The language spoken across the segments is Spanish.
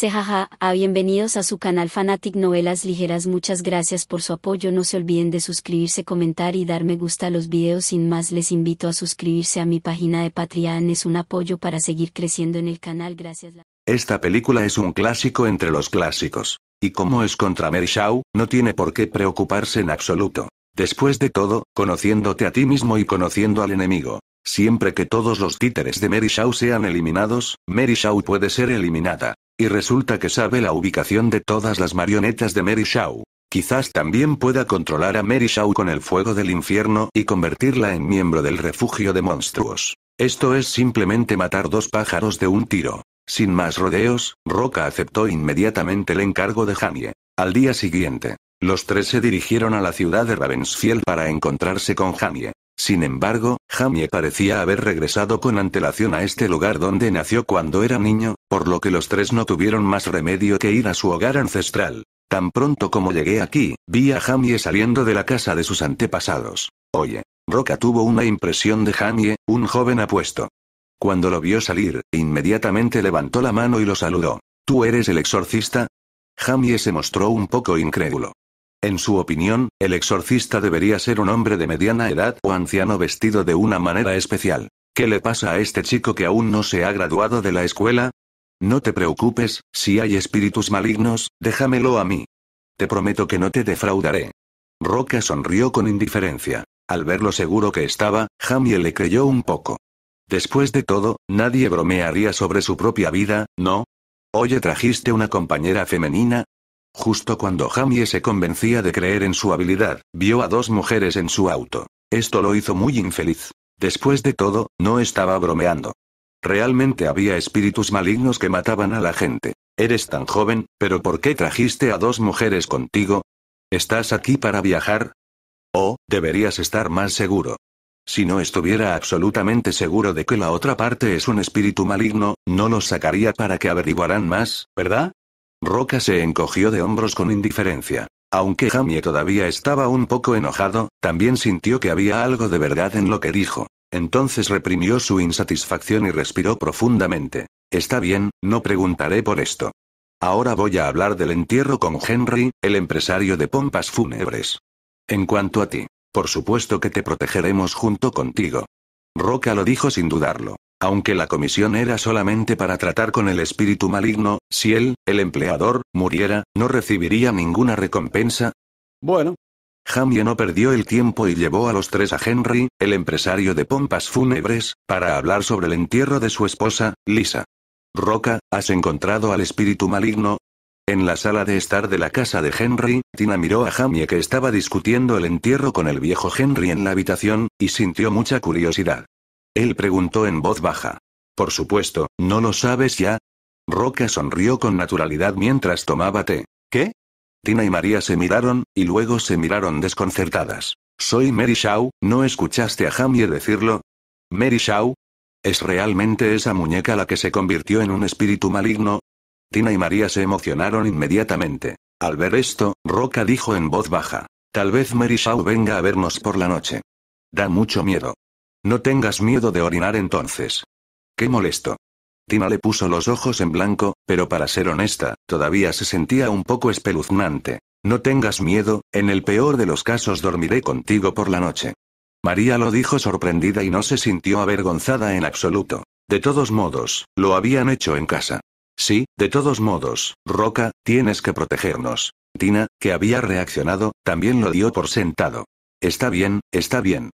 Sejaja, ah, bienvenidos a su canal Fanatic Novelas Ligeras. Muchas gracias por su apoyo. No se olviden de suscribirse, comentar y dar me gusta a los videos. Sin más, les invito a suscribirse a mi página de Patreon. Es un apoyo para seguir creciendo en el canal. Gracias. Esta película es un clásico entre los clásicos. Y como es contra Mary Shaw, no tiene por qué preocuparse en absoluto. Después de todo, conociéndote a ti mismo y conociendo al enemigo. Siempre que todos los títeres de Mary Shaw sean eliminados, Mary Shaw puede ser eliminada. Y resulta que sabe la ubicación de todas las marionetas de Mary Shaw. Quizás también pueda controlar a Mary Shaw con el fuego del infierno y convertirla en miembro del refugio de monstruos. Esto es simplemente matar dos pájaros de un tiro. Sin más rodeos, Roca aceptó inmediatamente el encargo de Jamie. Al día siguiente, los tres se dirigieron a la ciudad de Ravensfield para encontrarse con Jamie. Sin embargo, Jamie parecía haber regresado con antelación a este lugar donde nació cuando era niño, por lo que los tres no tuvieron más remedio que ir a su hogar ancestral. Tan pronto como llegué aquí, vi a Jamie saliendo de la casa de sus antepasados. Oye. Roca tuvo una impresión de Jamie, un joven apuesto. Cuando lo vio salir, inmediatamente levantó la mano y lo saludó. ¿Tú eres el exorcista? Jamie se mostró un poco incrédulo. En su opinión, el exorcista debería ser un hombre de mediana edad o anciano vestido de una manera especial. ¿Qué le pasa a este chico que aún no se ha graduado de la escuela? No te preocupes, si hay espíritus malignos, déjamelo a mí. Te prometo que no te defraudaré. Roca sonrió con indiferencia. Al ver lo seguro que estaba, Jamie le creyó un poco. Después de todo, nadie bromearía sobre su propia vida, ¿no? Oye, trajiste una compañera femenina, Justo cuando Jamie se convencía de creer en su habilidad, vio a dos mujeres en su auto. Esto lo hizo muy infeliz. Después de todo, no estaba bromeando. Realmente había espíritus malignos que mataban a la gente. Eres tan joven, pero ¿por qué trajiste a dos mujeres contigo? ¿Estás aquí para viajar? Oh, deberías estar más seguro. Si no estuviera absolutamente seguro de que la otra parte es un espíritu maligno, no los sacaría para que averiguaran más, ¿verdad? Roca se encogió de hombros con indiferencia. Aunque Jamie todavía estaba un poco enojado, también sintió que había algo de verdad en lo que dijo. Entonces reprimió su insatisfacción y respiró profundamente. Está bien, no preguntaré por esto. Ahora voy a hablar del entierro con Henry, el empresario de pompas fúnebres. En cuanto a ti, por supuesto que te protegeremos junto contigo. Roca lo dijo sin dudarlo. Aunque la comisión era solamente para tratar con el espíritu maligno, si él, el empleador, muriera, no recibiría ninguna recompensa. Bueno. Jamie no perdió el tiempo y llevó a los tres a Henry, el empresario de pompas fúnebres, para hablar sobre el entierro de su esposa, Lisa. Roca, ¿has encontrado al espíritu maligno? En la sala de estar de la casa de Henry, Tina miró a Jamie que estaba discutiendo el entierro con el viejo Henry en la habitación, y sintió mucha curiosidad. Él preguntó en voz baja. Por supuesto, ¿no lo sabes ya? Roca sonrió con naturalidad mientras tomaba té. ¿Qué? Tina y María se miraron, y luego se miraron desconcertadas. Soy Mary Shaw, ¿no escuchaste a Jamie decirlo? ¿Mary Shaw? ¿Es realmente esa muñeca la que se convirtió en un espíritu maligno? Tina y María se emocionaron inmediatamente. Al ver esto, Roca dijo en voz baja. Tal vez Mary Shaw venga a vernos por la noche. Da mucho miedo. No tengas miedo de orinar entonces. Qué molesto. Tina le puso los ojos en blanco, pero para ser honesta, todavía se sentía un poco espeluznante. No tengas miedo, en el peor de los casos dormiré contigo por la noche. María lo dijo sorprendida y no se sintió avergonzada en absoluto. De todos modos, lo habían hecho en casa. Sí, de todos modos, Roca, tienes que protegernos. Tina, que había reaccionado, también lo dio por sentado. Está bien, está bien.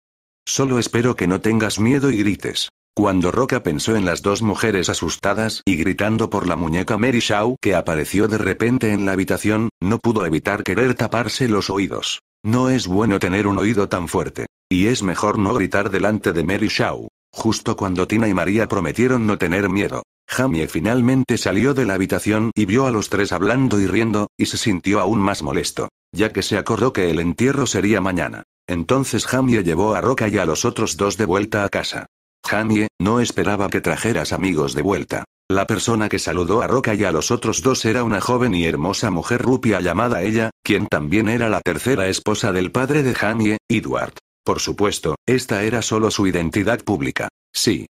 Solo espero que no tengas miedo y grites. Cuando Roca pensó en las dos mujeres asustadas y gritando por la muñeca Mary Shaw que apareció de repente en la habitación, no pudo evitar querer taparse los oídos. No es bueno tener un oído tan fuerte. Y es mejor no gritar delante de Mary Shaw. Justo cuando Tina y María prometieron no tener miedo. Jamie finalmente salió de la habitación y vio a los tres hablando y riendo, y se sintió aún más molesto, ya que se acordó que el entierro sería mañana. Entonces Jamie llevó a Roca y a los otros dos de vuelta a casa. Jamie, no esperaba que trajeras amigos de vuelta. La persona que saludó a Roca y a los otros dos era una joven y hermosa mujer rupia llamada ella, quien también era la tercera esposa del padre de Jamie, Edward. Por supuesto, esta era solo su identidad pública. Sí.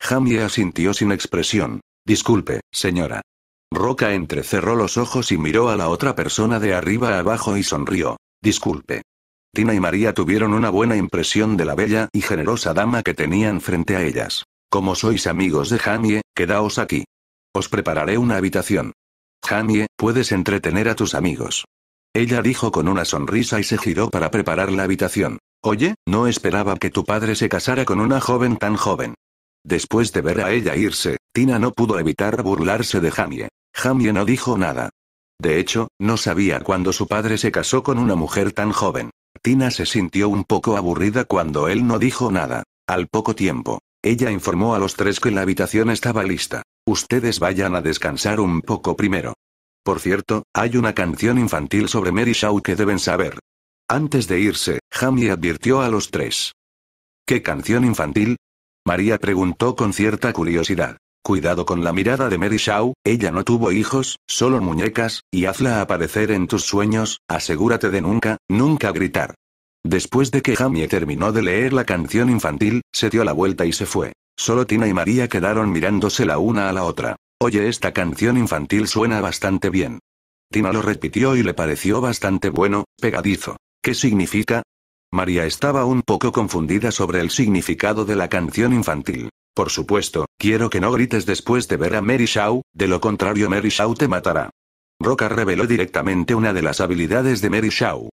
Jamie asintió sin expresión. Disculpe, señora. Roca entrecerró los ojos y miró a la otra persona de arriba a abajo y sonrió. Disculpe. Tina y María tuvieron una buena impresión de la bella y generosa dama que tenían frente a ellas. Como sois amigos de Jamie, quedaos aquí. Os prepararé una habitación. Jamie, puedes entretener a tus amigos. Ella dijo con una sonrisa y se giró para preparar la habitación. Oye, no esperaba que tu padre se casara con una joven tan joven. Después de ver a ella irse, Tina no pudo evitar burlarse de Jamie. Jamie no dijo nada. De hecho, no sabía cuándo su padre se casó con una mujer tan joven. Tina se sintió un poco aburrida cuando él no dijo nada. Al poco tiempo, ella informó a los tres que la habitación estaba lista. Ustedes vayan a descansar un poco primero. Por cierto, hay una canción infantil sobre Mary Shaw que deben saber. Antes de irse, Jamie advirtió a los tres. ¿Qué canción infantil? María preguntó con cierta curiosidad. Cuidado con la mirada de Mary Shaw, ella no tuvo hijos, solo muñecas, y hazla aparecer en tus sueños, asegúrate de nunca, nunca gritar. Después de que Jamie terminó de leer la canción infantil, se dio la vuelta y se fue. Solo Tina y María quedaron mirándose la una a la otra. Oye, esta canción infantil suena bastante bien. Tina lo repitió y le pareció bastante bueno, pegadizo. ¿Qué significa? María estaba un poco confundida sobre el significado de la canción infantil. Por supuesto, quiero que no grites después de ver a Mary Shaw, de lo contrario Mary Shaw te matará. Roca reveló directamente una de las habilidades de Mary Shaw.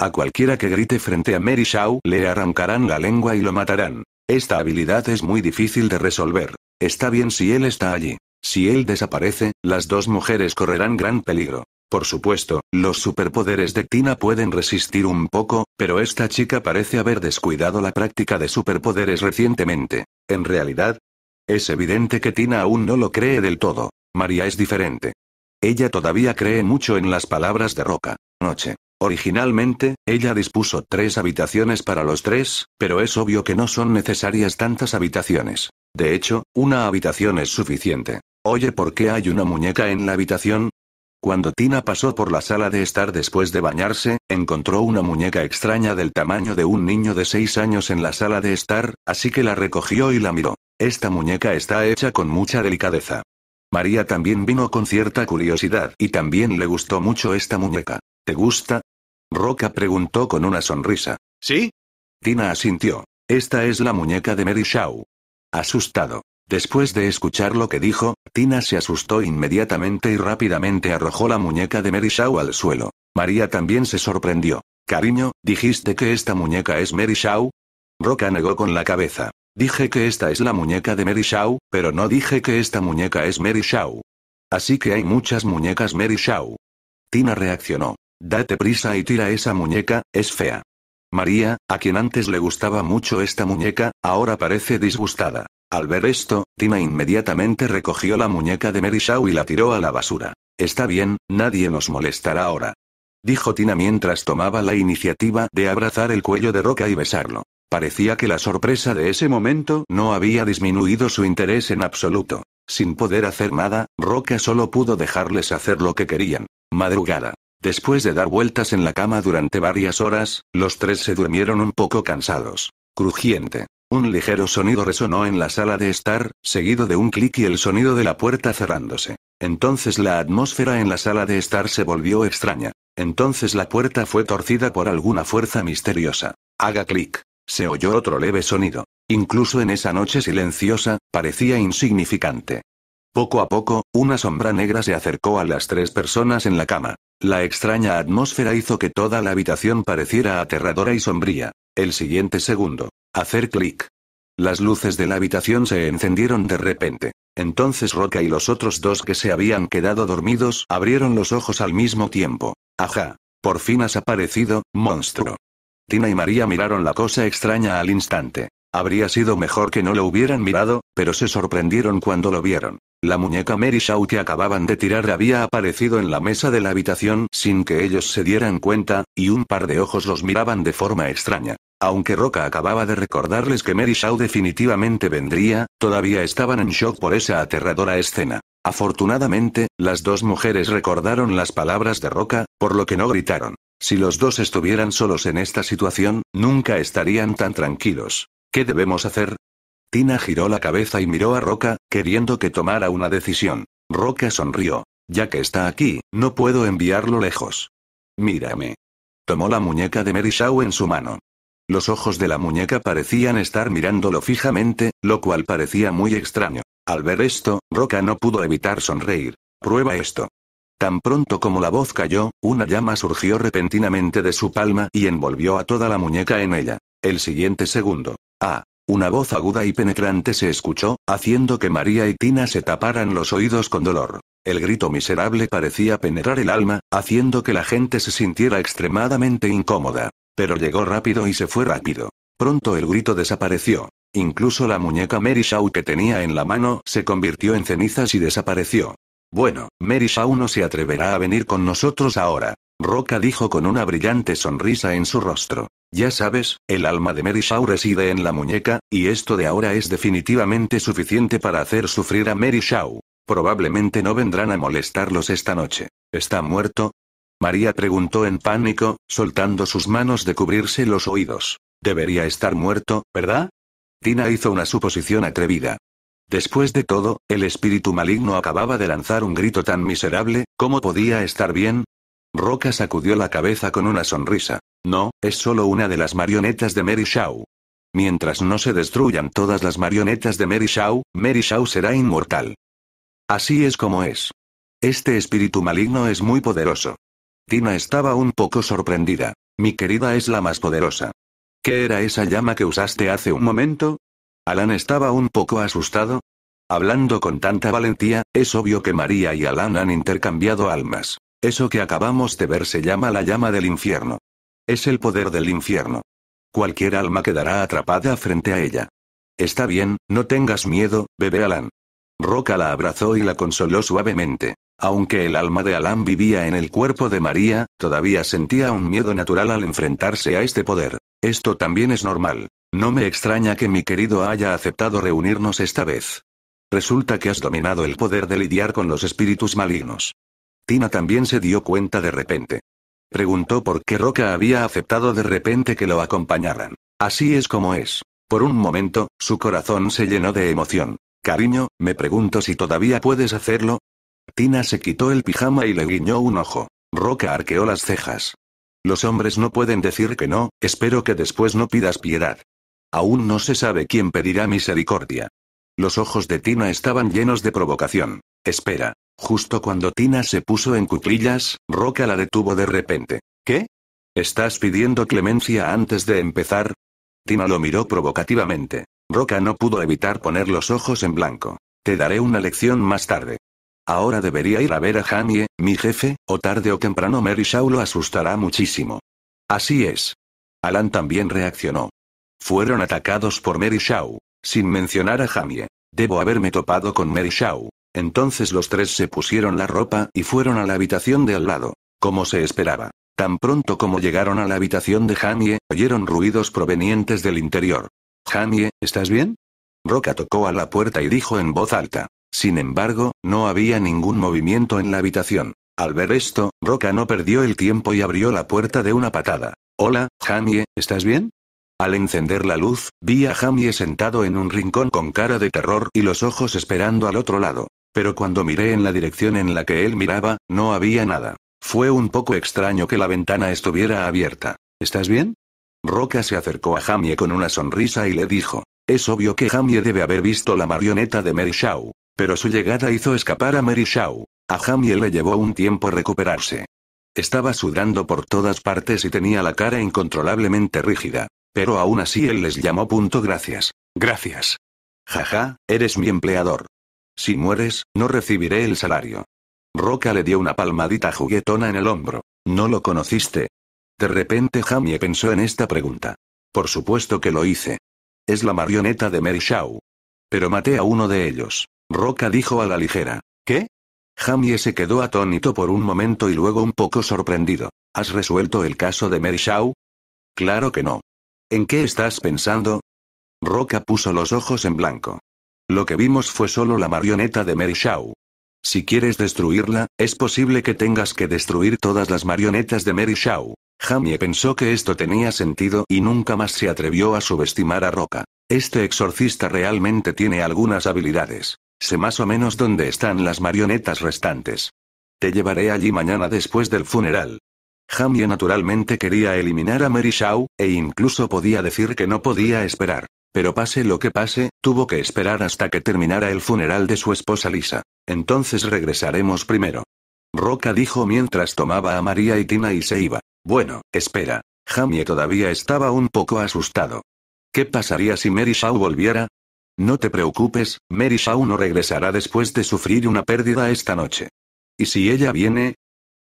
A cualquiera que grite frente a Mary Shaw le arrancarán la lengua y lo matarán. Esta habilidad es muy difícil de resolver. Está bien si él está allí. Si él desaparece, las dos mujeres correrán gran peligro. Por supuesto, los superpoderes de Tina pueden resistir un poco, pero esta chica parece haber descuidado la práctica de superpoderes recientemente. En realidad, es evidente que Tina aún no lo cree del todo. María es diferente. Ella todavía cree mucho en las palabras de Roca. Noche. Originalmente, ella dispuso tres habitaciones para los tres, pero es obvio que no son necesarias tantas habitaciones. De hecho, una habitación es suficiente. Oye, ¿por qué hay una muñeca en la habitación? Cuando Tina pasó por la sala de estar después de bañarse, encontró una muñeca extraña del tamaño de un niño de seis años en la sala de estar, así que la recogió y la miró. Esta muñeca está hecha con mucha delicadeza. María también vino con cierta curiosidad y también le gustó mucho esta muñeca. ¿Te gusta? Roca preguntó con una sonrisa. ¿Sí? Tina asintió. Esta es la muñeca de Mary Shaw. Asustado. Después de escuchar lo que dijo, Tina se asustó inmediatamente y rápidamente arrojó la muñeca de Mary Shaw al suelo. María también se sorprendió. Cariño, ¿dijiste que esta muñeca es Mary Shaw? Roca negó con la cabeza. Dije que esta es la muñeca de Mary Shaw, pero no dije que esta muñeca es Mary Shaw. Así que hay muchas muñecas Mary Shaw. Tina reaccionó. Date prisa y tira esa muñeca, es fea. María, a quien antes le gustaba mucho esta muñeca, ahora parece disgustada. Al ver esto, Tina inmediatamente recogió la muñeca de Mary Shaw y la tiró a la basura. Está bien, nadie nos molestará ahora. Dijo Tina mientras tomaba la iniciativa de abrazar el cuello de Roca y besarlo. Parecía que la sorpresa de ese momento no había disminuido su interés en absoluto. Sin poder hacer nada, Roca solo pudo dejarles hacer lo que querían. Madrugada. Después de dar vueltas en la cama durante varias horas, los tres se durmieron un poco cansados. Crujiente. Un ligero sonido resonó en la sala de estar, seguido de un clic y el sonido de la puerta cerrándose. Entonces la atmósfera en la sala de estar se volvió extraña. Entonces la puerta fue torcida por alguna fuerza misteriosa. Haga clic. Se oyó otro leve sonido. Incluso en esa noche silenciosa, parecía insignificante. Poco a poco, una sombra negra se acercó a las tres personas en la cama. La extraña atmósfera hizo que toda la habitación pareciera aterradora y sombría. El siguiente segundo. Hacer clic. Las luces de la habitación se encendieron de repente. Entonces Roca y los otros dos que se habían quedado dormidos abrieron los ojos al mismo tiempo. Ajá. Por fin has aparecido, monstruo. Tina y María miraron la cosa extraña al instante. Habría sido mejor que no lo hubieran mirado, pero se sorprendieron cuando lo vieron. La muñeca Mary Shaw que acababan de tirar había aparecido en la mesa de la habitación sin que ellos se dieran cuenta, y un par de ojos los miraban de forma extraña. Aunque Roca acababa de recordarles que Mary Shaw definitivamente vendría, todavía estaban en shock por esa aterradora escena. Afortunadamente, las dos mujeres recordaron las palabras de Roca, por lo que no gritaron. Si los dos estuvieran solos en esta situación, nunca estarían tan tranquilos. ¿Qué debemos hacer? Tina giró la cabeza y miró a Roca, queriendo que tomara una decisión. Roca sonrió. Ya que está aquí, no puedo enviarlo lejos. Mírame. Tomó la muñeca de Mary Shaw en su mano. Los ojos de la muñeca parecían estar mirándolo fijamente, lo cual parecía muy extraño. Al ver esto, Roca no pudo evitar sonreír. Prueba esto. Tan pronto como la voz cayó, una llama surgió repentinamente de su palma y envolvió a toda la muñeca en ella. El siguiente segundo. Ah. Una voz aguda y penetrante se escuchó, haciendo que María y Tina se taparan los oídos con dolor. El grito miserable parecía penetrar el alma, haciendo que la gente se sintiera extremadamente incómoda. Pero llegó rápido y se fue rápido. Pronto el grito desapareció. Incluso la muñeca Mary Shaw que tenía en la mano se convirtió en cenizas y desapareció. Bueno, Mary Shaw no se atreverá a venir con nosotros ahora. Roca dijo con una brillante sonrisa en su rostro. Ya sabes, el alma de Mary Shaw reside en la muñeca, y esto de ahora es definitivamente suficiente para hacer sufrir a Mary Shaw. Probablemente no vendrán a molestarlos esta noche. ¿Está muerto? María preguntó en pánico, soltando sus manos de cubrirse los oídos. Debería estar muerto, ¿verdad? Tina hizo una suposición atrevida. Después de todo, el espíritu maligno acababa de lanzar un grito tan miserable, ¿cómo podía estar bien? Roca sacudió la cabeza con una sonrisa. No, es solo una de las marionetas de Mary Shaw. Mientras no se destruyan todas las marionetas de Mary Shaw, Mary Shaw será inmortal. Así es como es. Este espíritu maligno es muy poderoso. Tina estaba un poco sorprendida. Mi querida es la más poderosa. ¿Qué era esa llama que usaste hace un momento? Alan estaba un poco asustado. Hablando con tanta valentía, es obvio que María y Alan han intercambiado almas. Eso que acabamos de ver se llama la llama del infierno. Es el poder del infierno. Cualquier alma quedará atrapada frente a ella. Está bien, no tengas miedo, bebé Alan. Roca la abrazó y la consoló suavemente. Aunque el alma de Alan vivía en el cuerpo de María, todavía sentía un miedo natural al enfrentarse a este poder. Esto también es normal. No me extraña que mi querido haya aceptado reunirnos esta vez. Resulta que has dominado el poder de lidiar con los espíritus malignos. Tina también se dio cuenta de repente. Preguntó por qué Roca había aceptado de repente que lo acompañaran. Así es como es. Por un momento, su corazón se llenó de emoción. Cariño, me pregunto si todavía puedes hacerlo. Tina se quitó el pijama y le guiñó un ojo. Roca arqueó las cejas. Los hombres no pueden decir que no, espero que después no pidas piedad. Aún no se sabe quién pedirá misericordia. Los ojos de Tina estaban llenos de provocación. Espera. Justo cuando Tina se puso en cuclillas, Roca la detuvo de repente. ¿Qué? ¿Estás pidiendo clemencia antes de empezar? Tina lo miró provocativamente. Roca no pudo evitar poner los ojos en blanco. Te daré una lección más tarde. Ahora debería ir a ver a Jamie, mi jefe, o tarde o temprano Mary Shaw lo asustará muchísimo. Así es. Alan también reaccionó. Fueron atacados por Mary Shaw, sin mencionar a Jamie. Debo haberme topado con Mary Shaw. Entonces los tres se pusieron la ropa y fueron a la habitación de al lado. Como se esperaba. Tan pronto como llegaron a la habitación de Jamie, oyeron ruidos provenientes del interior. Jamie, ¿estás bien? Roca tocó a la puerta y dijo en voz alta. Sin embargo, no había ningún movimiento en la habitación. Al ver esto, Roca no perdió el tiempo y abrió la puerta de una patada. Hola, Jamie, ¿estás bien? Al encender la luz, vi a Jamie sentado en un rincón con cara de terror y los ojos esperando al otro lado. Pero cuando miré en la dirección en la que él miraba, no había nada. Fue un poco extraño que la ventana estuviera abierta. ¿Estás bien? Roca se acercó a Jamie con una sonrisa y le dijo. Es obvio que Jamie debe haber visto la marioneta de Mary Shaw. Pero su llegada hizo escapar a Mary Shaw. A Jamie le llevó un tiempo recuperarse. Estaba sudando por todas partes y tenía la cara incontrolablemente rígida. Pero aún así él les llamó punto gracias. Gracias. Jaja, eres mi empleador. Si mueres, no recibiré el salario. Roca le dio una palmadita juguetona en el hombro. ¿No lo conociste? De repente Jamie pensó en esta pregunta. Por supuesto que lo hice. Es la marioneta de Mary Shaw. Pero maté a uno de ellos. Roca dijo a la ligera. ¿Qué? Jamie se quedó atónito por un momento y luego un poco sorprendido. ¿Has resuelto el caso de Mary Shaw? Claro que no. ¿En qué estás pensando? Roca puso los ojos en blanco. Lo que vimos fue solo la marioneta de Mary Shaw. Si quieres destruirla, es posible que tengas que destruir todas las marionetas de Mary Shaw. Jamie pensó que esto tenía sentido y nunca más se atrevió a subestimar a Roca. Este exorcista realmente tiene algunas habilidades. Sé más o menos dónde están las marionetas restantes. Te llevaré allí mañana después del funeral. Jamie naturalmente quería eliminar a Mary Shaw, e incluso podía decir que no podía esperar. Pero pase lo que pase, tuvo que esperar hasta que terminara el funeral de su esposa Lisa. Entonces regresaremos primero. Roca dijo mientras tomaba a María y Tina y se iba. Bueno, espera. Jamie todavía estaba un poco asustado. ¿Qué pasaría si Mary Shaw volviera? No te preocupes, Mary Shaw no regresará después de sufrir una pérdida esta noche. ¿Y si ella viene?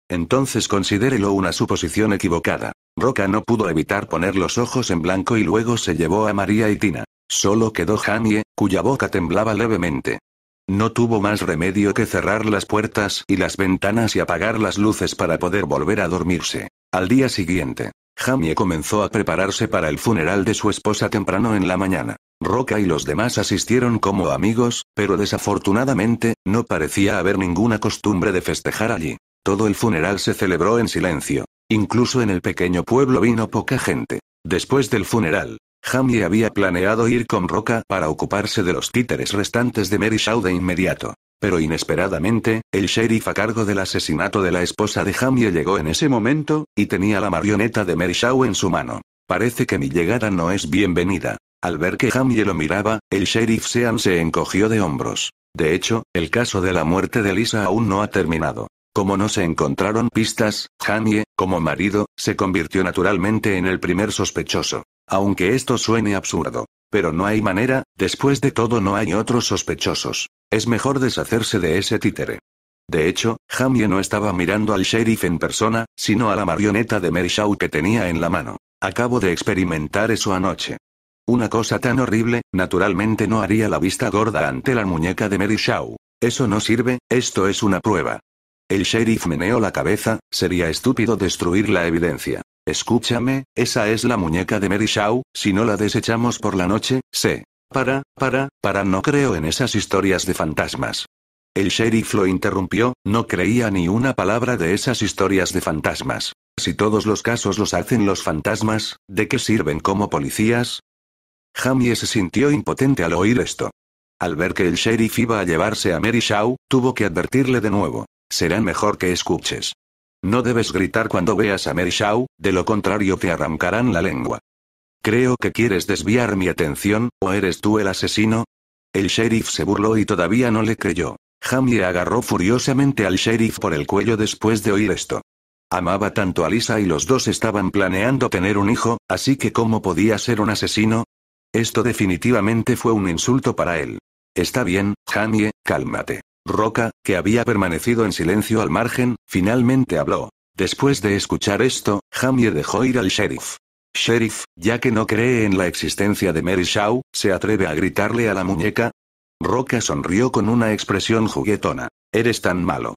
Entonces considérelo una suposición equivocada. Roca no pudo evitar poner los ojos en blanco y luego se llevó a María y Tina. Solo quedó Jamie, cuya boca temblaba levemente. No tuvo más remedio que cerrar las puertas y las ventanas y apagar las luces para poder volver a dormirse. Al día siguiente, Jamie comenzó a prepararse para el funeral de su esposa temprano en la mañana. Roca y los demás asistieron como amigos, pero desafortunadamente, no parecía haber ninguna costumbre de festejar allí. Todo el funeral se celebró en silencio. Incluso en el pequeño pueblo vino poca gente. Después del funeral, Jamie había planeado ir con Roca para ocuparse de los títeres restantes de Mary Shaw de inmediato. Pero inesperadamente, el sheriff a cargo del asesinato de la esposa de Jamie llegó en ese momento, y tenía la marioneta de Mary Shaw en su mano. Parece que mi llegada no es bienvenida. Al ver que Jamie lo miraba, el sheriff Sean se encogió de hombros. De hecho, el caso de la muerte de Lisa aún no ha terminado. Como no se encontraron pistas, Jamie, como marido, se convirtió naturalmente en el primer sospechoso. Aunque esto suene absurdo. Pero no hay manera, después de todo no hay otros sospechosos. Es mejor deshacerse de ese títere. De hecho, Jamie no estaba mirando al sheriff en persona, sino a la marioneta de Mary Shaw que tenía en la mano. Acabo de experimentar eso anoche. Una cosa tan horrible, naturalmente no haría la vista gorda ante la muñeca de Mary Shaw. Eso no sirve, esto es una prueba. El sheriff meneó la cabeza, sería estúpido destruir la evidencia. Escúchame, esa es la muñeca de Mary Shaw, si no la desechamos por la noche, sé. Para, para, para, no creo en esas historias de fantasmas. El sheriff lo interrumpió, no creía ni una palabra de esas historias de fantasmas. Si todos los casos los hacen los fantasmas, ¿de qué sirven como policías? Jamie se sintió impotente al oír esto. Al ver que el sheriff iba a llevarse a Mary Shaw, tuvo que advertirle de nuevo. Será mejor que escuches. No debes gritar cuando veas a Mary Shaw, de lo contrario te arrancarán la lengua. Creo que quieres desviar mi atención, ¿o eres tú el asesino? El sheriff se burló y todavía no le creyó. Jamie agarró furiosamente al sheriff por el cuello después de oír esto. Amaba tanto a Lisa y los dos estaban planeando tener un hijo, así que ¿cómo podía ser un asesino? Esto definitivamente fue un insulto para él. Está bien, Jamie, cálmate. Roca, que había permanecido en silencio al margen, finalmente habló. Después de escuchar esto, Jamie dejó ir al sheriff. Sheriff, ya que no cree en la existencia de Mary Shaw, ¿se atreve a gritarle a la muñeca? Roca sonrió con una expresión juguetona. Eres tan malo.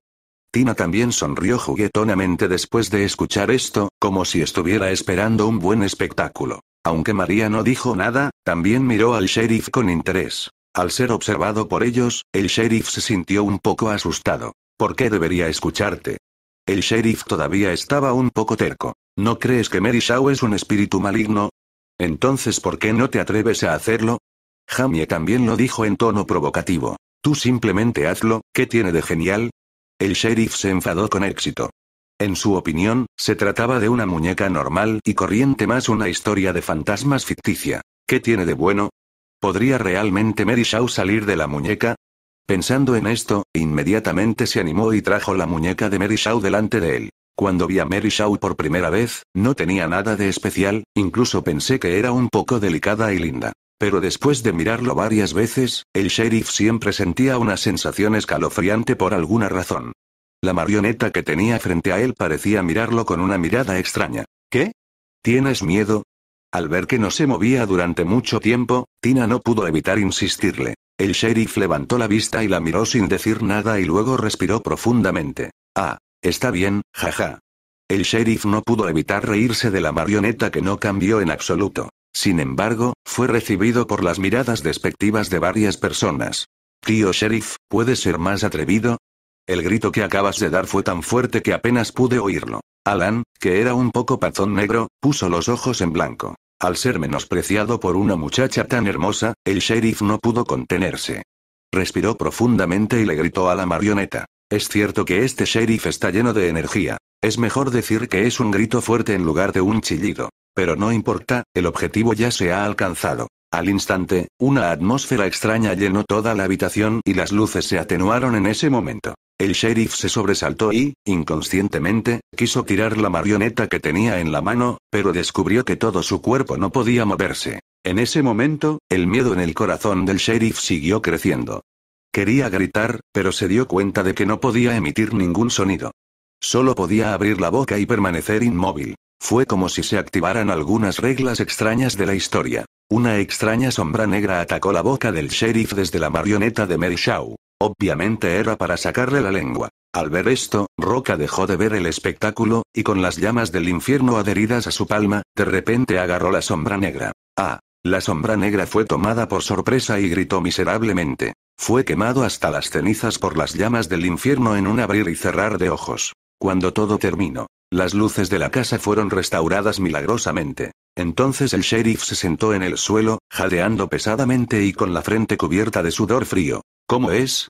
Tina también sonrió juguetonamente después de escuchar esto, como si estuviera esperando un buen espectáculo. Aunque María no dijo nada, también miró al sheriff con interés. Al ser observado por ellos, el sheriff se sintió un poco asustado. ¿Por qué debería escucharte? El sheriff todavía estaba un poco terco. ¿No crees que Mary Shaw es un espíritu maligno? Entonces, ¿por qué no te atreves a hacerlo? Jamie también lo dijo en tono provocativo. Tú simplemente hazlo, ¿qué tiene de genial? El sheriff se enfadó con éxito. En su opinión, se trataba de una muñeca normal y corriente más una historia de fantasmas ficticia. ¿Qué tiene de bueno? ¿Podría realmente Mary Shaw salir de la muñeca? Pensando en esto, inmediatamente se animó y trajo la muñeca de Mary Shaw delante de él. Cuando vi a Mary Shaw por primera vez, no tenía nada de especial, incluso pensé que era un poco delicada y linda. Pero después de mirarlo varias veces, el sheriff siempre sentía una sensación escalofriante por alguna razón. La marioneta que tenía frente a él parecía mirarlo con una mirada extraña. ¿Qué? ¿Tienes miedo? Al ver que no se movía durante mucho tiempo, Tina no pudo evitar insistirle. El sheriff levantó la vista y la miró sin decir nada y luego respiró profundamente. Ah, Está bien, jaja. El sheriff no pudo evitar reírse de la marioneta que no cambió en absoluto. Sin embargo, fue recibido por las miradas despectivas de varias personas. Tío sheriff, ¿puedes ser más atrevido? El grito que acabas de dar fue tan fuerte que apenas pude oírlo. Alan, que era un poco pazón negro, puso los ojos en blanco. Al ser menospreciado por una muchacha tan hermosa, el sheriff no pudo contenerse. Respiró profundamente y le gritó a la marioneta. Es cierto que este sheriff está lleno de energía. Es mejor decir que es un grito fuerte en lugar de un chillido. Pero no importa, el objetivo ya se ha alcanzado. Al instante, una atmósfera extraña llenó toda la habitación y las luces se atenuaron en ese momento. El sheriff se sobresaltó y, inconscientemente, quiso tirar la marioneta que tenía en la mano, pero descubrió que todo su cuerpo no podía moverse. En ese momento, el miedo en el corazón del sheriff siguió creciendo. Quería gritar, pero se dio cuenta de que no podía emitir ningún sonido. Solo podía abrir la boca y permanecer inmóvil. Fue como si se activaran algunas reglas extrañas de la historia. Una extraña sombra negra atacó la boca del sheriff desde la marioneta de Mary Shaw. Obviamente era para sacarle la lengua. Al ver esto, Roca dejó de ver el espectáculo, y con las llamas del infierno adheridas a su palma, de repente agarró la sombra negra. Ah. La sombra negra fue tomada por sorpresa y gritó miserablemente. Fue quemado hasta las cenizas por las llamas del infierno en un abrir y cerrar de ojos. Cuando todo terminó, las luces de la casa fueron restauradas milagrosamente. Entonces el sheriff se sentó en el suelo, jadeando pesadamente y con la frente cubierta de sudor frío. ¿Cómo es?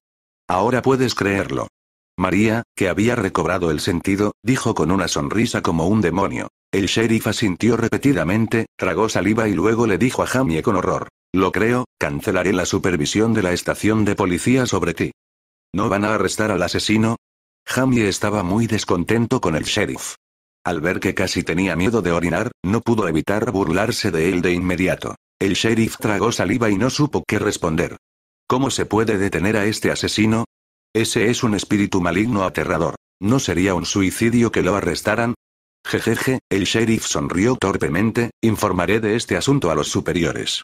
Ahora puedes creerlo. María, que había recobrado el sentido, dijo con una sonrisa como un demonio. El sheriff asintió repetidamente, tragó saliva y luego le dijo a Jamie con horror. Lo creo, cancelaré la supervisión de la estación de policía sobre ti. ¿No van a arrestar al asesino? Jamie estaba muy descontento con el sheriff. Al ver que casi tenía miedo de orinar, no pudo evitar burlarse de él de inmediato. El sheriff tragó saliva y no supo qué responder. ¿Cómo se puede detener a este asesino? Ese es un espíritu maligno aterrador. ¿No sería un suicidio que lo arrestaran? Jejeje, el sheriff sonrió torpemente, informaré de este asunto a los superiores.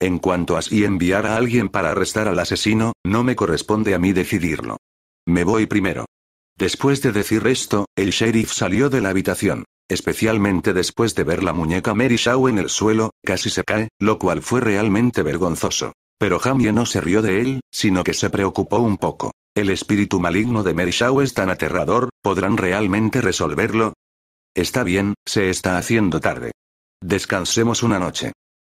En cuanto a si enviar a alguien para arrestar al asesino, no me corresponde a mí decidirlo. Me voy primero. Después de decir esto, el sheriff salió de la habitación. Especialmente después de ver la muñeca Mary Shaw en el suelo, casi se cae, lo cual fue realmente vergonzoso. Pero Jamie no se rió de él, sino que se preocupó un poco. El espíritu maligno de Mary Shaw es tan aterrador, ¿podrán realmente resolverlo? Está bien, se está haciendo tarde. Descansemos una noche.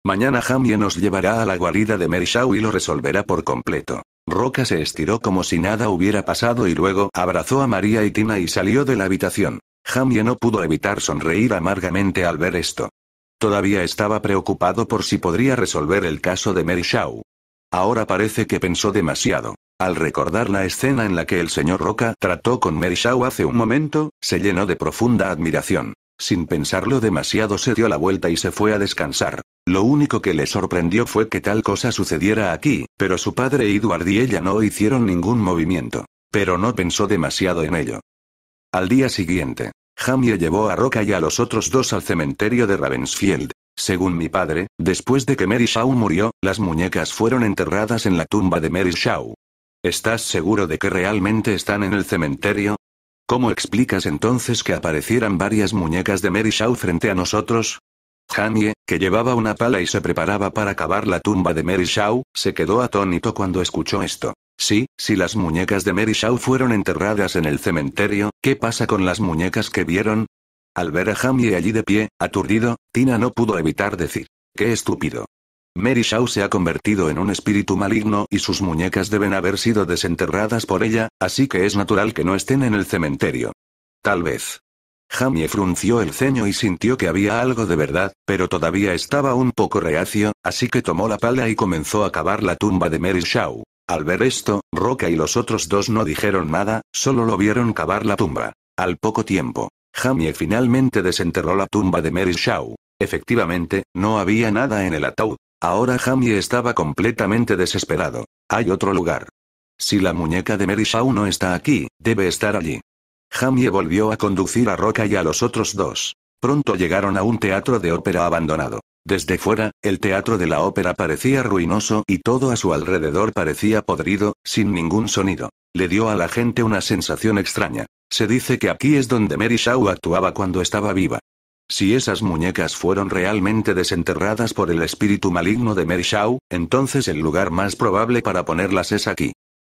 Mañana Jamie nos llevará a la guarida de Mary Shaw y lo resolverá por completo. Roca se estiró como si nada hubiera pasado y luego abrazó a María y Tina y salió de la habitación. Jamie no pudo evitar sonreír amargamente al ver esto. Todavía estaba preocupado por si podría resolver el caso de Mary Shaw. Ahora parece que pensó demasiado. Al recordar la escena en la que el señor Roca trató con Mary Shaw hace un momento, se llenó de profunda admiración. Sin pensarlo demasiado se dio la vuelta y se fue a descansar. Lo único que le sorprendió fue que tal cosa sucediera aquí, pero su padre Edward y ella no hicieron ningún movimiento. Pero no pensó demasiado en ello. Al día siguiente, Jamie llevó a Roca y a los otros dos al cementerio de Ravensfield. Según mi padre, después de que Mary Shaw murió, las muñecas fueron enterradas en la tumba de Mary Shaw. ¿Estás seguro de que realmente están en el cementerio? ¿Cómo explicas entonces que aparecieran varias muñecas de Mary Shaw frente a nosotros? Jamie, que llevaba una pala y se preparaba para cavar la tumba de Mary Shaw, se quedó atónito cuando escuchó esto. Sí, si las muñecas de Mary Shaw fueron enterradas en el cementerio, ¿qué pasa con las muñecas que vieron? Al ver a Jamie allí de pie, aturdido, Tina no pudo evitar decir. ¡Qué estúpido! Mary Shaw se ha convertido en un espíritu maligno y sus muñecas deben haber sido desenterradas por ella, así que es natural que no estén en el cementerio. Tal vez. Jamie frunció el ceño y sintió que había algo de verdad, pero todavía estaba un poco reacio, así que tomó la pala y comenzó a cavar la tumba de Mary Shaw. Al ver esto, Roca y los otros dos no dijeron nada, solo lo vieron cavar la tumba. Al poco tiempo, Jamie finalmente desenterró la tumba de Mary Shaw. Efectivamente, no había nada en el ataúd. Ahora Jamie estaba completamente desesperado. Hay otro lugar. Si la muñeca de Mary Shaw no está aquí, debe estar allí. Jamie volvió a conducir a Roca y a los otros dos. Pronto llegaron a un teatro de ópera abandonado. Desde fuera, el teatro de la ópera parecía ruinoso y todo a su alrededor parecía podrido, sin ningún sonido. Le dio a la gente una sensación extraña. Se dice que aquí es donde Mary Shaw actuaba cuando estaba viva. Si esas muñecas fueron realmente desenterradas por el espíritu maligno de Mary Shaw, entonces el lugar más probable para ponerlas es aquí.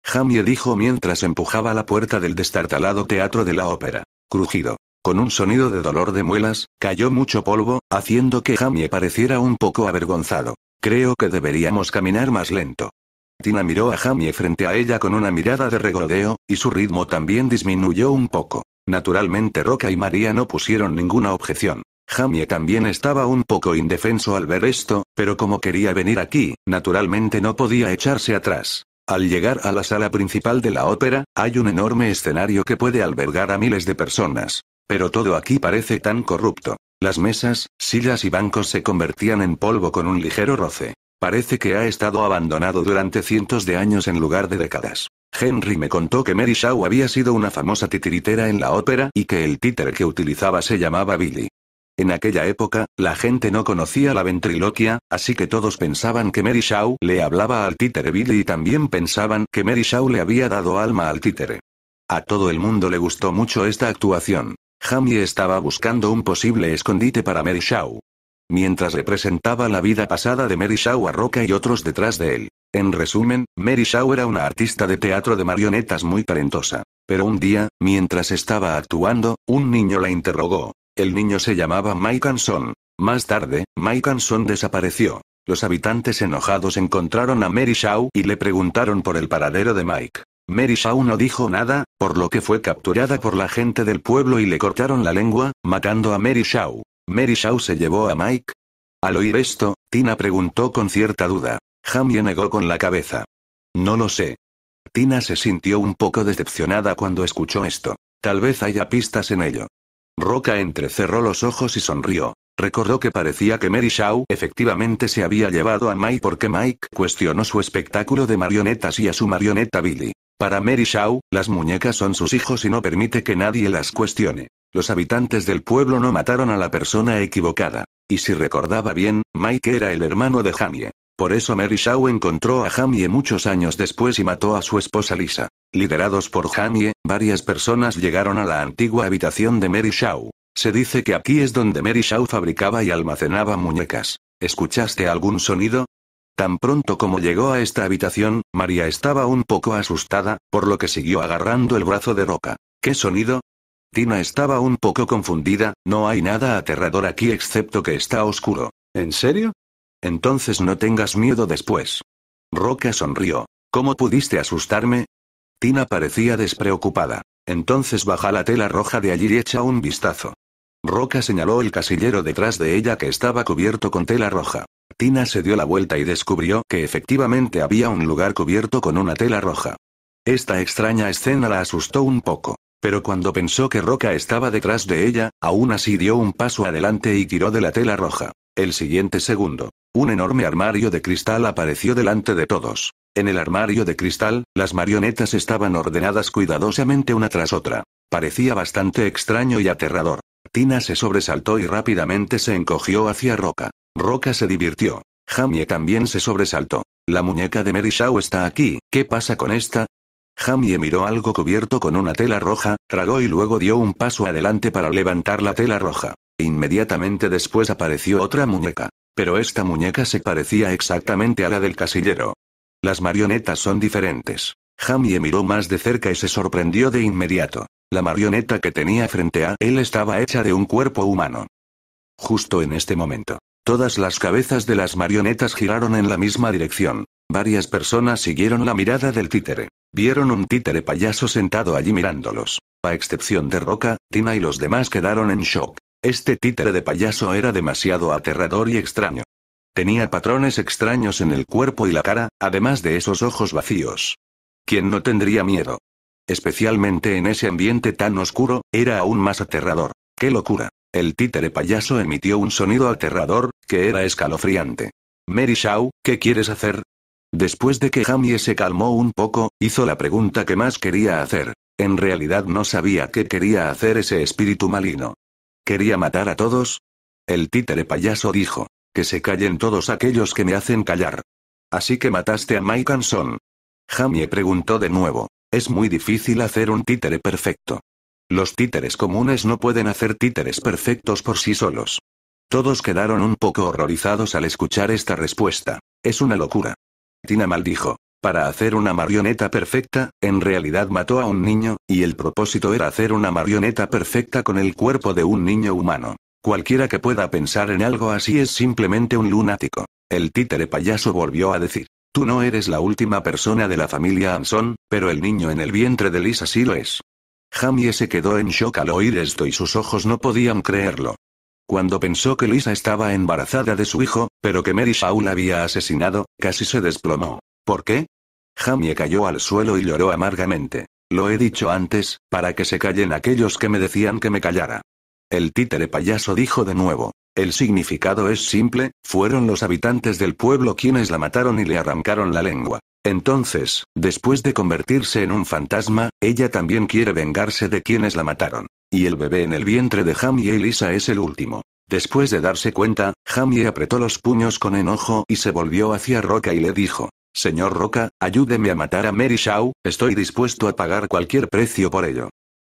Jamie dijo mientras empujaba la puerta del destartalado teatro de la ópera. Crujido. Con un sonido de dolor de muelas, cayó mucho polvo, haciendo que Jamie pareciera un poco avergonzado. Creo que deberíamos caminar más lento. Tina miró a Jamie frente a ella con una mirada de regodeo, y su ritmo también disminuyó un poco. Naturalmente Roca y María no pusieron ninguna objeción. Jamie también estaba un poco indefenso al ver esto, pero como quería venir aquí, naturalmente no podía echarse atrás. Al llegar a la sala principal de la ópera, hay un enorme escenario que puede albergar a miles de personas. Pero todo aquí parece tan corrupto. Las mesas, sillas y bancos se convertían en polvo con un ligero roce. Parece que ha estado abandonado durante cientos de años en lugar de décadas. Henry me contó que Mary Shaw había sido una famosa titiritera en la ópera y que el títere que utilizaba se llamaba Billy. En aquella época, la gente no conocía la ventriloquia, así que todos pensaban que Mary Shaw le hablaba al títere Billy y también pensaban que Mary Shaw le había dado alma al títere. A todo el mundo le gustó mucho esta actuación. Jamie estaba buscando un posible escondite para Mary Shaw. Mientras representaba la vida pasada de Mary Shaw a Roca y otros detrás de él. En resumen, Mary Shaw era una artista de teatro de marionetas muy talentosa. Pero un día, mientras estaba actuando, un niño la interrogó. El niño se llamaba Mike Anson. Más tarde, Mike Anson desapareció. Los habitantes enojados encontraron a Mary Shaw y le preguntaron por el paradero de Mike. Mary Shaw no dijo nada, por lo que fue capturada por la gente del pueblo y le cortaron la lengua, matando a Mary Shaw. Mary Shaw se llevó a Mike. Al oír esto, Tina preguntó con cierta duda. Jamie negó con la cabeza. No lo sé. Tina se sintió un poco decepcionada cuando escuchó esto. Tal vez haya pistas en ello. Roca entrecerró los ojos y sonrió. Recordó que parecía que Mary Shaw efectivamente se había llevado a Mike porque Mike cuestionó su espectáculo de marionetas y a su marioneta Billy. Para Mary Shaw, las muñecas son sus hijos y no permite que nadie las cuestione. Los habitantes del pueblo no mataron a la persona equivocada. Y si recordaba bien, Mike era el hermano de Jamie. Por eso Mary Shaw encontró a Jamie muchos años después y mató a su esposa Lisa. Liderados por Jamie, varias personas llegaron a la antigua habitación de Mary Shaw. Se dice que aquí es donde Mary Shaw fabricaba y almacenaba muñecas. ¿Escuchaste algún sonido? Tan pronto como llegó a esta habitación, María estaba un poco asustada, por lo que siguió agarrando el brazo de Roca. ¿Qué sonido? Tina estaba un poco confundida, no hay nada aterrador aquí excepto que está oscuro. ¿En serio? Entonces no tengas miedo después. Roca sonrió. ¿Cómo pudiste asustarme? Tina parecía despreocupada. Entonces baja la tela roja de allí y echa un vistazo. Roca señaló el casillero detrás de ella que estaba cubierto con tela roja. Tina se dio la vuelta y descubrió que efectivamente había un lugar cubierto con una tela roja. Esta extraña escena la asustó un poco. Pero cuando pensó que Roca estaba detrás de ella, aún así dio un paso adelante y tiró de la tela roja. El siguiente segundo, un enorme armario de cristal apareció delante de todos. En el armario de cristal, las marionetas estaban ordenadas cuidadosamente una tras otra. Parecía bastante extraño y aterrador. Tina se sobresaltó y rápidamente se encogió hacia Roca. Roca se divirtió. Jamie también se sobresaltó. La muñeca de Mary Shaw está aquí, ¿qué pasa con esta? Jamie miró algo cubierto con una tela roja, tragó y luego dio un paso adelante para levantar la tela roja. Inmediatamente después apareció otra muñeca. Pero esta muñeca se parecía exactamente a la del casillero. Las marionetas son diferentes. Jamie miró más de cerca y se sorprendió de inmediato. La marioneta que tenía frente a él estaba hecha de un cuerpo humano. Justo en este momento, todas las cabezas de las marionetas giraron en la misma dirección. Varias personas siguieron la mirada del títere. Vieron un títere payaso sentado allí mirándolos. A excepción de Roca, Tina y los demás quedaron en shock. Este títere de payaso era demasiado aterrador y extraño. Tenía patrones extraños en el cuerpo y la cara, además de esos ojos vacíos. ¿Quién no tendría miedo? Especialmente en ese ambiente tan oscuro, era aún más aterrador. ¡Qué locura! El títere payaso emitió un sonido aterrador, que era escalofriante. Mary Shaw, ¿qué quieres hacer? Después de que Jamie se calmó un poco, hizo la pregunta que más quería hacer. En realidad no sabía qué quería hacer ese espíritu maligno. ¿Quería matar a todos? El títere payaso dijo. Que se callen todos aquellos que me hacen callar. Así que mataste a Mike Anson. Jamie preguntó de nuevo. Es muy difícil hacer un títere perfecto. Los títeres comunes no pueden hacer títeres perfectos por sí solos. Todos quedaron un poco horrorizados al escuchar esta respuesta. Es una locura. Tina maldijo. Para hacer una marioneta perfecta, en realidad mató a un niño, y el propósito era hacer una marioneta perfecta con el cuerpo de un niño humano. Cualquiera que pueda pensar en algo así es simplemente un lunático. El títere payaso volvió a decir. Tú no eres la última persona de la familia Anson, pero el niño en el vientre de Lisa sí lo es. Jamie se quedó en shock al oír esto y sus ojos no podían creerlo. Cuando pensó que Lisa estaba embarazada de su hijo, pero que Mary Shaw había asesinado, casi se desplomó. ¿Por qué? Jamie cayó al suelo y lloró amargamente. Lo he dicho antes, para que se callen aquellos que me decían que me callara. El títere payaso dijo de nuevo. El significado es simple, fueron los habitantes del pueblo quienes la mataron y le arrancaron la lengua. Entonces, después de convertirse en un fantasma, ella también quiere vengarse de quienes la mataron. Y el bebé en el vientre de Jamie y Lisa es el último. Después de darse cuenta, Jamie apretó los puños con enojo y se volvió hacia Roca y le dijo, Señor Roca, ayúdeme a matar a Mary Shaw, estoy dispuesto a pagar cualquier precio por ello.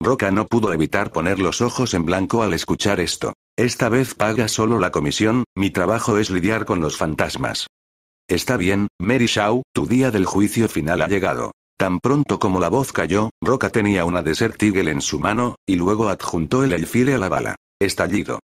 Roca no pudo evitar poner los ojos en blanco al escuchar esto. Esta vez paga solo la comisión, mi trabajo es lidiar con los fantasmas. Está bien, Mary Shaw, tu día del juicio final ha llegado. Tan pronto como la voz cayó, Roca tenía una Desert Eagle en su mano, y luego adjuntó el alfile a la bala. Estallido.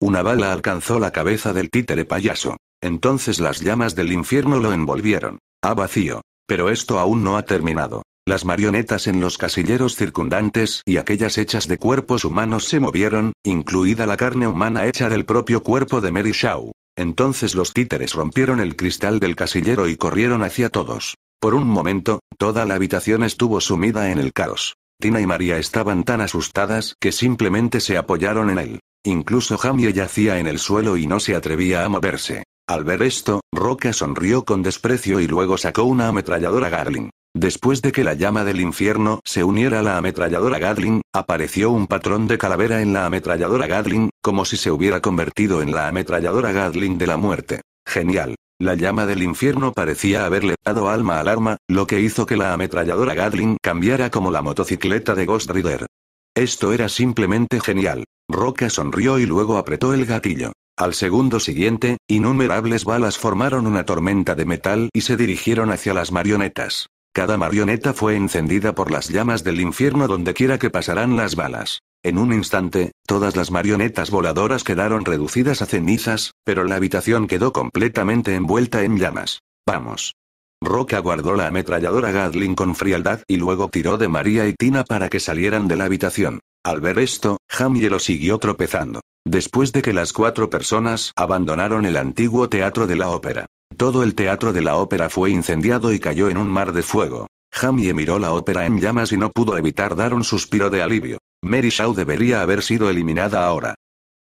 Una bala alcanzó la cabeza del títere payaso. Entonces las llamas del infierno lo envolvieron. A vacío. Pero esto aún no ha terminado. Las marionetas en los casilleros circundantes y aquellas hechas de cuerpos humanos se movieron, incluida la carne humana hecha del propio cuerpo de Mary Shaw. Entonces los títeres rompieron el cristal del casillero y corrieron hacia todos. Por un momento, toda la habitación estuvo sumida en el caos. Tina y María estaban tan asustadas que simplemente se apoyaron en él. Incluso Jamie yacía en el suelo y no se atrevía a moverse. Al ver esto, Roca sonrió con desprecio y luego sacó una ametralladora Gatling. Después de que la llama del infierno se uniera a la ametralladora Gatling, apareció un patrón de calavera en la ametralladora Gatling, como si se hubiera convertido en la ametralladora Gatling de la muerte. Genial. La llama del infierno parecía haberle dado alma al arma, lo que hizo que la ametralladora Gatling cambiara como la motocicleta de Ghost Rider. Esto era simplemente genial. Roca sonrió y luego apretó el gatillo. Al segundo siguiente, innumerables balas formaron una tormenta de metal y se dirigieron hacia las marionetas. Cada marioneta fue encendida por las llamas del infierno dondequiera que pasarán las balas. En un instante, todas las marionetas voladoras quedaron reducidas a cenizas, pero la habitación quedó completamente envuelta en llamas. Vamos. Roca guardó la ametralladora Gatling con frialdad y luego tiró de María y Tina para que salieran de la habitación. Al ver esto, Jamie lo siguió tropezando. Después de que las cuatro personas abandonaron el antiguo teatro de la ópera. Todo el teatro de la ópera fue incendiado y cayó en un mar de fuego. Jamie miró la ópera en llamas y no pudo evitar dar un suspiro de alivio. Mary Shaw debería haber sido eliminada ahora.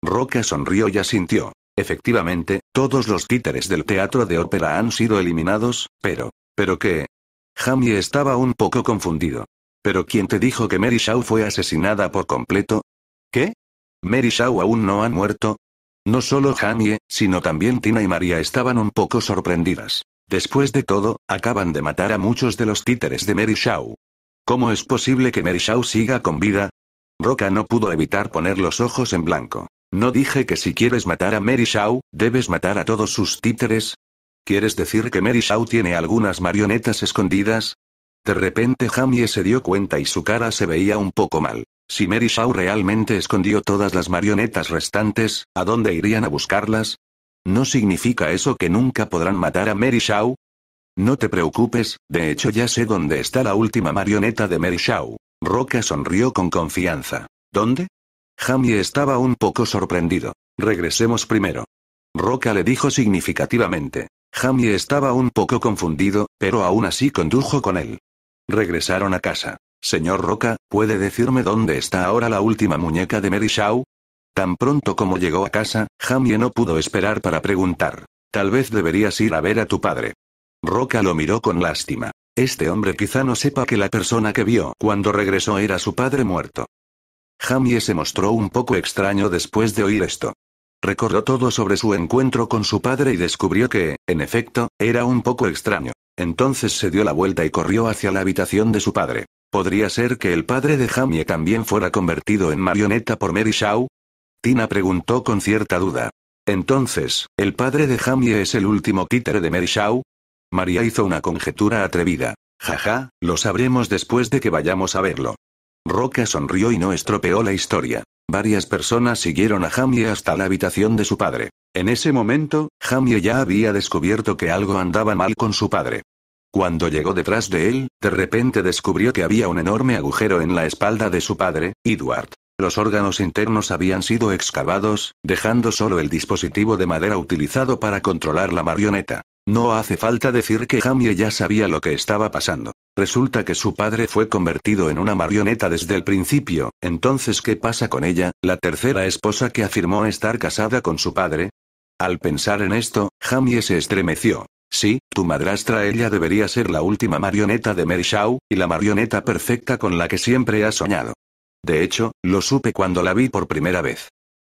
Roca sonrió y asintió. Efectivamente, todos los títeres del teatro de ópera han sido eliminados, pero... ¿Pero qué? Jamie estaba un poco confundido. ¿Pero quién te dijo que Mary Shaw fue asesinada por completo? ¿Qué? ¿Mary Shaw aún no ha muerto? No solo Jamie, sino también Tina y María estaban un poco sorprendidas. Después de todo, acaban de matar a muchos de los títeres de Mary Shaw. ¿Cómo es posible que Mary Shaw siga con vida? Roca no pudo evitar poner los ojos en blanco. ¿No dije que si quieres matar a Mary Shaw, debes matar a todos sus títeres? ¿Quieres decir que Mary Shaw tiene algunas marionetas escondidas? De repente Jamie se dio cuenta y su cara se veía un poco mal. Si Mary Shaw realmente escondió todas las marionetas restantes, ¿a dónde irían a buscarlas? ¿No significa eso que nunca podrán matar a Mary Shaw? No te preocupes, de hecho ya sé dónde está la última marioneta de Mary Shaw. Roca sonrió con confianza. ¿Dónde? Jamie estaba un poco sorprendido. Regresemos primero. Roca le dijo significativamente. Jamie estaba un poco confundido, pero aún así condujo con él. Regresaron a casa. Señor Roca, ¿puede decirme dónde está ahora la última muñeca de Mary Shaw? Tan pronto como llegó a casa, Jamie no pudo esperar para preguntar. Tal vez deberías ir a ver a tu padre. Roca lo miró con lástima. Este hombre quizá no sepa que la persona que vio cuando regresó era su padre muerto. Jamie se mostró un poco extraño después de oír esto. Recordó todo sobre su encuentro con su padre y descubrió que, en efecto, era un poco extraño. Entonces se dio la vuelta y corrió hacia la habitación de su padre. ¿Podría ser que el padre de Jamie también fuera convertido en marioneta por Mary Shaw? Tina preguntó con cierta duda. Entonces, ¿el padre de Jamie es el último títere de Mary Shaw? María hizo una conjetura atrevida. Jaja, lo sabremos después de que vayamos a verlo. Roca sonrió y no estropeó la historia. Varias personas siguieron a Jamie hasta la habitación de su padre. En ese momento, Jamie ya había descubierto que algo andaba mal con su padre. Cuando llegó detrás de él, de repente descubrió que había un enorme agujero en la espalda de su padre, Edward. Los órganos internos habían sido excavados, dejando solo el dispositivo de madera utilizado para controlar la marioneta. No hace falta decir que Jamie ya sabía lo que estaba pasando. Resulta que su padre fue convertido en una marioneta desde el principio, entonces ¿qué pasa con ella, la tercera esposa que afirmó estar casada con su padre? Al pensar en esto, Jamie se estremeció. Sí, tu madrastra ella debería ser la última marioneta de Mary Shaw, y la marioneta perfecta con la que siempre has soñado. De hecho, lo supe cuando la vi por primera vez.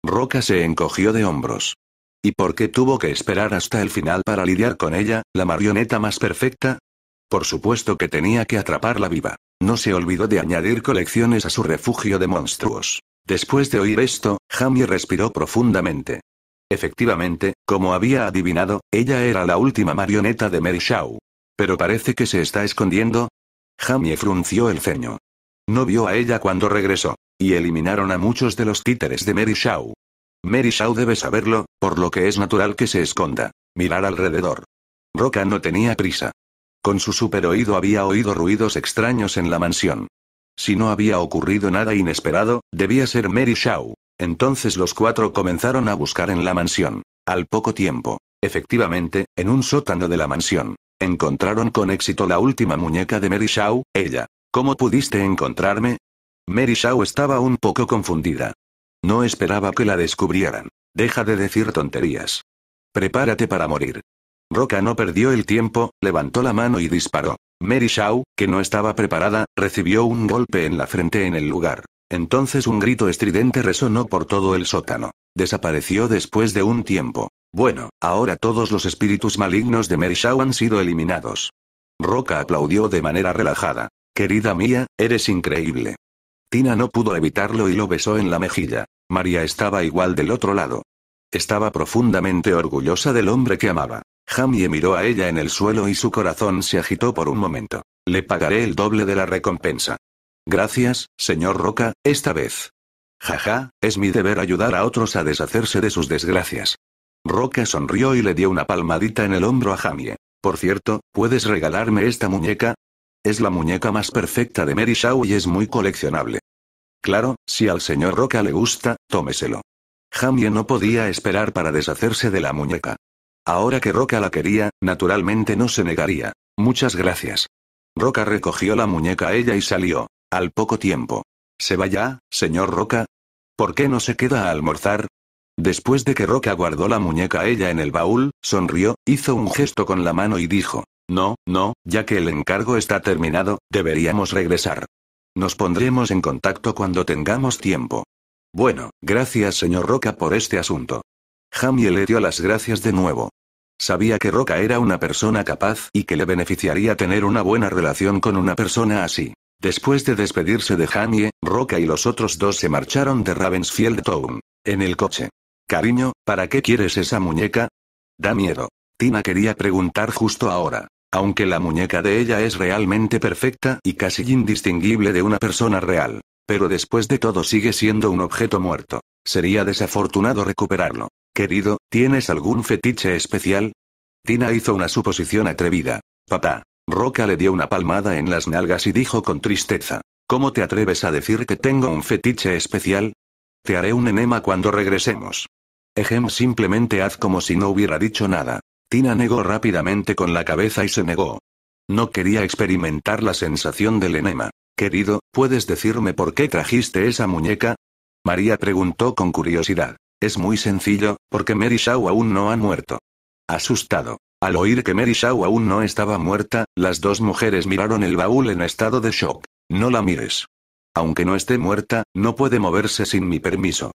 Roca se encogió de hombros. ¿Y por qué tuvo que esperar hasta el final para lidiar con ella, la marioneta más perfecta? Por supuesto que tenía que atraparla viva. No se olvidó de añadir colecciones a su refugio de monstruos. Después de oír esto, Jamie respiró profundamente. Efectivamente, como había adivinado, ella era la última marioneta de Mary Shaw. Pero parece que se está escondiendo. Jamie frunció el ceño. No vio a ella cuando regresó. Y eliminaron a muchos de los títeres de Mary Shaw. Mary Shaw debe saberlo, por lo que es natural que se esconda. Mirar alrededor. Roca no tenía prisa. Con su super oído había oído ruidos extraños en la mansión. Si no había ocurrido nada inesperado, debía ser Mary Shaw. Entonces los cuatro comenzaron a buscar en la mansión. Al poco tiempo, efectivamente, en un sótano de la mansión, encontraron con éxito la última muñeca de Mary Shaw, ella. ¿Cómo pudiste encontrarme? Mary Shaw estaba un poco confundida. No esperaba que la descubrieran. Deja de decir tonterías. Prepárate para morir. Roca no perdió el tiempo, levantó la mano y disparó. Mary Shaw, que no estaba preparada, recibió un golpe en la frente en el lugar. Entonces un grito estridente resonó por todo el sótano. Desapareció después de un tiempo. Bueno, ahora todos los espíritus malignos de Mary Shaw han sido eliminados. Roca aplaudió de manera relajada. Querida mía, eres increíble. Tina no pudo evitarlo y lo besó en la mejilla. María estaba igual del otro lado. Estaba profundamente orgullosa del hombre que amaba. Jamie miró a ella en el suelo y su corazón se agitó por un momento. Le pagaré el doble de la recompensa. Gracias, señor Roca, esta vez. Jaja, es mi deber ayudar a otros a deshacerse de sus desgracias. Roca sonrió y le dio una palmadita en el hombro a Jamie. Por cierto, ¿puedes regalarme esta muñeca? Es la muñeca más perfecta de Mary Shaw y es muy coleccionable. Claro, si al señor Roca le gusta, tómeselo. Jamie no podía esperar para deshacerse de la muñeca. Ahora que Roca la quería, naturalmente no se negaría. Muchas gracias. Roca recogió la muñeca a ella y salió. Al poco tiempo. ¿Se va ya, señor Roca? ¿Por qué no se queda a almorzar? Después de que Roca guardó la muñeca a ella en el baúl, sonrió, hizo un gesto con la mano y dijo, no, no, ya que el encargo está terminado, deberíamos regresar. Nos pondremos en contacto cuando tengamos tiempo. Bueno, gracias señor Roca por este asunto. Jamie le dio las gracias de nuevo. Sabía que Roca era una persona capaz y que le beneficiaría tener una buena relación con una persona así. Después de despedirse de Jamie, Roca y los otros dos se marcharon de Ravensfield Town. En el coche. Cariño, ¿para qué quieres esa muñeca? Da miedo. Tina quería preguntar justo ahora. Aunque la muñeca de ella es realmente perfecta y casi indistinguible de una persona real. Pero después de todo sigue siendo un objeto muerto. Sería desafortunado recuperarlo. Querido, ¿tienes algún fetiche especial? Tina hizo una suposición atrevida. Papá, Roca le dio una palmada en las nalgas y dijo con tristeza. ¿Cómo te atreves a decir que tengo un fetiche especial? Te haré un enema cuando regresemos. Ejem simplemente haz como si no hubiera dicho nada. Tina negó rápidamente con la cabeza y se negó. No quería experimentar la sensación del enema. Querido, ¿puedes decirme por qué trajiste esa muñeca? María preguntó con curiosidad. Es muy sencillo, porque Mary Shaw aún no ha muerto. Asustado. Al oír que Mary Shaw aún no estaba muerta, las dos mujeres miraron el baúl en estado de shock. No la mires. Aunque no esté muerta, no puede moverse sin mi permiso.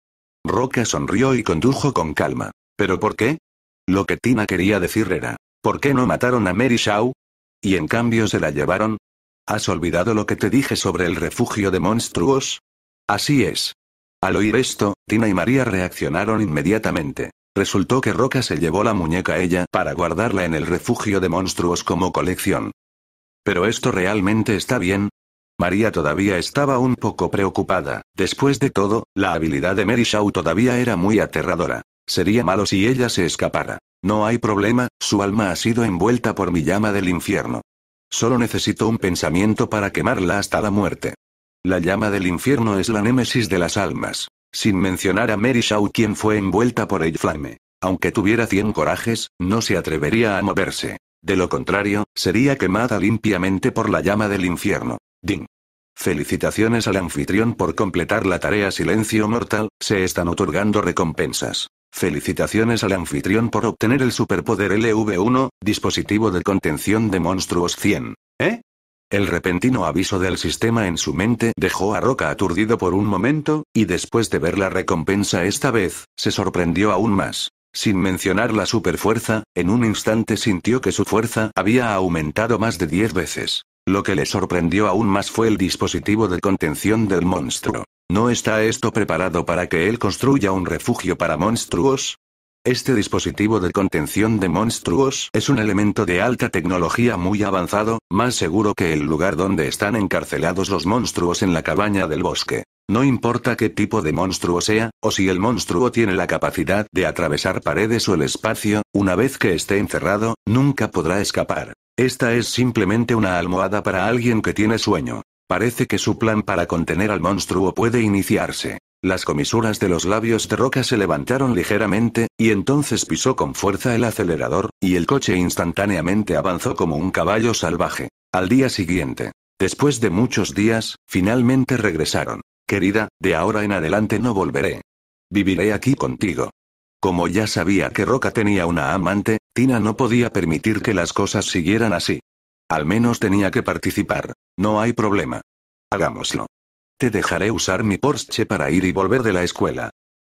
Roca sonrió y condujo con calma. ¿Pero por qué? Lo que Tina quería decir era, ¿por qué no mataron a Mary Shaw? ¿Y en cambio se la llevaron? ¿Has olvidado lo que te dije sobre el refugio de monstruos? Así es. Al oír esto, Tina y María reaccionaron inmediatamente. Resultó que Roca se llevó la muñeca a ella para guardarla en el refugio de monstruos como colección. ¿Pero esto realmente está bien? María todavía estaba un poco preocupada. Después de todo, la habilidad de Mary Shaw todavía era muy aterradora. Sería malo si ella se escapara. No hay problema, su alma ha sido envuelta por mi llama del infierno. Solo necesito un pensamiento para quemarla hasta la muerte. La llama del infierno es la némesis de las almas. Sin mencionar a Mary Shaw quien fue envuelta por el flame. Aunque tuviera cien corajes, no se atrevería a moverse. De lo contrario, sería quemada limpiamente por la llama del infierno. Ding. Felicitaciones al anfitrión por completar la tarea Silencio Mortal, se están otorgando recompensas. Felicitaciones al anfitrión por obtener el superpoder LV1, dispositivo de contención de monstruos 100. ¿Eh? El repentino aviso del sistema en su mente dejó a Roca aturdido por un momento, y después de ver la recompensa esta vez, se sorprendió aún más. Sin mencionar la superfuerza, en un instante sintió que su fuerza había aumentado más de 10 veces. Lo que le sorprendió aún más fue el dispositivo de contención del monstruo. ¿No está esto preparado para que él construya un refugio para monstruos? Este dispositivo de contención de monstruos es un elemento de alta tecnología muy avanzado, más seguro que el lugar donde están encarcelados los monstruos en la cabaña del bosque. No importa qué tipo de monstruo sea, o si el monstruo tiene la capacidad de atravesar paredes o el espacio, una vez que esté encerrado, nunca podrá escapar. Esta es simplemente una almohada para alguien que tiene sueño. Parece que su plan para contener al monstruo puede iniciarse. Las comisuras de los labios de Roca se levantaron ligeramente, y entonces pisó con fuerza el acelerador, y el coche instantáneamente avanzó como un caballo salvaje. Al día siguiente, después de muchos días, finalmente regresaron. Querida, de ahora en adelante no volveré. Viviré aquí contigo. Como ya sabía que Roca tenía una amante, Tina no podía permitir que las cosas siguieran así. Al menos tenía que participar. No hay problema. Hagámoslo. Te dejaré usar mi Porsche para ir y volver de la escuela.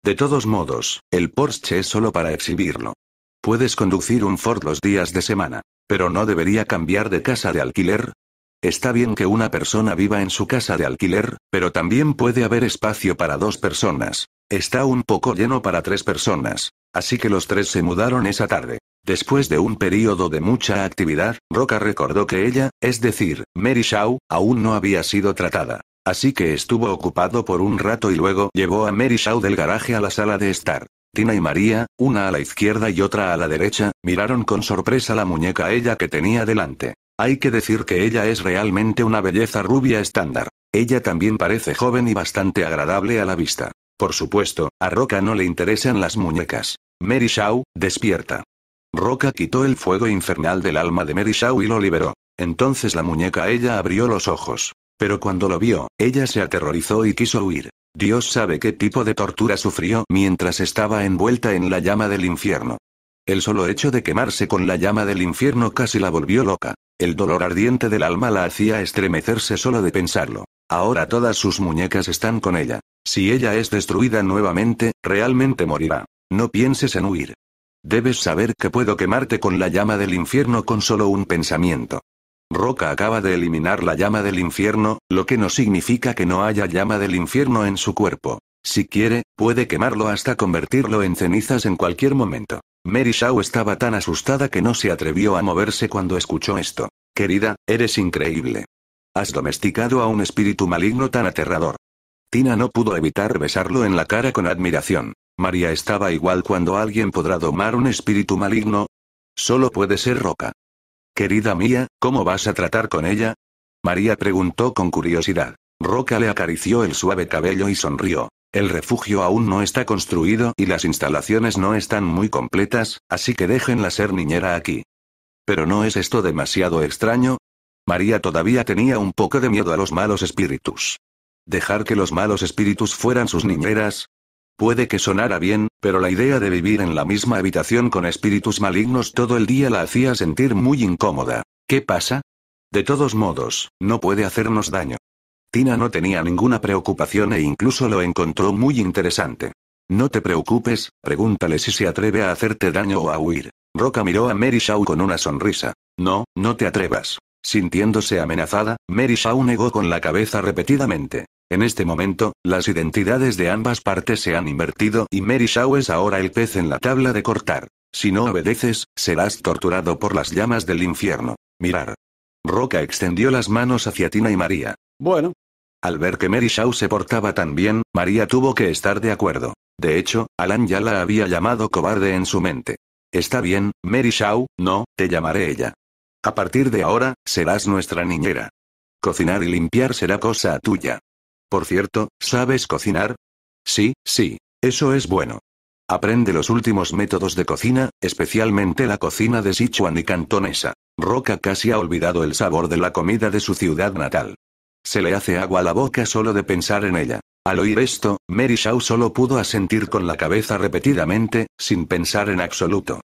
De todos modos, el Porsche es solo para exhibirlo. Puedes conducir un Ford los días de semana. Pero no debería cambiar de casa de alquiler, Está bien que una persona viva en su casa de alquiler, pero también puede haber espacio para dos personas. Está un poco lleno para tres personas. Así que los tres se mudaron esa tarde. Después de un período de mucha actividad, Roca recordó que ella, es decir, Mary Shaw, aún no había sido tratada. Así que estuvo ocupado por un rato y luego llevó a Mary Shaw del garaje a la sala de estar. Tina y María, una a la izquierda y otra a la derecha, miraron con sorpresa la muñeca ella que tenía delante. Hay que decir que ella es realmente una belleza rubia estándar. Ella también parece joven y bastante agradable a la vista. Por supuesto, a Roca no le interesan las muñecas. Mary Shaw, despierta. Roca quitó el fuego infernal del alma de Mary Shaw y lo liberó. Entonces la muñeca ella abrió los ojos. Pero cuando lo vio, ella se aterrorizó y quiso huir. Dios sabe qué tipo de tortura sufrió mientras estaba envuelta en la llama del infierno. El solo hecho de quemarse con la llama del infierno casi la volvió loca. El dolor ardiente del alma la hacía estremecerse solo de pensarlo. Ahora todas sus muñecas están con ella. Si ella es destruida nuevamente, realmente morirá. No pienses en huir. Debes saber que puedo quemarte con la llama del infierno con solo un pensamiento. Roca acaba de eliminar la llama del infierno, lo que no significa que no haya llama del infierno en su cuerpo. Si quiere, puede quemarlo hasta convertirlo en cenizas en cualquier momento. Mary Shaw estaba tan asustada que no se atrevió a moverse cuando escuchó esto. Querida, eres increíble. Has domesticado a un espíritu maligno tan aterrador. Tina no pudo evitar besarlo en la cara con admiración. María estaba igual cuando alguien podrá domar un espíritu maligno. Solo puede ser Roca. Querida mía, ¿cómo vas a tratar con ella? María preguntó con curiosidad. Roca le acarició el suave cabello y sonrió. El refugio aún no está construido y las instalaciones no están muy completas, así que déjenla ser niñera aquí. Pero ¿no es esto demasiado extraño? María todavía tenía un poco de miedo a los malos espíritus. ¿Dejar que los malos espíritus fueran sus niñeras? Puede que sonara bien, pero la idea de vivir en la misma habitación con espíritus malignos todo el día la hacía sentir muy incómoda. ¿Qué pasa? De todos modos, no puede hacernos daño. Tina no tenía ninguna preocupación e incluso lo encontró muy interesante. No te preocupes, pregúntale si se atreve a hacerte daño o a huir. Roca miró a Mary Shaw con una sonrisa. No, no te atrevas. Sintiéndose amenazada, Mary Shaw negó con la cabeza repetidamente. En este momento, las identidades de ambas partes se han invertido y Mary Shaw es ahora el pez en la tabla de cortar. Si no obedeces, serás torturado por las llamas del infierno. Mirar. Roca extendió las manos hacia Tina y María. Bueno. Al ver que Mary Shaw se portaba tan bien, María tuvo que estar de acuerdo. De hecho, Alan ya la había llamado cobarde en su mente. Está bien, Mary Shaw, no, te llamaré ella. A partir de ahora, serás nuestra niñera. Cocinar y limpiar será cosa tuya. Por cierto, ¿sabes cocinar? Sí, sí, eso es bueno. Aprende los últimos métodos de cocina, especialmente la cocina de Sichuan y cantonesa. Roca casi ha olvidado el sabor de la comida de su ciudad natal. Se le hace agua a la boca solo de pensar en ella. Al oír esto, Mary Shaw solo pudo asentir con la cabeza repetidamente, sin pensar en absoluto.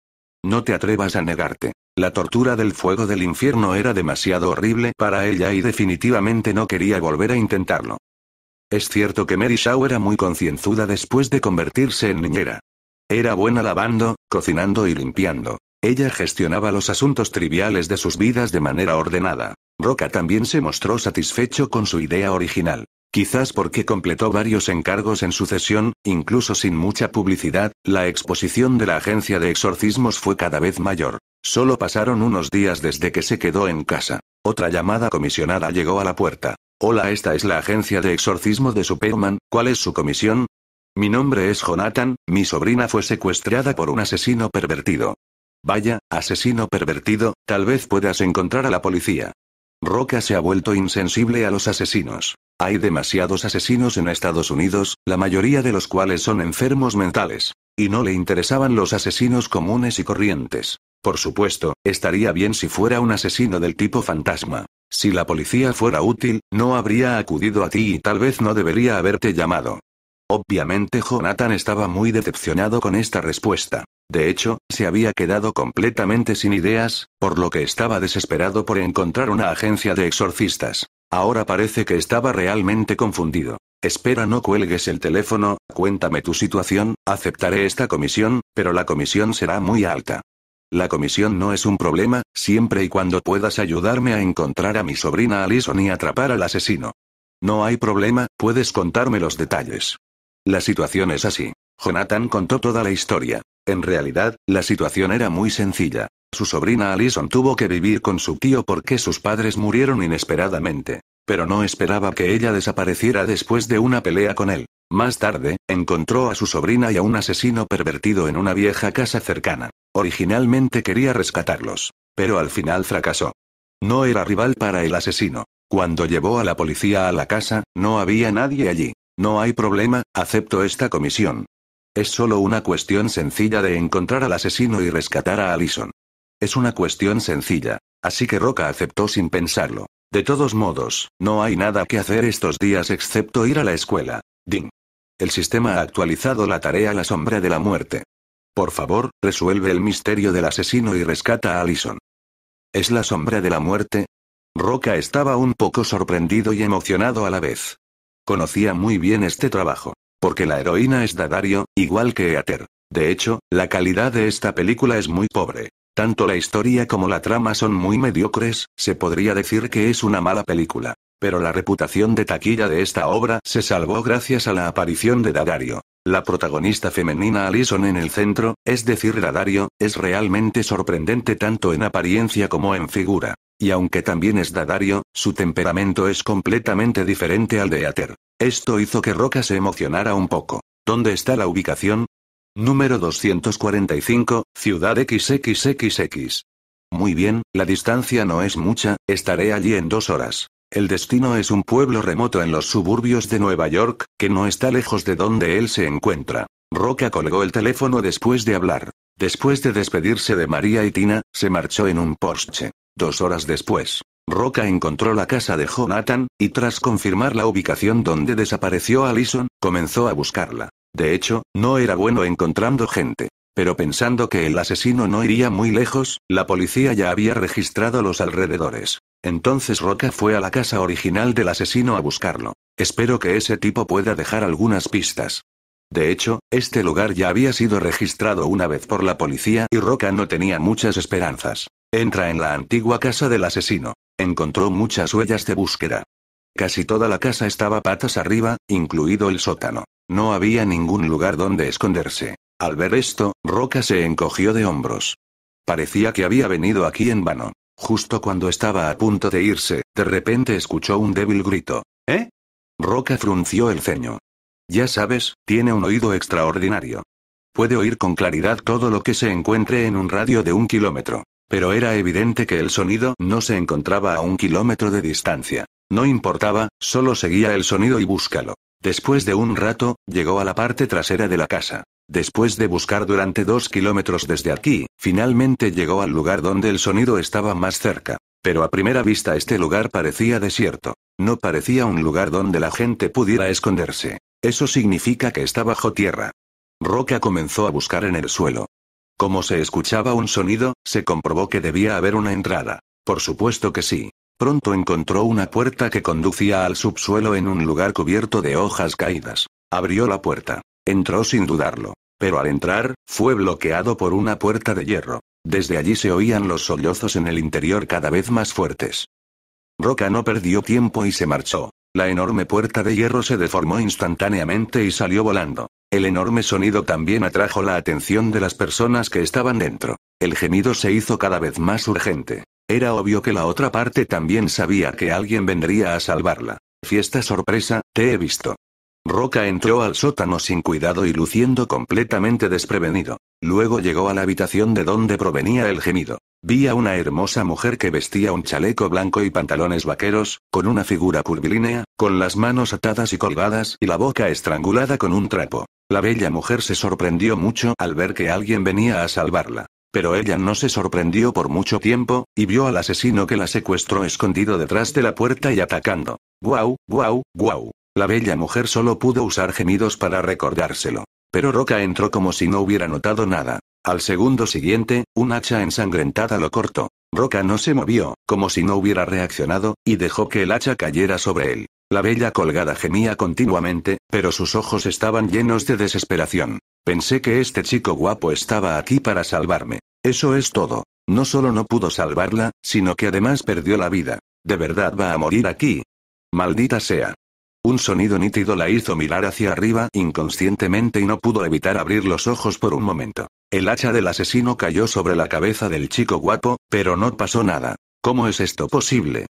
No te atrevas a negarte. La tortura del fuego del infierno era demasiado horrible para ella y definitivamente no quería volver a intentarlo. Es cierto que Mary Shaw era muy concienzuda después de convertirse en niñera. Era buena lavando, cocinando y limpiando. Ella gestionaba los asuntos triviales de sus vidas de manera ordenada. Roca también se mostró satisfecho con su idea original. Quizás porque completó varios encargos en sucesión, incluso sin mucha publicidad, la exposición de la agencia de exorcismos fue cada vez mayor. Solo pasaron unos días desde que se quedó en casa. Otra llamada comisionada llegó a la puerta. Hola, esta es la agencia de exorcismo de Superman, ¿cuál es su comisión? Mi nombre es Jonathan, mi sobrina fue secuestrada por un asesino pervertido. Vaya, asesino pervertido, tal vez puedas encontrar a la policía. Roca se ha vuelto insensible a los asesinos. Hay demasiados asesinos en Estados Unidos, la mayoría de los cuales son enfermos mentales. Y no le interesaban los asesinos comunes y corrientes. Por supuesto, estaría bien si fuera un asesino del tipo fantasma. Si la policía fuera útil, no habría acudido a ti y tal vez no debería haberte llamado. Obviamente Jonathan estaba muy decepcionado con esta respuesta. De hecho, se había quedado completamente sin ideas, por lo que estaba desesperado por encontrar una agencia de exorcistas. Ahora parece que estaba realmente confundido. Espera, no cuelgues el teléfono, cuéntame tu situación, aceptaré esta comisión, pero la comisión será muy alta. La comisión no es un problema, siempre y cuando puedas ayudarme a encontrar a mi sobrina Alison y atrapar al asesino. No hay problema, puedes contarme los detalles. La situación es así. Jonathan contó toda la historia. En realidad, la situación era muy sencilla. Su sobrina Alison tuvo que vivir con su tío porque sus padres murieron inesperadamente. Pero no esperaba que ella desapareciera después de una pelea con él. Más tarde, encontró a su sobrina y a un asesino pervertido en una vieja casa cercana. Originalmente quería rescatarlos. Pero al final fracasó. No era rival para el asesino. Cuando llevó a la policía a la casa, no había nadie allí. No hay problema, acepto esta comisión. Es solo una cuestión sencilla de encontrar al asesino y rescatar a Allison. Es una cuestión sencilla. Así que Roca aceptó sin pensarlo. De todos modos, no hay nada que hacer estos días excepto ir a la escuela. Ding. El sistema ha actualizado la tarea La sombra de la muerte. Por favor, resuelve el misterio del asesino y rescata a Allison. ¿Es la sombra de la muerte? Roca estaba un poco sorprendido y emocionado a la vez. Conocía muy bien este trabajo. Porque la heroína es Dadario, igual que Eater. De hecho, la calidad de esta película es muy pobre. Tanto la historia como la trama son muy mediocres, se podría decir que es una mala película. Pero la reputación de taquilla de esta obra se salvó gracias a la aparición de Dadario. La protagonista femenina Alison en el centro, es decir Dadario, es realmente sorprendente tanto en apariencia como en figura. Y aunque también es Dadario, su temperamento es completamente diferente al de Ater. Esto hizo que Roca se emocionara un poco. ¿Dónde está la ubicación? Número 245, Ciudad XXXX. Muy bien, la distancia no es mucha, estaré allí en dos horas. El destino es un pueblo remoto en los suburbios de Nueva York, que no está lejos de donde él se encuentra. Roca colgó el teléfono después de hablar. Después de despedirse de María y Tina, se marchó en un Porsche. Dos horas después, Roca encontró la casa de Jonathan, y tras confirmar la ubicación donde desapareció Allison, comenzó a buscarla. De hecho, no era bueno encontrando gente. Pero pensando que el asesino no iría muy lejos, la policía ya había registrado los alrededores. Entonces Roca fue a la casa original del asesino a buscarlo. Espero que ese tipo pueda dejar algunas pistas. De hecho, este lugar ya había sido registrado una vez por la policía y Roca no tenía muchas esperanzas. Entra en la antigua casa del asesino. Encontró muchas huellas de búsqueda. Casi toda la casa estaba patas arriba, incluido el sótano. No había ningún lugar donde esconderse. Al ver esto, Roca se encogió de hombros. Parecía que había venido aquí en vano. Justo cuando estaba a punto de irse, de repente escuchó un débil grito. ¿Eh? Roca frunció el ceño. Ya sabes, tiene un oído extraordinario. Puede oír con claridad todo lo que se encuentre en un radio de un kilómetro. Pero era evidente que el sonido no se encontraba a un kilómetro de distancia. No importaba, solo seguía el sonido y búscalo. Después de un rato, llegó a la parte trasera de la casa. Después de buscar durante dos kilómetros desde aquí, finalmente llegó al lugar donde el sonido estaba más cerca. Pero a primera vista este lugar parecía desierto. No parecía un lugar donde la gente pudiera esconderse. Eso significa que está bajo tierra. Roca comenzó a buscar en el suelo. Como se escuchaba un sonido, se comprobó que debía haber una entrada. Por supuesto que sí. Pronto encontró una puerta que conducía al subsuelo en un lugar cubierto de hojas caídas. Abrió la puerta. Entró sin dudarlo. Pero al entrar, fue bloqueado por una puerta de hierro. Desde allí se oían los sollozos en el interior cada vez más fuertes. Roca no perdió tiempo y se marchó. La enorme puerta de hierro se deformó instantáneamente y salió volando. El enorme sonido también atrajo la atención de las personas que estaban dentro. El gemido se hizo cada vez más urgente. Era obvio que la otra parte también sabía que alguien vendría a salvarla. Fiesta sorpresa, te he visto. Roca entró al sótano sin cuidado y luciendo completamente desprevenido. Luego llegó a la habitación de donde provenía el gemido. Vi a una hermosa mujer que vestía un chaleco blanco y pantalones vaqueros, con una figura curvilínea, con las manos atadas y colgadas y la boca estrangulada con un trapo. La bella mujer se sorprendió mucho al ver que alguien venía a salvarla. Pero ella no se sorprendió por mucho tiempo, y vio al asesino que la secuestró escondido detrás de la puerta y atacando. ¡Guau, guau, guau! La bella mujer solo pudo usar gemidos para recordárselo. Pero Roca entró como si no hubiera notado nada. Al segundo siguiente, un hacha ensangrentada lo cortó. Roca no se movió, como si no hubiera reaccionado, y dejó que el hacha cayera sobre él. La bella colgada gemía continuamente, pero sus ojos estaban llenos de desesperación. Pensé que este chico guapo estaba aquí para salvarme. Eso es todo. No solo no pudo salvarla, sino que además perdió la vida. ¿De verdad va a morir aquí? Maldita sea. Un sonido nítido la hizo mirar hacia arriba inconscientemente y no pudo evitar abrir los ojos por un momento. El hacha del asesino cayó sobre la cabeza del chico guapo, pero no pasó nada. ¿Cómo es esto posible?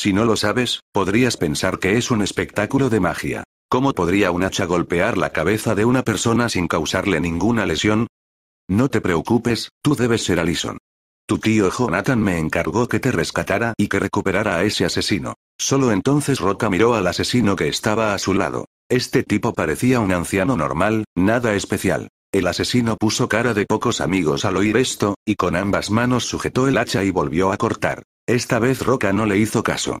Si no lo sabes, podrías pensar que es un espectáculo de magia. ¿Cómo podría un hacha golpear la cabeza de una persona sin causarle ninguna lesión? No te preocupes, tú debes ser Alison. Tu tío Jonathan me encargó que te rescatara y que recuperara a ese asesino. Solo entonces Roca miró al asesino que estaba a su lado. Este tipo parecía un anciano normal, nada especial. El asesino puso cara de pocos amigos al oír esto, y con ambas manos sujetó el hacha y volvió a cortar. Esta vez Roca no le hizo caso.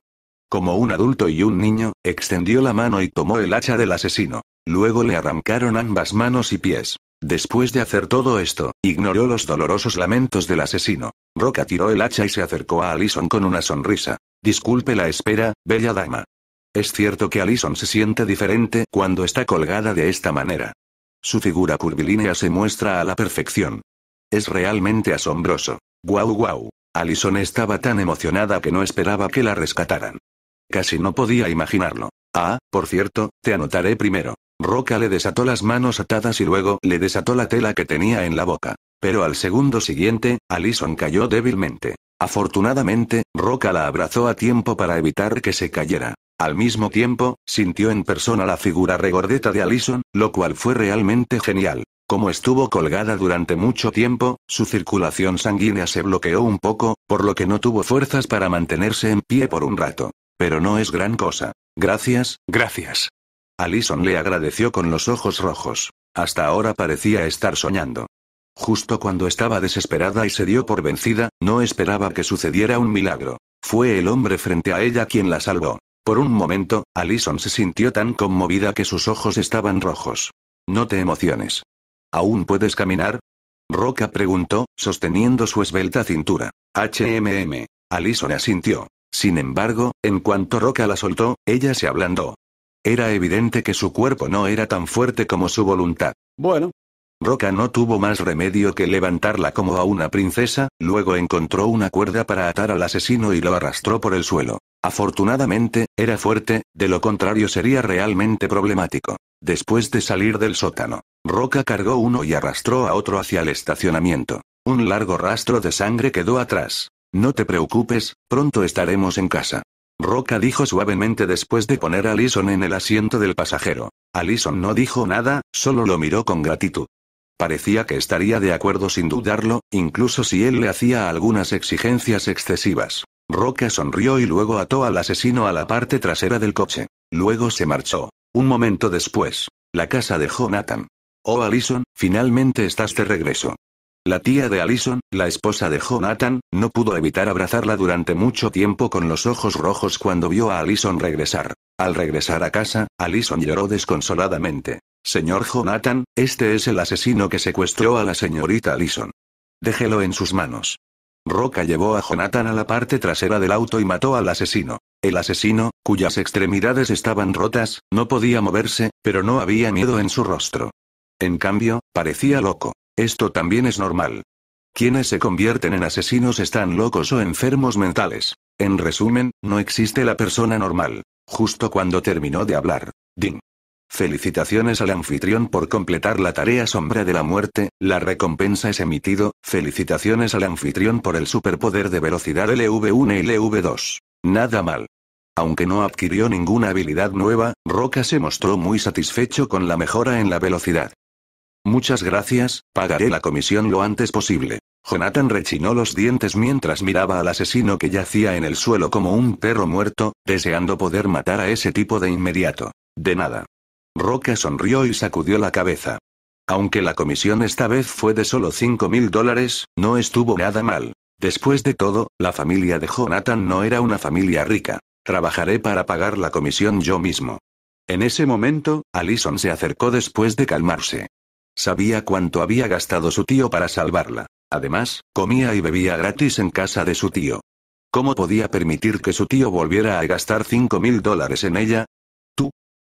Como un adulto y un niño, extendió la mano y tomó el hacha del asesino. Luego le arrancaron ambas manos y pies. Después de hacer todo esto, ignoró los dolorosos lamentos del asesino. Roca tiró el hacha y se acercó a Alison con una sonrisa. Disculpe la espera, bella dama. Es cierto que Alison se siente diferente cuando está colgada de esta manera. Su figura curvilínea se muestra a la perfección. Es realmente asombroso. Guau guau. Alison estaba tan emocionada que no esperaba que la rescataran. Casi no podía imaginarlo. Ah, por cierto, te anotaré primero. Roca le desató las manos atadas y luego le desató la tela que tenía en la boca. Pero al segundo siguiente, Alison cayó débilmente. Afortunadamente, Roca la abrazó a tiempo para evitar que se cayera. Al mismo tiempo, sintió en persona la figura regordeta de Alison, lo cual fue realmente genial. Como estuvo colgada durante mucho tiempo, su circulación sanguínea se bloqueó un poco, por lo que no tuvo fuerzas para mantenerse en pie por un rato. Pero no es gran cosa. Gracias, gracias. Alison le agradeció con los ojos rojos. Hasta ahora parecía estar soñando. Justo cuando estaba desesperada y se dio por vencida, no esperaba que sucediera un milagro. Fue el hombre frente a ella quien la salvó. Por un momento, Alison se sintió tan conmovida que sus ojos estaban rojos. No te emociones. ¿Aún puedes caminar? Roca preguntó, sosteniendo su esbelta cintura. HMM. Alison asintió. Sin embargo, en cuanto Roca la soltó, ella se ablandó. Era evidente que su cuerpo no era tan fuerte como su voluntad. Bueno. Roca no tuvo más remedio que levantarla como a una princesa, luego encontró una cuerda para atar al asesino y lo arrastró por el suelo. Afortunadamente, era fuerte, de lo contrario sería realmente problemático. Después de salir del sótano, Roca cargó uno y arrastró a otro hacia el estacionamiento. Un largo rastro de sangre quedó atrás. No te preocupes, pronto estaremos en casa. Roca dijo suavemente después de poner a Lison en el asiento del pasajero. Alison no dijo nada, solo lo miró con gratitud. Parecía que estaría de acuerdo sin dudarlo, incluso si él le hacía algunas exigencias excesivas. Roca sonrió y luego ató al asesino a la parte trasera del coche. Luego se marchó. Un momento después. La casa de Jonathan. Oh Alison, finalmente estás de regreso. La tía de Alison, la esposa de Jonathan, no pudo evitar abrazarla durante mucho tiempo con los ojos rojos cuando vio a Alison regresar. Al regresar a casa, Alison lloró desconsoladamente. Señor Jonathan, este es el asesino que secuestró a la señorita Alison. Déjelo en sus manos. Roca llevó a Jonathan a la parte trasera del auto y mató al asesino. El asesino, cuyas extremidades estaban rotas, no podía moverse, pero no había miedo en su rostro. En cambio, parecía loco. Esto también es normal. Quienes se convierten en asesinos están locos o enfermos mentales. En resumen, no existe la persona normal. Justo cuando terminó de hablar. Ding. Felicitaciones al anfitrión por completar la tarea Sombra de la Muerte, la recompensa es emitido, felicitaciones al anfitrión por el superpoder de velocidad LV1 y LV2. Nada mal. Aunque no adquirió ninguna habilidad nueva, Roca se mostró muy satisfecho con la mejora en la velocidad. Muchas gracias, pagaré la comisión lo antes posible. Jonathan rechinó los dientes mientras miraba al asesino que yacía en el suelo como un perro muerto, deseando poder matar a ese tipo de inmediato. De nada. Roca sonrió y sacudió la cabeza. Aunque la comisión esta vez fue de solo 5 mil dólares, no estuvo nada mal. Después de todo, la familia de Jonathan no era una familia rica. Trabajaré para pagar la comisión yo mismo. En ese momento, Allison se acercó después de calmarse. Sabía cuánto había gastado su tío para salvarla. Además, comía y bebía gratis en casa de su tío. ¿Cómo podía permitir que su tío volviera a gastar 5 mil dólares en ella?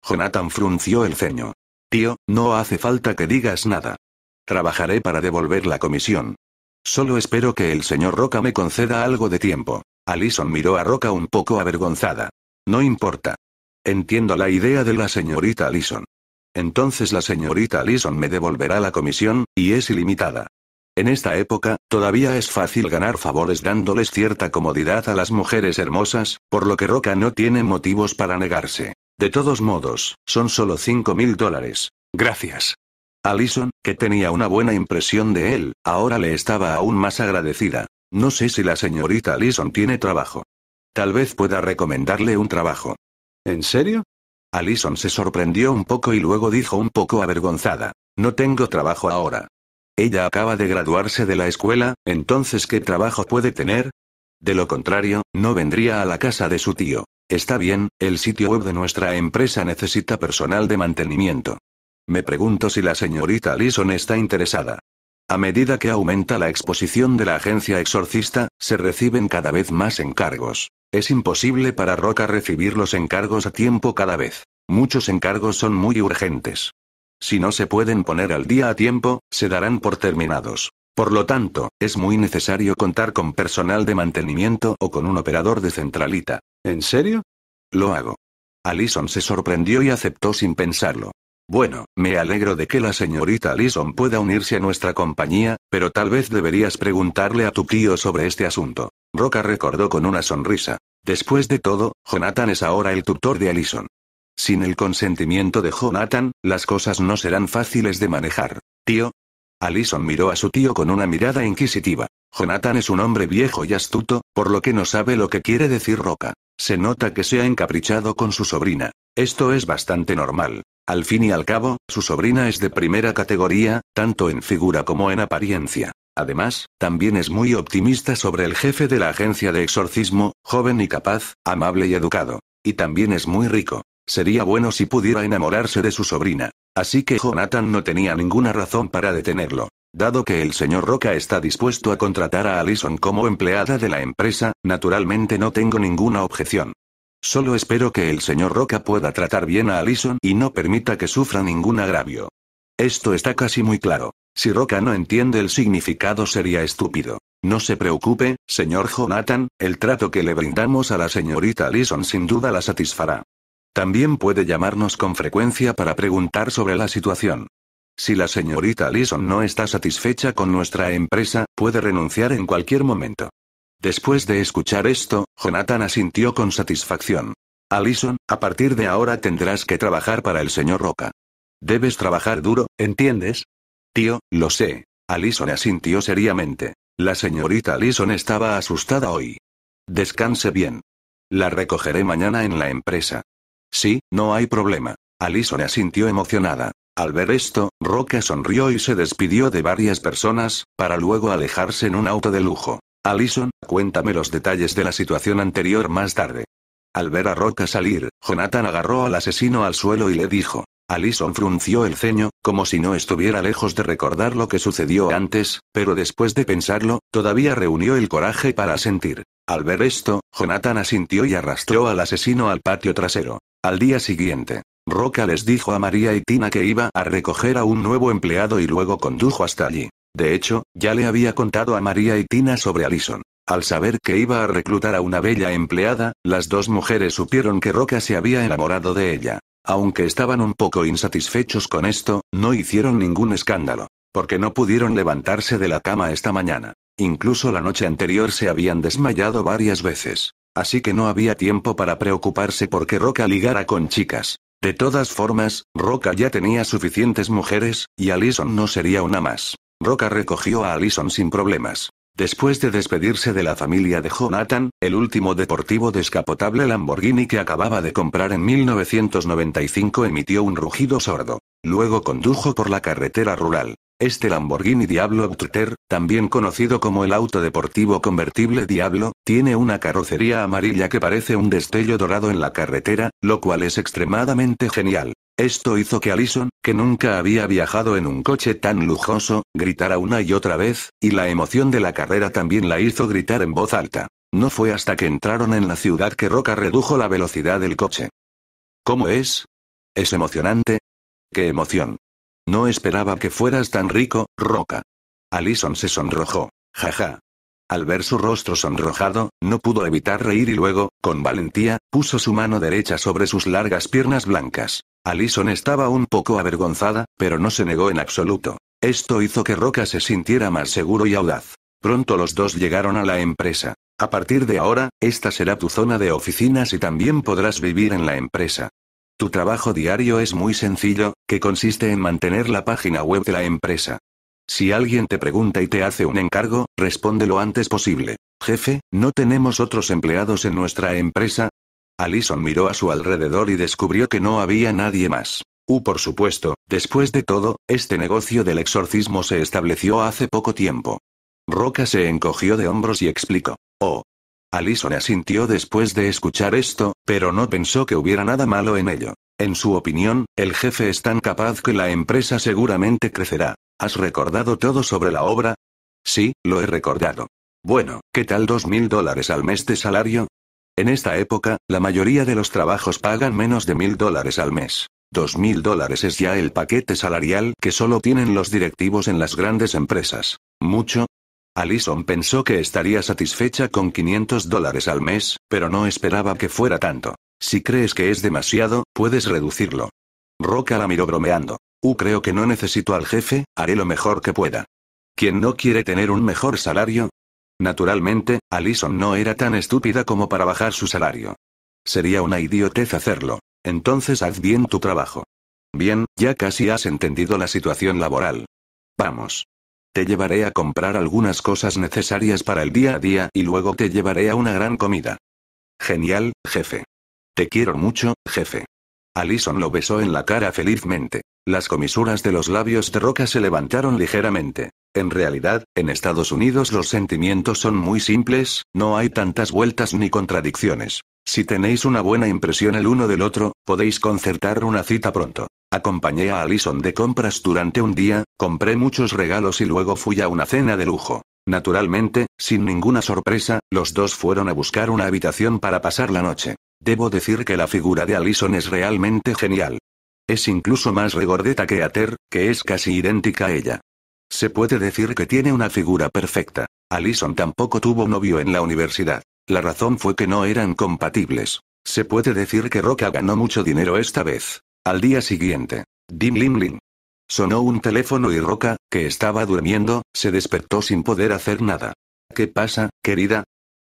Jonathan frunció el ceño. Tío, no hace falta que digas nada. Trabajaré para devolver la comisión. Solo espero que el señor Roca me conceda algo de tiempo. Alison miró a Roca un poco avergonzada. No importa. Entiendo la idea de la señorita Alison. Entonces la señorita Alison me devolverá la comisión, y es ilimitada. En esta época, todavía es fácil ganar favores dándoles cierta comodidad a las mujeres hermosas, por lo que Roca no tiene motivos para negarse. De todos modos, son solo 5 mil dólares. Gracias. Allison, que tenía una buena impresión de él, ahora le estaba aún más agradecida. No sé si la señorita Allison tiene trabajo. Tal vez pueda recomendarle un trabajo. ¿En serio? Allison se sorprendió un poco y luego dijo un poco avergonzada. No tengo trabajo ahora. Ella acaba de graduarse de la escuela, entonces ¿qué trabajo puede tener? De lo contrario, no vendría a la casa de su tío. Está bien, el sitio web de nuestra empresa necesita personal de mantenimiento. Me pregunto si la señorita Lison está interesada. A medida que aumenta la exposición de la agencia exorcista, se reciben cada vez más encargos. Es imposible para Roca recibir los encargos a tiempo cada vez. Muchos encargos son muy urgentes. Si no se pueden poner al día a tiempo, se darán por terminados. Por lo tanto, es muy necesario contar con personal de mantenimiento o con un operador de centralita. ¿En serio? Lo hago. Alison se sorprendió y aceptó sin pensarlo. Bueno, me alegro de que la señorita Alison pueda unirse a nuestra compañía, pero tal vez deberías preguntarle a tu tío sobre este asunto. Roca recordó con una sonrisa. Después de todo, Jonathan es ahora el tutor de Alison. Sin el consentimiento de Jonathan, las cosas no serán fáciles de manejar. Tío, Alison miró a su tío con una mirada inquisitiva. Jonathan es un hombre viejo y astuto, por lo que no sabe lo que quiere decir Roca. Se nota que se ha encaprichado con su sobrina. Esto es bastante normal. Al fin y al cabo, su sobrina es de primera categoría, tanto en figura como en apariencia. Además, también es muy optimista sobre el jefe de la agencia de exorcismo, joven y capaz, amable y educado. Y también es muy rico. Sería bueno si pudiera enamorarse de su sobrina. Así que Jonathan no tenía ninguna razón para detenerlo. Dado que el señor Roca está dispuesto a contratar a Allison como empleada de la empresa, naturalmente no tengo ninguna objeción. Solo espero que el señor Roca pueda tratar bien a Allison y no permita que sufra ningún agravio. Esto está casi muy claro. Si Roca no entiende el significado sería estúpido. No se preocupe, señor Jonathan, el trato que le brindamos a la señorita Allison sin duda la satisfará. También puede llamarnos con frecuencia para preguntar sobre la situación. Si la señorita Allison no está satisfecha con nuestra empresa, puede renunciar en cualquier momento. Después de escuchar esto, Jonathan asintió con satisfacción. Alison, a partir de ahora tendrás que trabajar para el señor Roca. Debes trabajar duro, ¿entiendes? Tío, lo sé. Alison asintió seriamente. La señorita Alison estaba asustada hoy. Descanse bien. La recogeré mañana en la empresa. Sí, no hay problema. Alison asintió emocionada. Al ver esto, Roca sonrió y se despidió de varias personas, para luego alejarse en un auto de lujo. Alison, cuéntame los detalles de la situación anterior más tarde. Al ver a Roca salir, Jonathan agarró al asesino al suelo y le dijo. Alison frunció el ceño, como si no estuviera lejos de recordar lo que sucedió antes, pero después de pensarlo, todavía reunió el coraje para sentir. Al ver esto, Jonathan asintió y arrastró al asesino al patio trasero. Al día siguiente, Roca les dijo a María y Tina que iba a recoger a un nuevo empleado y luego condujo hasta allí. De hecho, ya le había contado a María y Tina sobre Alison. Al saber que iba a reclutar a una bella empleada, las dos mujeres supieron que Roca se había enamorado de ella. Aunque estaban un poco insatisfechos con esto, no hicieron ningún escándalo. Porque no pudieron levantarse de la cama esta mañana. Incluso la noche anterior se habían desmayado varias veces. Así que no había tiempo para preocuparse porque Roca ligara con chicas. De todas formas, Roca ya tenía suficientes mujeres, y Alison no sería una más. Roca recogió a Alison sin problemas. Después de despedirse de la familia de Jonathan, el último deportivo descapotable Lamborghini que acababa de comprar en 1995 emitió un rugido sordo. Luego condujo por la carretera rural. Este Lamborghini Diablo Outrider, también conocido como el auto deportivo convertible Diablo, tiene una carrocería amarilla que parece un destello dorado en la carretera, lo cual es extremadamente genial. Esto hizo que Alison, que nunca había viajado en un coche tan lujoso, gritara una y otra vez, y la emoción de la carrera también la hizo gritar en voz alta. No fue hasta que entraron en la ciudad que Roca redujo la velocidad del coche. ¿Cómo es? ¿Es emocionante? ¡Qué emoción! No esperaba que fueras tan rico, Roca. Alison se sonrojó. Jaja. Al ver su rostro sonrojado, no pudo evitar reír y luego, con valentía, puso su mano derecha sobre sus largas piernas blancas. Alison estaba un poco avergonzada, pero no se negó en absoluto. Esto hizo que Roca se sintiera más seguro y audaz. Pronto los dos llegaron a la empresa. A partir de ahora, esta será tu zona de oficinas y también podrás vivir en la empresa. Tu trabajo diario es muy sencillo, que consiste en mantener la página web de la empresa. Si alguien te pregunta y te hace un encargo, responde lo antes posible. Jefe, ¿no tenemos otros empleados en nuestra empresa? Alison miró a su alrededor y descubrió que no había nadie más. Uh, por supuesto, después de todo, este negocio del exorcismo se estableció hace poco tiempo. Roca se encogió de hombros y explicó. Oh. Alison asintió después de escuchar esto, pero no pensó que hubiera nada malo en ello. En su opinión, el jefe es tan capaz que la empresa seguramente crecerá. ¿Has recordado todo sobre la obra? Sí, lo he recordado. Bueno, ¿qué tal dos mil dólares al mes de salario? En esta época, la mayoría de los trabajos pagan menos de mil dólares al mes. Dos mil dólares es ya el paquete salarial que solo tienen los directivos en las grandes empresas. ¿Mucho? Alison pensó que estaría satisfecha con 500 dólares al mes, pero no esperaba que fuera tanto. Si crees que es demasiado, puedes reducirlo. Roca la miró bromeando. Uh, creo que no necesito al jefe, haré lo mejor que pueda. ¿Quién no quiere tener un mejor salario? Naturalmente, Alison no era tan estúpida como para bajar su salario. Sería una idiotez hacerlo. Entonces haz bien tu trabajo. Bien, ya casi has entendido la situación laboral. Vamos. Te llevaré a comprar algunas cosas necesarias para el día a día y luego te llevaré a una gran comida. Genial, jefe. Te quiero mucho, jefe. Alison lo besó en la cara felizmente. Las comisuras de los labios de Roca se levantaron ligeramente. En realidad, en Estados Unidos los sentimientos son muy simples, no hay tantas vueltas ni contradicciones. Si tenéis una buena impresión el uno del otro, podéis concertar una cita pronto. Acompañé a Alison de compras durante un día, compré muchos regalos y luego fui a una cena de lujo. Naturalmente, sin ninguna sorpresa, los dos fueron a buscar una habitación para pasar la noche. Debo decir que la figura de Alison es realmente genial. Es incluso más regordeta que Ater, que es casi idéntica a ella. Se puede decir que tiene una figura perfecta. Alison tampoco tuvo novio en la universidad. La razón fue que no eran compatibles. Se puede decir que Roca ganó mucho dinero esta vez. Al día siguiente. Dim lim lim. Sonó un teléfono y Roca, que estaba durmiendo, se despertó sin poder hacer nada. ¿Qué pasa, querida?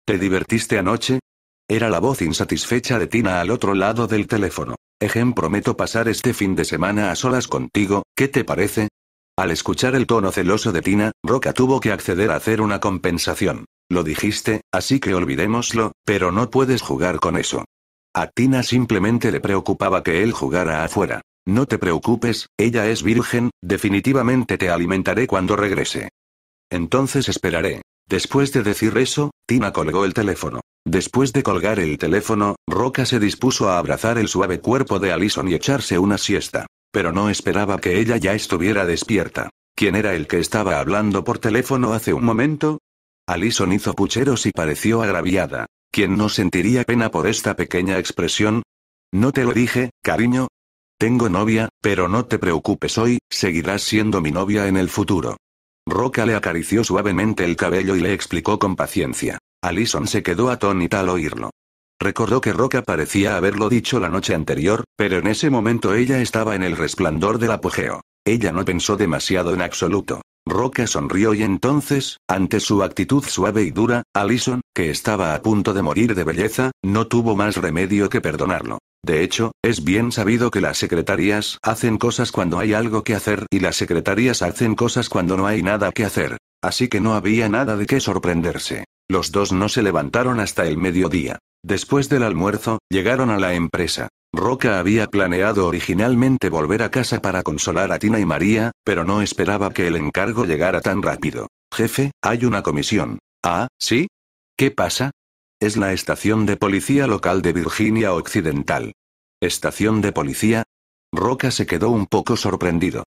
¿Te divertiste anoche? Era la voz insatisfecha de Tina al otro lado del teléfono. Ejem, prometo pasar este fin de semana a solas contigo, ¿qué te parece? Al escuchar el tono celoso de Tina, Roca tuvo que acceder a hacer una compensación. Lo dijiste, así que olvidémoslo, pero no puedes jugar con eso. A Tina simplemente le preocupaba que él jugara afuera. No te preocupes, ella es virgen, definitivamente te alimentaré cuando regrese. Entonces esperaré. Después de decir eso, Tina colgó el teléfono. Después de colgar el teléfono, Roca se dispuso a abrazar el suave cuerpo de Allison y echarse una siesta. Pero no esperaba que ella ya estuviera despierta. ¿Quién era el que estaba hablando por teléfono hace un momento? Allison hizo pucheros y pareció agraviada. ¿Quién no sentiría pena por esta pequeña expresión? No te lo dije, cariño. Tengo novia, pero no te preocupes hoy, seguirás siendo mi novia en el futuro. Roca le acarició suavemente el cabello y le explicó con paciencia. Alison se quedó atónita al oírlo. Recordó que Roca parecía haberlo dicho la noche anterior, pero en ese momento ella estaba en el resplandor del apogeo. Ella no pensó demasiado en absoluto. Roca sonrió y entonces, ante su actitud suave y dura, Alison, que estaba a punto de morir de belleza, no tuvo más remedio que perdonarlo. De hecho, es bien sabido que las secretarías hacen cosas cuando hay algo que hacer y las secretarías hacen cosas cuando no hay nada que hacer. Así que no había nada de qué sorprenderse. Los dos no se levantaron hasta el mediodía. Después del almuerzo, llegaron a la empresa. Roca había planeado originalmente volver a casa para consolar a Tina y María, pero no esperaba que el encargo llegara tan rápido. Jefe, hay una comisión. Ah, ¿sí? ¿Qué pasa? Es la estación de policía local de Virginia Occidental. ¿Estación de policía? Roca se quedó un poco sorprendido.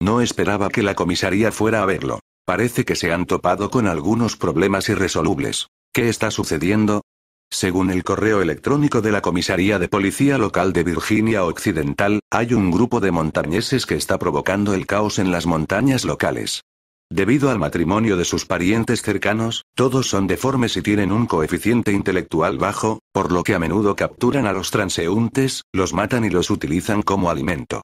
No esperaba que la comisaría fuera a verlo. Parece que se han topado con algunos problemas irresolubles. ¿Qué está sucediendo? Según el correo electrónico de la Comisaría de Policía Local de Virginia Occidental, hay un grupo de montañeses que está provocando el caos en las montañas locales. Debido al matrimonio de sus parientes cercanos, todos son deformes y tienen un coeficiente intelectual bajo, por lo que a menudo capturan a los transeúntes, los matan y los utilizan como alimento.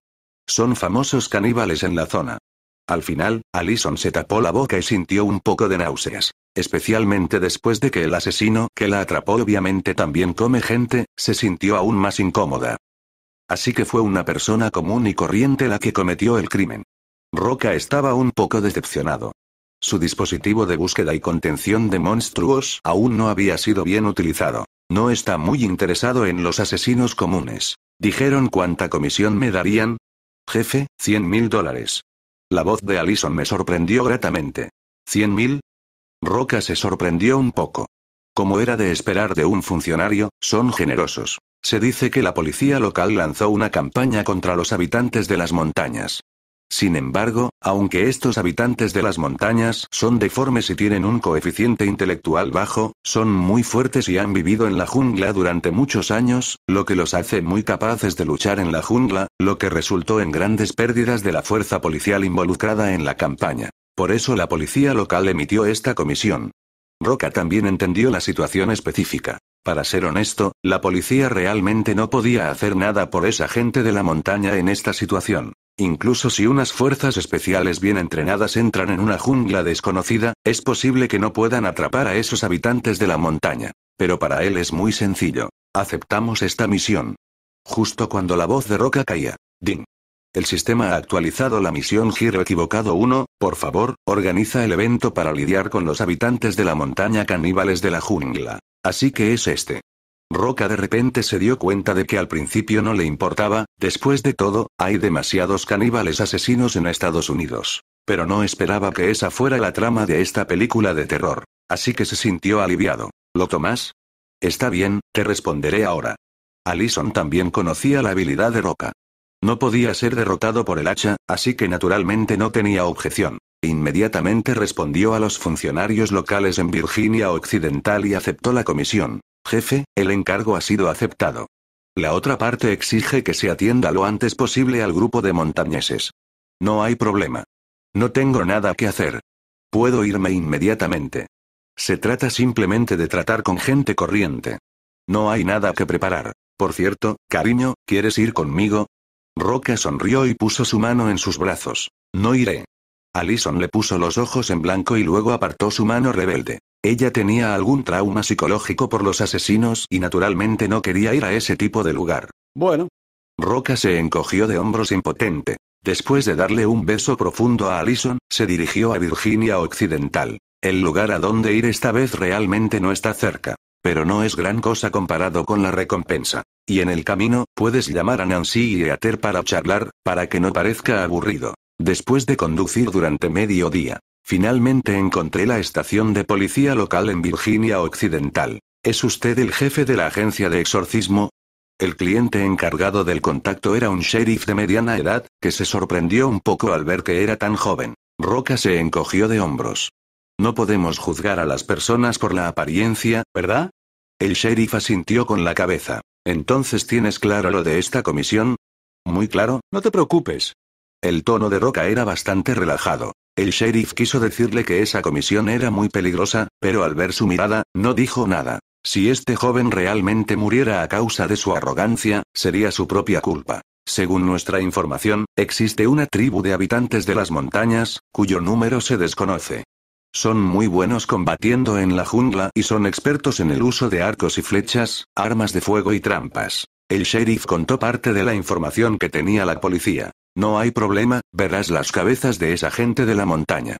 Son famosos caníbales en la zona. Al final, Allison se tapó la boca y sintió un poco de náuseas. Especialmente después de que el asesino que la atrapó obviamente también come gente, se sintió aún más incómoda. Así que fue una persona común y corriente la que cometió el crimen. Roca estaba un poco decepcionado. Su dispositivo de búsqueda y contención de monstruos aún no había sido bien utilizado. No está muy interesado en los asesinos comunes. Dijeron cuánta comisión me darían. Jefe, 100 mil dólares. La voz de Allison me sorprendió gratamente. ¿Cien mil? Roca se sorprendió un poco. Como era de esperar de un funcionario, son generosos. Se dice que la policía local lanzó una campaña contra los habitantes de las montañas. Sin embargo, aunque estos habitantes de las montañas son deformes y tienen un coeficiente intelectual bajo, son muy fuertes y han vivido en la jungla durante muchos años, lo que los hace muy capaces de luchar en la jungla, lo que resultó en grandes pérdidas de la fuerza policial involucrada en la campaña. Por eso la policía local emitió esta comisión. Roca también entendió la situación específica. Para ser honesto, la policía realmente no podía hacer nada por esa gente de la montaña en esta situación. Incluso si unas fuerzas especiales bien entrenadas entran en una jungla desconocida, es posible que no puedan atrapar a esos habitantes de la montaña. Pero para él es muy sencillo. Aceptamos esta misión. Justo cuando la voz de Roca caía. Ding. El sistema ha actualizado la misión Giro Equivocado 1, por favor, organiza el evento para lidiar con los habitantes de la montaña caníbales de la jungla. Así que es este. Roca de repente se dio cuenta de que al principio no le importaba, después de todo, hay demasiados caníbales asesinos en Estados Unidos. Pero no esperaba que esa fuera la trama de esta película de terror. Así que se sintió aliviado. ¿Lo tomas? Está bien, te responderé ahora. Allison también conocía la habilidad de Roca. No podía ser derrotado por el hacha, así que naturalmente no tenía objeción. Inmediatamente respondió a los funcionarios locales en Virginia Occidental y aceptó la comisión. Jefe, el encargo ha sido aceptado. La otra parte exige que se atienda lo antes posible al grupo de montañeses. No hay problema. No tengo nada que hacer. Puedo irme inmediatamente. Se trata simplemente de tratar con gente corriente. No hay nada que preparar. Por cierto, cariño, ¿quieres ir conmigo? Roca sonrió y puso su mano en sus brazos. No iré. Alison le puso los ojos en blanco y luego apartó su mano rebelde. Ella tenía algún trauma psicológico por los asesinos y naturalmente no quería ir a ese tipo de lugar. Bueno. Roca se encogió de hombros impotente. Después de darle un beso profundo a Allison, se dirigió a Virginia Occidental. El lugar a donde ir esta vez realmente no está cerca. Pero no es gran cosa comparado con la recompensa. Y en el camino, puedes llamar a Nancy y a Ter para charlar, para que no parezca aburrido. Después de conducir durante medio día, finalmente encontré la estación de policía local en Virginia Occidental. ¿Es usted el jefe de la agencia de exorcismo? El cliente encargado del contacto era un sheriff de mediana edad, que se sorprendió un poco al ver que era tan joven. Roca se encogió de hombros. No podemos juzgar a las personas por la apariencia, ¿verdad? El sheriff asintió con la cabeza. Entonces tienes claro lo de esta comisión? Muy claro, no te preocupes. El tono de Roca era bastante relajado. El sheriff quiso decirle que esa comisión era muy peligrosa, pero al ver su mirada, no dijo nada. Si este joven realmente muriera a causa de su arrogancia, sería su propia culpa. Según nuestra información, existe una tribu de habitantes de las montañas, cuyo número se desconoce. Son muy buenos combatiendo en la jungla y son expertos en el uso de arcos y flechas, armas de fuego y trampas. El sheriff contó parte de la información que tenía la policía. No hay problema, verás las cabezas de esa gente de la montaña.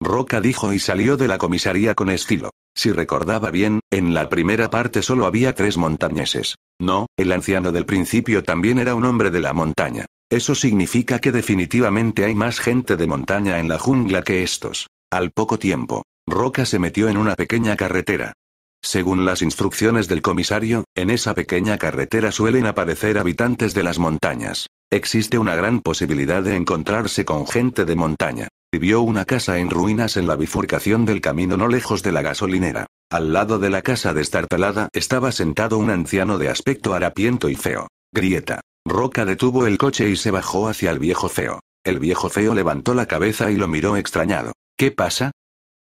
Roca dijo y salió de la comisaría con estilo. Si recordaba bien, en la primera parte solo había tres montañeses. No, el anciano del principio también era un hombre de la montaña. Eso significa que definitivamente hay más gente de montaña en la jungla que estos. Al poco tiempo, Roca se metió en una pequeña carretera. Según las instrucciones del comisario, en esa pequeña carretera suelen aparecer habitantes de las montañas. Existe una gran posibilidad de encontrarse con gente de montaña. Vivió una casa en ruinas en la bifurcación del camino no lejos de la gasolinera. Al lado de la casa destartalada estaba sentado un anciano de aspecto harapiento y feo. Grieta. Roca detuvo el coche y se bajó hacia el viejo feo. El viejo feo levantó la cabeza y lo miró extrañado. ¿Qué pasa?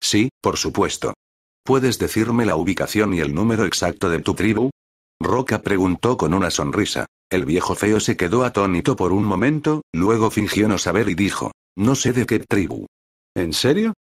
Sí, por supuesto. ¿Puedes decirme la ubicación y el número exacto de tu tribu? Roca preguntó con una sonrisa. El viejo feo se quedó atónito por un momento, luego fingió no saber y dijo, no sé de qué tribu. ¿En serio?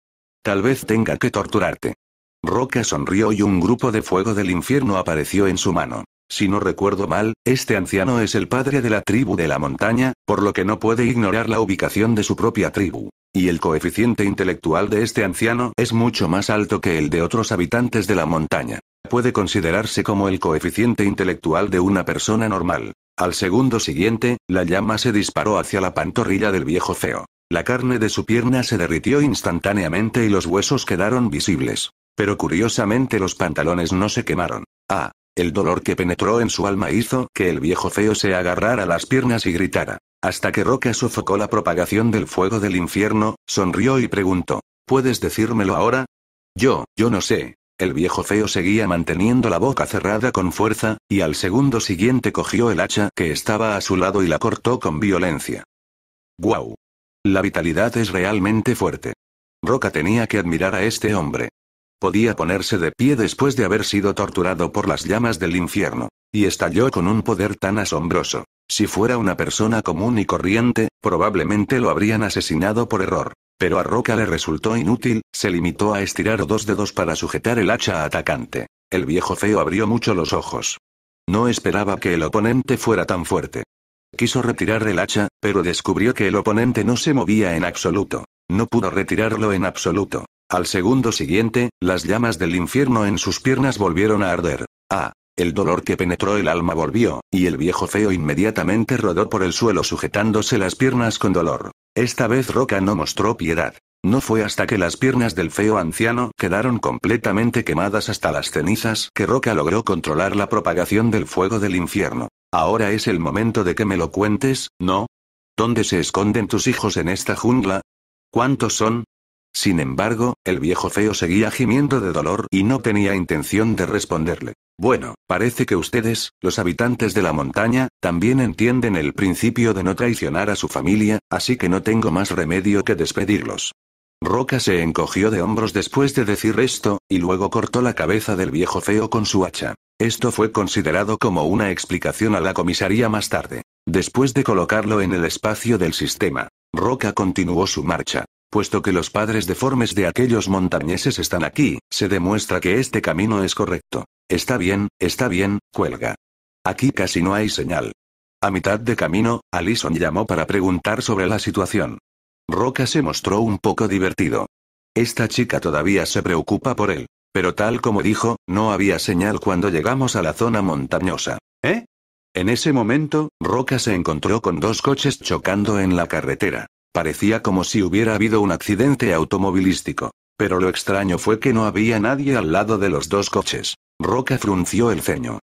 Tal vez tenga que torturarte. Roca sonrió y un grupo de fuego del infierno apareció en su mano. Si no recuerdo mal, este anciano es el padre de la tribu de la montaña, por lo que no puede ignorar la ubicación de su propia tribu. Y el coeficiente intelectual de este anciano es mucho más alto que el de otros habitantes de la montaña. Puede considerarse como el coeficiente intelectual de una persona normal. Al segundo siguiente, la llama se disparó hacia la pantorrilla del viejo feo. La carne de su pierna se derritió instantáneamente y los huesos quedaron visibles. Pero curiosamente los pantalones no se quemaron. Ah, el dolor que penetró en su alma hizo que el viejo feo se agarrara las piernas y gritara. Hasta que Roca sofocó la propagación del fuego del infierno, sonrió y preguntó, ¿puedes decírmelo ahora? Yo, yo no sé. El viejo feo seguía manteniendo la boca cerrada con fuerza, y al segundo siguiente cogió el hacha que estaba a su lado y la cortó con violencia. ¡Guau! La vitalidad es realmente fuerte. Roca tenía que admirar a este hombre. Podía ponerse de pie después de haber sido torturado por las llamas del infierno. Y estalló con un poder tan asombroso. Si fuera una persona común y corriente, probablemente lo habrían asesinado por error. Pero a Roca le resultó inútil, se limitó a estirar dos dedos para sujetar el hacha atacante. El viejo feo abrió mucho los ojos. No esperaba que el oponente fuera tan fuerte. Quiso retirar el hacha, pero descubrió que el oponente no se movía en absoluto. No pudo retirarlo en absoluto. Al segundo siguiente, las llamas del infierno en sus piernas volvieron a arder. Ah, el dolor que penetró el alma volvió, y el viejo feo inmediatamente rodó por el suelo sujetándose las piernas con dolor. Esta vez Roca no mostró piedad. No fue hasta que las piernas del feo anciano quedaron completamente quemadas hasta las cenizas que Roca logró controlar la propagación del fuego del infierno. Ahora es el momento de que me lo cuentes, ¿no? ¿Dónde se esconden tus hijos en esta jungla? ¿Cuántos son? Sin embargo, el viejo feo seguía gimiendo de dolor y no tenía intención de responderle. Bueno, parece que ustedes, los habitantes de la montaña, también entienden el principio de no traicionar a su familia, así que no tengo más remedio que despedirlos. Roca se encogió de hombros después de decir esto, y luego cortó la cabeza del viejo feo con su hacha. Esto fue considerado como una explicación a la comisaría más tarde. Después de colocarlo en el espacio del sistema, Roca continuó su marcha. Puesto que los padres deformes de aquellos montañeses están aquí, se demuestra que este camino es correcto. Está bien, está bien, cuelga. Aquí casi no hay señal. A mitad de camino, Alison llamó para preguntar sobre la situación. Roca se mostró un poco divertido. Esta chica todavía se preocupa por él. Pero tal como dijo, no había señal cuando llegamos a la zona montañosa. ¿Eh? En ese momento, Roca se encontró con dos coches chocando en la carretera. Parecía como si hubiera habido un accidente automovilístico. Pero lo extraño fue que no había nadie al lado de los dos coches. Roca frunció el ceño.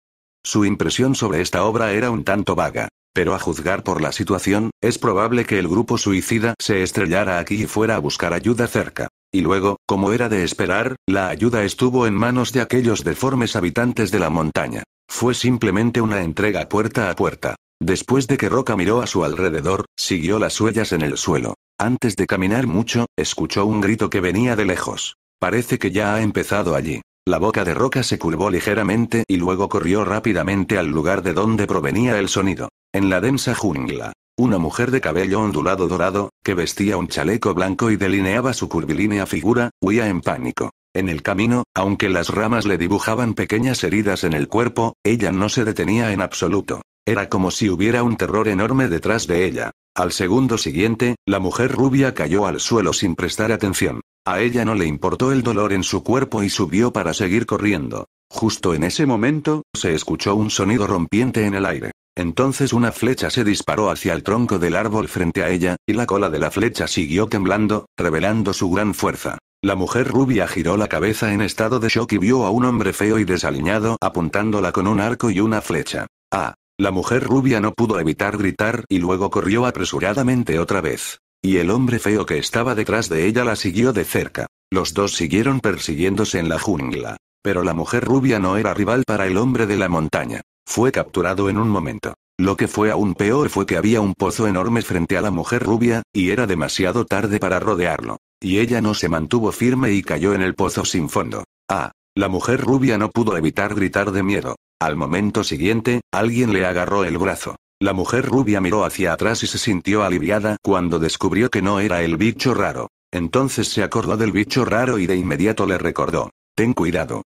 Su impresión sobre esta obra era un tanto vaga. Pero a juzgar por la situación, es probable que el grupo suicida se estrellara aquí y fuera a buscar ayuda cerca. Y luego, como era de esperar, la ayuda estuvo en manos de aquellos deformes habitantes de la montaña. Fue simplemente una entrega puerta a puerta. Después de que Roca miró a su alrededor, siguió las huellas en el suelo. Antes de caminar mucho, escuchó un grito que venía de lejos. Parece que ya ha empezado allí. La boca de Roca se curvó ligeramente y luego corrió rápidamente al lugar de donde provenía el sonido. En la densa jungla, una mujer de cabello ondulado dorado, que vestía un chaleco blanco y delineaba su curvilínea figura, huía en pánico. En el camino, aunque las ramas le dibujaban pequeñas heridas en el cuerpo, ella no se detenía en absoluto. Era como si hubiera un terror enorme detrás de ella. Al segundo siguiente, la mujer rubia cayó al suelo sin prestar atención. A ella no le importó el dolor en su cuerpo y subió para seguir corriendo. Justo en ese momento, se escuchó un sonido rompiente en el aire. Entonces una flecha se disparó hacia el tronco del árbol frente a ella, y la cola de la flecha siguió temblando, revelando su gran fuerza. La mujer rubia giró la cabeza en estado de shock y vio a un hombre feo y desaliñado apuntándola con un arco y una flecha. Ah, la mujer rubia no pudo evitar gritar y luego corrió apresuradamente otra vez. Y el hombre feo que estaba detrás de ella la siguió de cerca. Los dos siguieron persiguiéndose en la jungla. Pero la mujer rubia no era rival para el hombre de la montaña. Fue capturado en un momento. Lo que fue aún peor fue que había un pozo enorme frente a la mujer rubia, y era demasiado tarde para rodearlo. Y ella no se mantuvo firme y cayó en el pozo sin fondo. Ah, la mujer rubia no pudo evitar gritar de miedo. Al momento siguiente, alguien le agarró el brazo. La mujer rubia miró hacia atrás y se sintió aliviada cuando descubrió que no era el bicho raro. Entonces se acordó del bicho raro y de inmediato le recordó. Ten cuidado.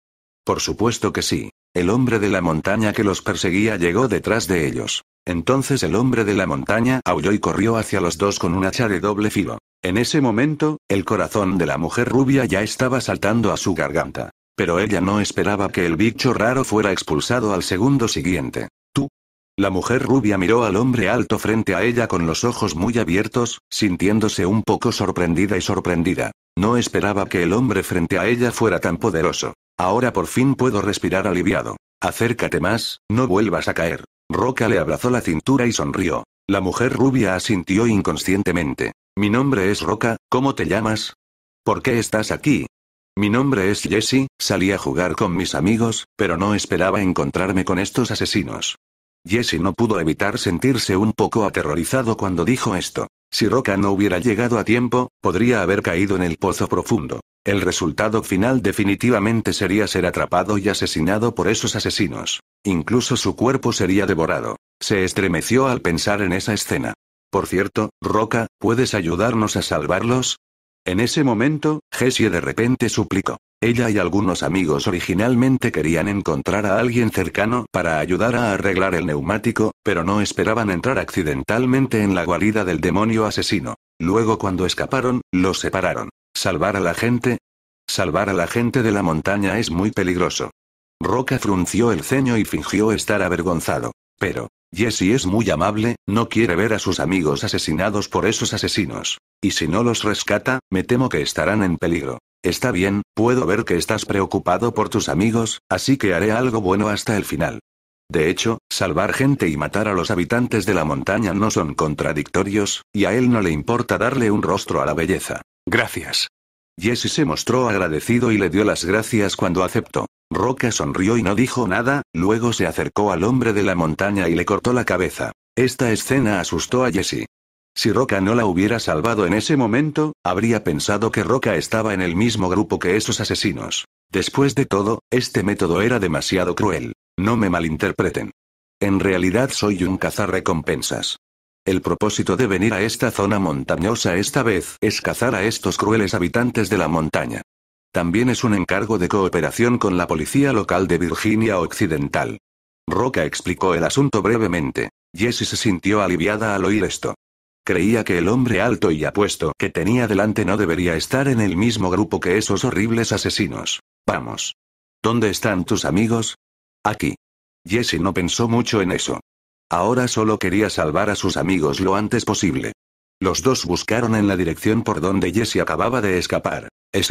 Por supuesto que sí. El hombre de la montaña que los perseguía llegó detrás de ellos. Entonces el hombre de la montaña aulló y corrió hacia los dos con un hacha de doble filo. En ese momento, el corazón de la mujer rubia ya estaba saltando a su garganta. Pero ella no esperaba que el bicho raro fuera expulsado al segundo siguiente. ¿Tú? La mujer rubia miró al hombre alto frente a ella con los ojos muy abiertos, sintiéndose un poco sorprendida y sorprendida. No esperaba que el hombre frente a ella fuera tan poderoso. Ahora por fin puedo respirar aliviado. Acércate más, no vuelvas a caer. Roca le abrazó la cintura y sonrió. La mujer rubia asintió inconscientemente. Mi nombre es Roca, ¿cómo te llamas? ¿Por qué estás aquí? Mi nombre es Jesse, salí a jugar con mis amigos, pero no esperaba encontrarme con estos asesinos. Jesse no pudo evitar sentirse un poco aterrorizado cuando dijo esto. Si Roca no hubiera llegado a tiempo, podría haber caído en el pozo profundo. El resultado final definitivamente sería ser atrapado y asesinado por esos asesinos. Incluso su cuerpo sería devorado. Se estremeció al pensar en esa escena. Por cierto, Roca, ¿puedes ayudarnos a salvarlos? En ese momento, Jessie de repente suplicó. Ella y algunos amigos originalmente querían encontrar a alguien cercano para ayudar a arreglar el neumático, pero no esperaban entrar accidentalmente en la guarida del demonio asesino. Luego cuando escaparon, los separaron. ¿Salvar a la gente? Salvar a la gente de la montaña es muy peligroso. Roca frunció el ceño y fingió estar avergonzado. Pero, Jesse es muy amable, no quiere ver a sus amigos asesinados por esos asesinos. Y si no los rescata, me temo que estarán en peligro. Está bien, puedo ver que estás preocupado por tus amigos, así que haré algo bueno hasta el final. De hecho, salvar gente y matar a los habitantes de la montaña no son contradictorios, y a él no le importa darle un rostro a la belleza. Gracias. Jesse se mostró agradecido y le dio las gracias cuando aceptó. Roca sonrió y no dijo nada, luego se acercó al hombre de la montaña y le cortó la cabeza. Esta escena asustó a Jesse. Si Roca no la hubiera salvado en ese momento, habría pensado que Roca estaba en el mismo grupo que esos asesinos. Después de todo, este método era demasiado cruel. No me malinterpreten. En realidad soy un cazarrecompensas. El propósito de venir a esta zona montañosa esta vez es cazar a estos crueles habitantes de la montaña. También es un encargo de cooperación con la policía local de Virginia Occidental. Roca explicó el asunto brevemente. Jessie se sintió aliviada al oír esto. Creía que el hombre alto y apuesto que tenía delante no debería estar en el mismo grupo que esos horribles asesinos. Vamos. ¿Dónde están tus amigos? Aquí. Jessie no pensó mucho en eso. Ahora solo quería salvar a sus amigos lo antes posible. Los dos buscaron en la dirección por donde Jesse acababa de escapar. Es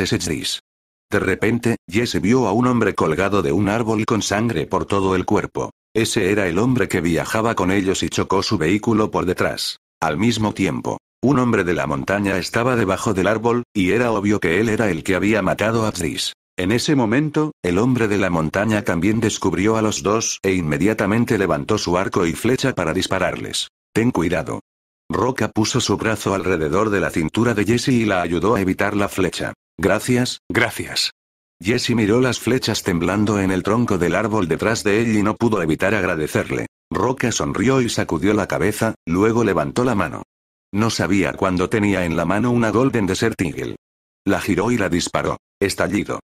De repente, Jesse vio a un hombre colgado de un árbol con sangre por todo el cuerpo. Ese era el hombre que viajaba con ellos y chocó su vehículo por detrás. Al mismo tiempo, un hombre de la montaña estaba debajo del árbol, y era obvio que él era el que había matado a Tris. En ese momento, el hombre de la montaña también descubrió a los dos e inmediatamente levantó su arco y flecha para dispararles. Ten cuidado. Roca puso su brazo alrededor de la cintura de Jesse y la ayudó a evitar la flecha. Gracias, gracias. Jesse miró las flechas temblando en el tronco del árbol detrás de él y no pudo evitar agradecerle. Roca sonrió y sacudió la cabeza, luego levantó la mano. No sabía cuándo tenía en la mano una Golden Desert Eagle. La giró y la disparó. Estallido.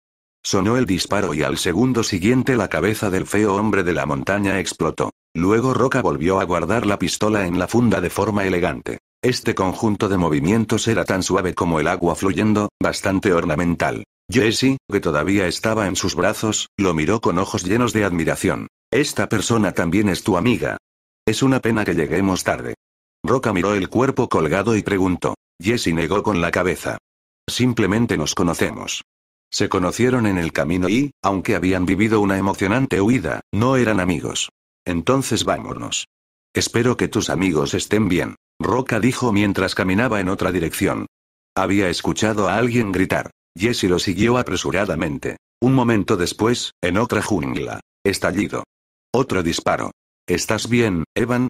Sonó el disparo y al segundo siguiente la cabeza del feo hombre de la montaña explotó. Luego Roca volvió a guardar la pistola en la funda de forma elegante. Este conjunto de movimientos era tan suave como el agua fluyendo, bastante ornamental. Jesse, que todavía estaba en sus brazos, lo miró con ojos llenos de admiración. Esta persona también es tu amiga. Es una pena que lleguemos tarde. Roca miró el cuerpo colgado y preguntó. Jesse negó con la cabeza. Simplemente nos conocemos. Se conocieron en el camino y, aunque habían vivido una emocionante huida, no eran amigos. Entonces vámonos. Espero que tus amigos estén bien. Roca dijo mientras caminaba en otra dirección. Había escuchado a alguien gritar. Jesse lo siguió apresuradamente. Un momento después, en otra jungla. Estallido. Otro disparo. ¿Estás bien, Evan?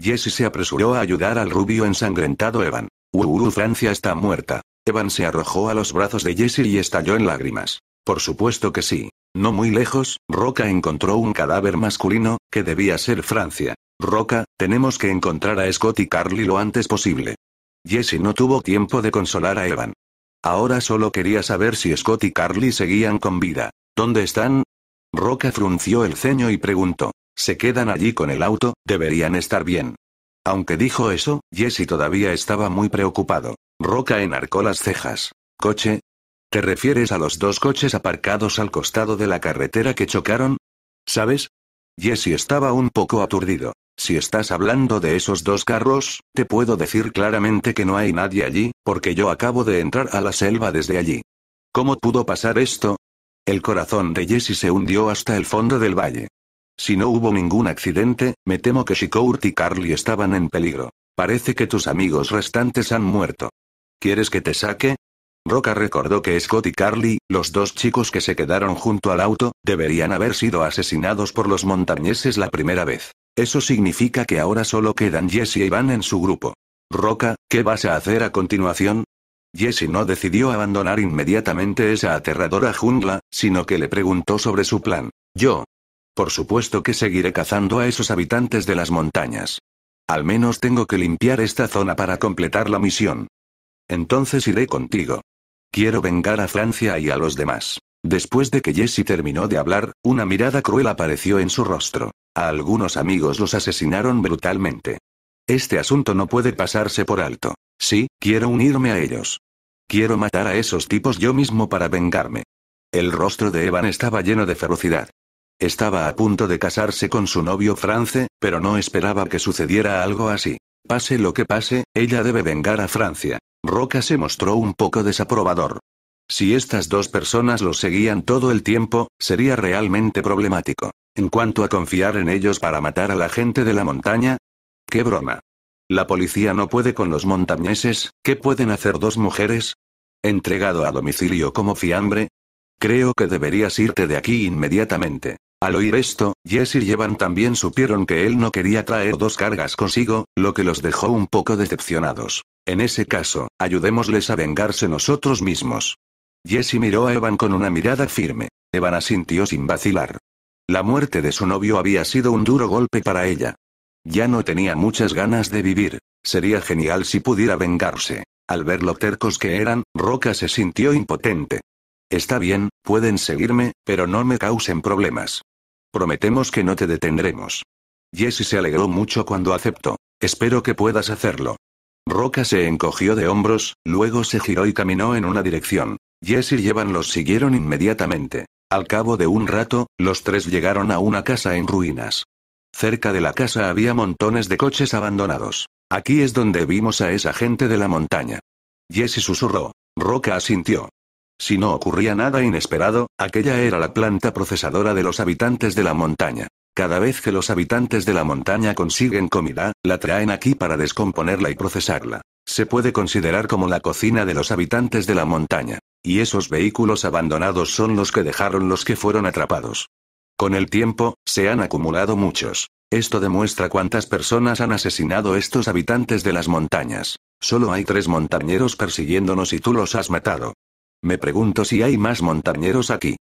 Jesse se apresuró a ayudar al rubio ensangrentado Evan. Uh, Francia está muerta. Evan se arrojó a los brazos de Jesse y estalló en lágrimas. Por supuesto que sí. No muy lejos, Roca encontró un cadáver masculino, que debía ser Francia. Roca, tenemos que encontrar a Scott y Carly lo antes posible. Jesse no tuvo tiempo de consolar a Evan. Ahora solo quería saber si Scott y Carly seguían con vida. ¿Dónde están? Roca frunció el ceño y preguntó. ¿Se quedan allí con el auto? Deberían estar bien. Aunque dijo eso, Jesse todavía estaba muy preocupado. Roca enarcó las cejas. ¿Coche? ¿Te refieres a los dos coches aparcados al costado de la carretera que chocaron? ¿Sabes? Jesse estaba un poco aturdido. Si estás hablando de esos dos carros, te puedo decir claramente que no hay nadie allí, porque yo acabo de entrar a la selva desde allí. ¿Cómo pudo pasar esto? El corazón de Jesse se hundió hasta el fondo del valle. Si no hubo ningún accidente, me temo que Shikourt y Carly estaban en peligro. Parece que tus amigos restantes han muerto. ¿Quieres que te saque? Roca recordó que Scott y Carly, los dos chicos que se quedaron junto al auto, deberían haber sido asesinados por los montañeses la primera vez. Eso significa que ahora solo quedan Jesse y Van en su grupo. Roca, ¿qué vas a hacer a continuación? Jesse no decidió abandonar inmediatamente esa aterradora jungla, sino que le preguntó sobre su plan. Yo, por supuesto que seguiré cazando a esos habitantes de las montañas. Al menos tengo que limpiar esta zona para completar la misión. Entonces iré contigo. Quiero vengar a Francia y a los demás. Después de que Jesse terminó de hablar, una mirada cruel apareció en su rostro. A algunos amigos los asesinaron brutalmente. Este asunto no puede pasarse por alto. Sí, quiero unirme a ellos. Quiero matar a esos tipos yo mismo para vengarme. El rostro de Evan estaba lleno de ferocidad. Estaba a punto de casarse con su novio France, pero no esperaba que sucediera algo así. Pase lo que pase, ella debe vengar a Francia. Roca se mostró un poco desaprobador. Si estas dos personas lo seguían todo el tiempo, sería realmente problemático. En cuanto a confiar en ellos para matar a la gente de la montaña. ¡Qué broma! La policía no puede con los montañeses, ¿qué pueden hacer dos mujeres? Entregado a domicilio como fiambre. Creo que deberías irte de aquí inmediatamente. Al oír esto, Jesse y Evan también supieron que él no quería traer dos cargas consigo, lo que los dejó un poco decepcionados. En ese caso, ayudémosles a vengarse nosotros mismos. Jesse miró a Evan con una mirada firme. Evan asintió sin vacilar. La muerte de su novio había sido un duro golpe para ella. Ya no tenía muchas ganas de vivir. Sería genial si pudiera vengarse. Al ver lo tercos que eran, Roca se sintió impotente. Está bien, pueden seguirme, pero no me causen problemas. Prometemos que no te detendremos. Jesse se alegró mucho cuando aceptó. Espero que puedas hacerlo. Roca se encogió de hombros, luego se giró y caminó en una dirección. Jesse y Evan los siguieron inmediatamente. Al cabo de un rato, los tres llegaron a una casa en ruinas. Cerca de la casa había montones de coches abandonados. Aquí es donde vimos a esa gente de la montaña. Jesse susurró. Roca asintió. Si no ocurría nada inesperado, aquella era la planta procesadora de los habitantes de la montaña. Cada vez que los habitantes de la montaña consiguen comida, la traen aquí para descomponerla y procesarla. Se puede considerar como la cocina de los habitantes de la montaña. Y esos vehículos abandonados son los que dejaron los que fueron atrapados. Con el tiempo, se han acumulado muchos. Esto demuestra cuántas personas han asesinado estos habitantes de las montañas. Solo hay tres montañeros persiguiéndonos y tú los has matado. Me pregunto si hay más montañeros aquí.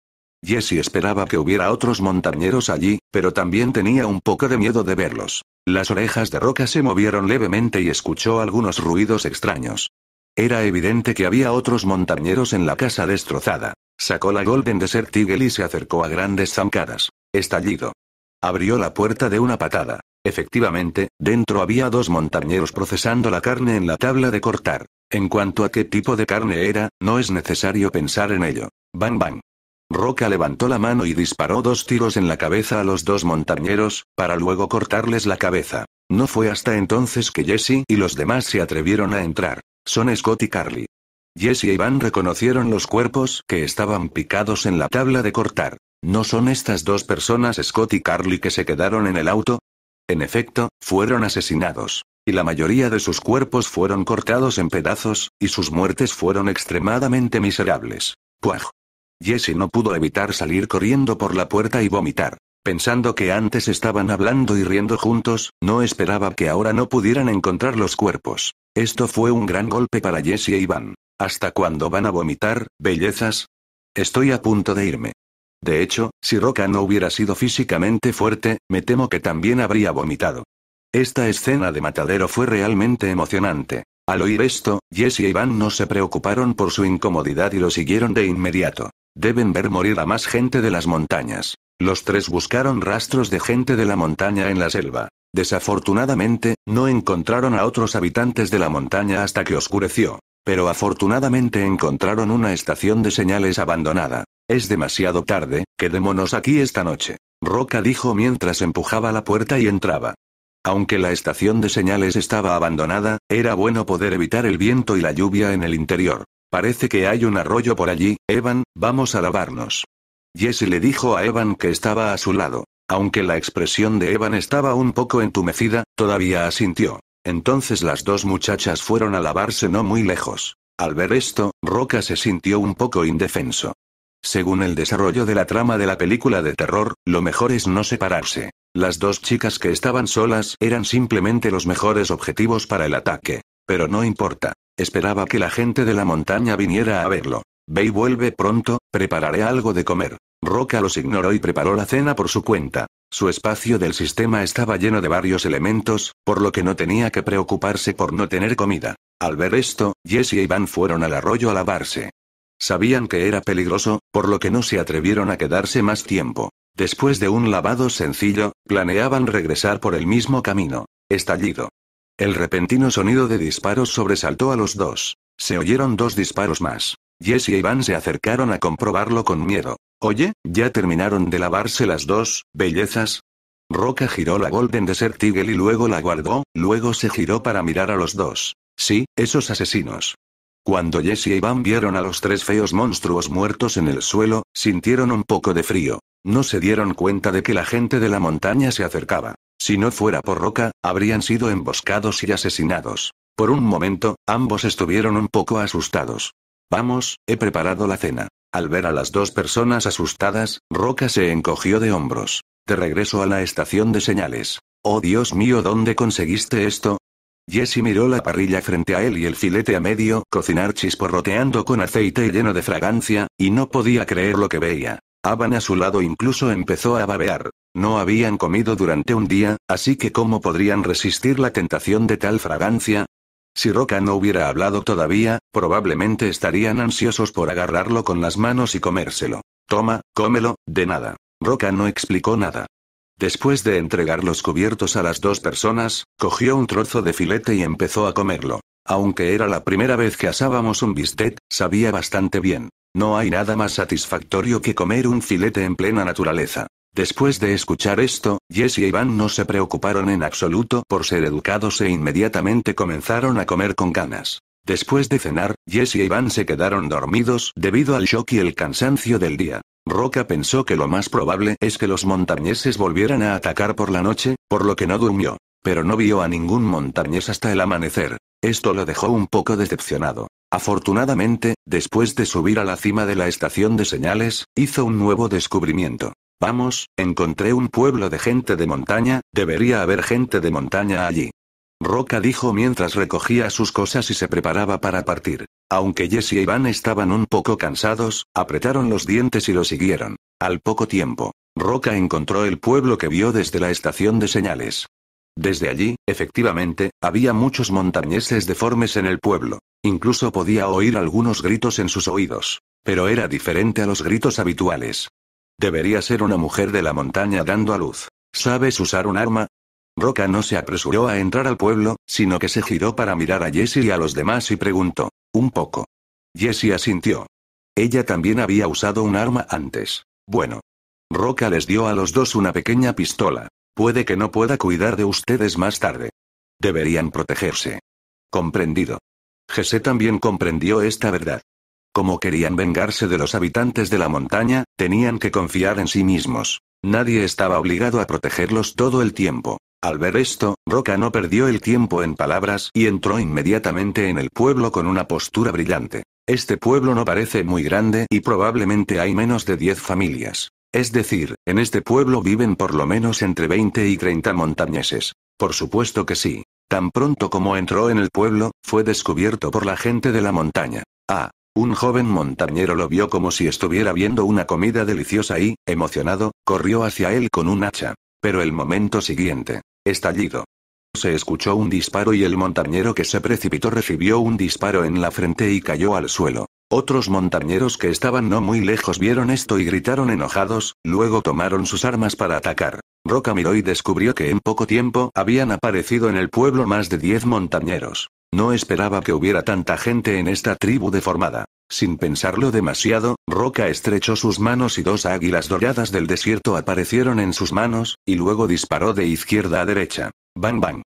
Jesse esperaba que hubiera otros montañeros allí, pero también tenía un poco de miedo de verlos. Las orejas de Roca se movieron levemente y escuchó algunos ruidos extraños. Era evidente que había otros montañeros en la casa destrozada. Sacó la Golden Desert Eagle y se acercó a grandes zancadas. Estallido. Abrió la puerta de una patada. Efectivamente, dentro había dos montañeros procesando la carne en la tabla de cortar. En cuanto a qué tipo de carne era, no es necesario pensar en ello. Bang bang. Roca levantó la mano y disparó dos tiros en la cabeza a los dos montañeros, para luego cortarles la cabeza. No fue hasta entonces que Jesse y los demás se atrevieron a entrar. Son Scott y Carly. Jesse y Iván reconocieron los cuerpos que estaban picados en la tabla de cortar. ¿No son estas dos personas Scott y Carly que se quedaron en el auto? En efecto, fueron asesinados. Y la mayoría de sus cuerpos fueron cortados en pedazos, y sus muertes fueron extremadamente miserables. Puaj. Jesse no pudo evitar salir corriendo por la puerta y vomitar. Pensando que antes estaban hablando y riendo juntos, no esperaba que ahora no pudieran encontrar los cuerpos. Esto fue un gran golpe para Jesse e Iván. ¿Hasta cuándo van a vomitar, bellezas? Estoy a punto de irme. De hecho, si Roca no hubiera sido físicamente fuerte, me temo que también habría vomitado. Esta escena de matadero fue realmente emocionante. Al oír esto, Jesse e Iván no se preocuparon por su incomodidad y lo siguieron de inmediato. Deben ver morir a más gente de las montañas. Los tres buscaron rastros de gente de la montaña en la selva. Desafortunadamente, no encontraron a otros habitantes de la montaña hasta que oscureció. Pero afortunadamente encontraron una estación de señales abandonada. Es demasiado tarde, quedémonos aquí esta noche. Roca dijo mientras empujaba la puerta y entraba. Aunque la estación de señales estaba abandonada, era bueno poder evitar el viento y la lluvia en el interior. Parece que hay un arroyo por allí, Evan, vamos a lavarnos. Jesse le dijo a Evan que estaba a su lado. Aunque la expresión de Evan estaba un poco entumecida, todavía asintió. Entonces las dos muchachas fueron a lavarse no muy lejos. Al ver esto, Roca se sintió un poco indefenso. Según el desarrollo de la trama de la película de terror, lo mejor es no separarse. Las dos chicas que estaban solas eran simplemente los mejores objetivos para el ataque. Pero no importa. Esperaba que la gente de la montaña viniera a verlo. Ve y vuelve pronto, prepararé algo de comer. Roca los ignoró y preparó la cena por su cuenta. Su espacio del sistema estaba lleno de varios elementos, por lo que no tenía que preocuparse por no tener comida. Al ver esto, Jesse y Iván fueron al arroyo a lavarse. Sabían que era peligroso, por lo que no se atrevieron a quedarse más tiempo. Después de un lavado sencillo, planeaban regresar por el mismo camino. Estallido. El repentino sonido de disparos sobresaltó a los dos. Se oyeron dos disparos más. Jesse y Iván se acercaron a comprobarlo con miedo. Oye, ¿ya terminaron de lavarse las dos, bellezas? Roca giró la Golden Desert Eagle y luego la guardó, luego se giró para mirar a los dos. Sí, esos asesinos. Cuando Jesse y Iván vieron a los tres feos monstruos muertos en el suelo, sintieron un poco de frío. No se dieron cuenta de que la gente de la montaña se acercaba. Si no fuera por Roca, habrían sido emboscados y asesinados. Por un momento, ambos estuvieron un poco asustados. Vamos, he preparado la cena. Al ver a las dos personas asustadas, Roca se encogió de hombros. Te regreso a la estación de señales. Oh Dios mío, ¿dónde conseguiste esto? Jesse miró la parrilla frente a él y el filete a medio cocinar chisporroteando con aceite y lleno de fragancia, y no podía creer lo que veía. Aban a su lado incluso empezó a babear. No habían comido durante un día, así que ¿cómo podrían resistir la tentación de tal fragancia? Si Roca no hubiera hablado todavía, probablemente estarían ansiosos por agarrarlo con las manos y comérselo. Toma, cómelo, de nada. Roca no explicó nada. Después de entregar los cubiertos a las dos personas, cogió un trozo de filete y empezó a comerlo. Aunque era la primera vez que asábamos un bistec, sabía bastante bien. No hay nada más satisfactorio que comer un filete en plena naturaleza. Después de escuchar esto, Jesse y Iván no se preocuparon en absoluto por ser educados e inmediatamente comenzaron a comer con ganas. Después de cenar, Jesse y Iván se quedaron dormidos debido al shock y el cansancio del día. Roca pensó que lo más probable es que los montañeses volvieran a atacar por la noche, por lo que no durmió. Pero no vio a ningún montañés hasta el amanecer. Esto lo dejó un poco decepcionado. Afortunadamente, después de subir a la cima de la estación de señales, hizo un nuevo descubrimiento. Vamos, encontré un pueblo de gente de montaña, debería haber gente de montaña allí. Roca dijo mientras recogía sus cosas y se preparaba para partir. Aunque Jesse y Iván estaban un poco cansados, apretaron los dientes y lo siguieron. Al poco tiempo, Roca encontró el pueblo que vio desde la estación de señales. Desde allí, efectivamente, había muchos montañeses deformes en el pueblo. Incluso podía oír algunos gritos en sus oídos. Pero era diferente a los gritos habituales. Debería ser una mujer de la montaña dando a luz. ¿Sabes usar un arma? Roca no se apresuró a entrar al pueblo, sino que se giró para mirar a Jessie y a los demás y preguntó. Un poco. Jessie asintió. Ella también había usado un arma antes. Bueno. Roca les dio a los dos una pequeña pistola. Puede que no pueda cuidar de ustedes más tarde. Deberían protegerse. Comprendido. Jesse también comprendió esta verdad. Como querían vengarse de los habitantes de la montaña, tenían que confiar en sí mismos. Nadie estaba obligado a protegerlos todo el tiempo. Al ver esto, Roca no perdió el tiempo en palabras y entró inmediatamente en el pueblo con una postura brillante. Este pueblo no parece muy grande y probablemente hay menos de 10 familias. Es decir, en este pueblo viven por lo menos entre 20 y 30 montañeses. Por supuesto que sí. Tan pronto como entró en el pueblo, fue descubierto por la gente de la montaña. Ah, un joven montañero lo vio como si estuviera viendo una comida deliciosa y, emocionado, corrió hacia él con un hacha. Pero el momento siguiente, estallido. Se escuchó un disparo y el montañero que se precipitó recibió un disparo en la frente y cayó al suelo. Otros montañeros que estaban no muy lejos vieron esto y gritaron enojados, luego tomaron sus armas para atacar. Roca miró y descubrió que en poco tiempo habían aparecido en el pueblo más de diez montañeros. No esperaba que hubiera tanta gente en esta tribu deformada. Sin pensarlo demasiado, Roca estrechó sus manos y dos águilas doradas del desierto aparecieron en sus manos, y luego disparó de izquierda a derecha. Bang bang.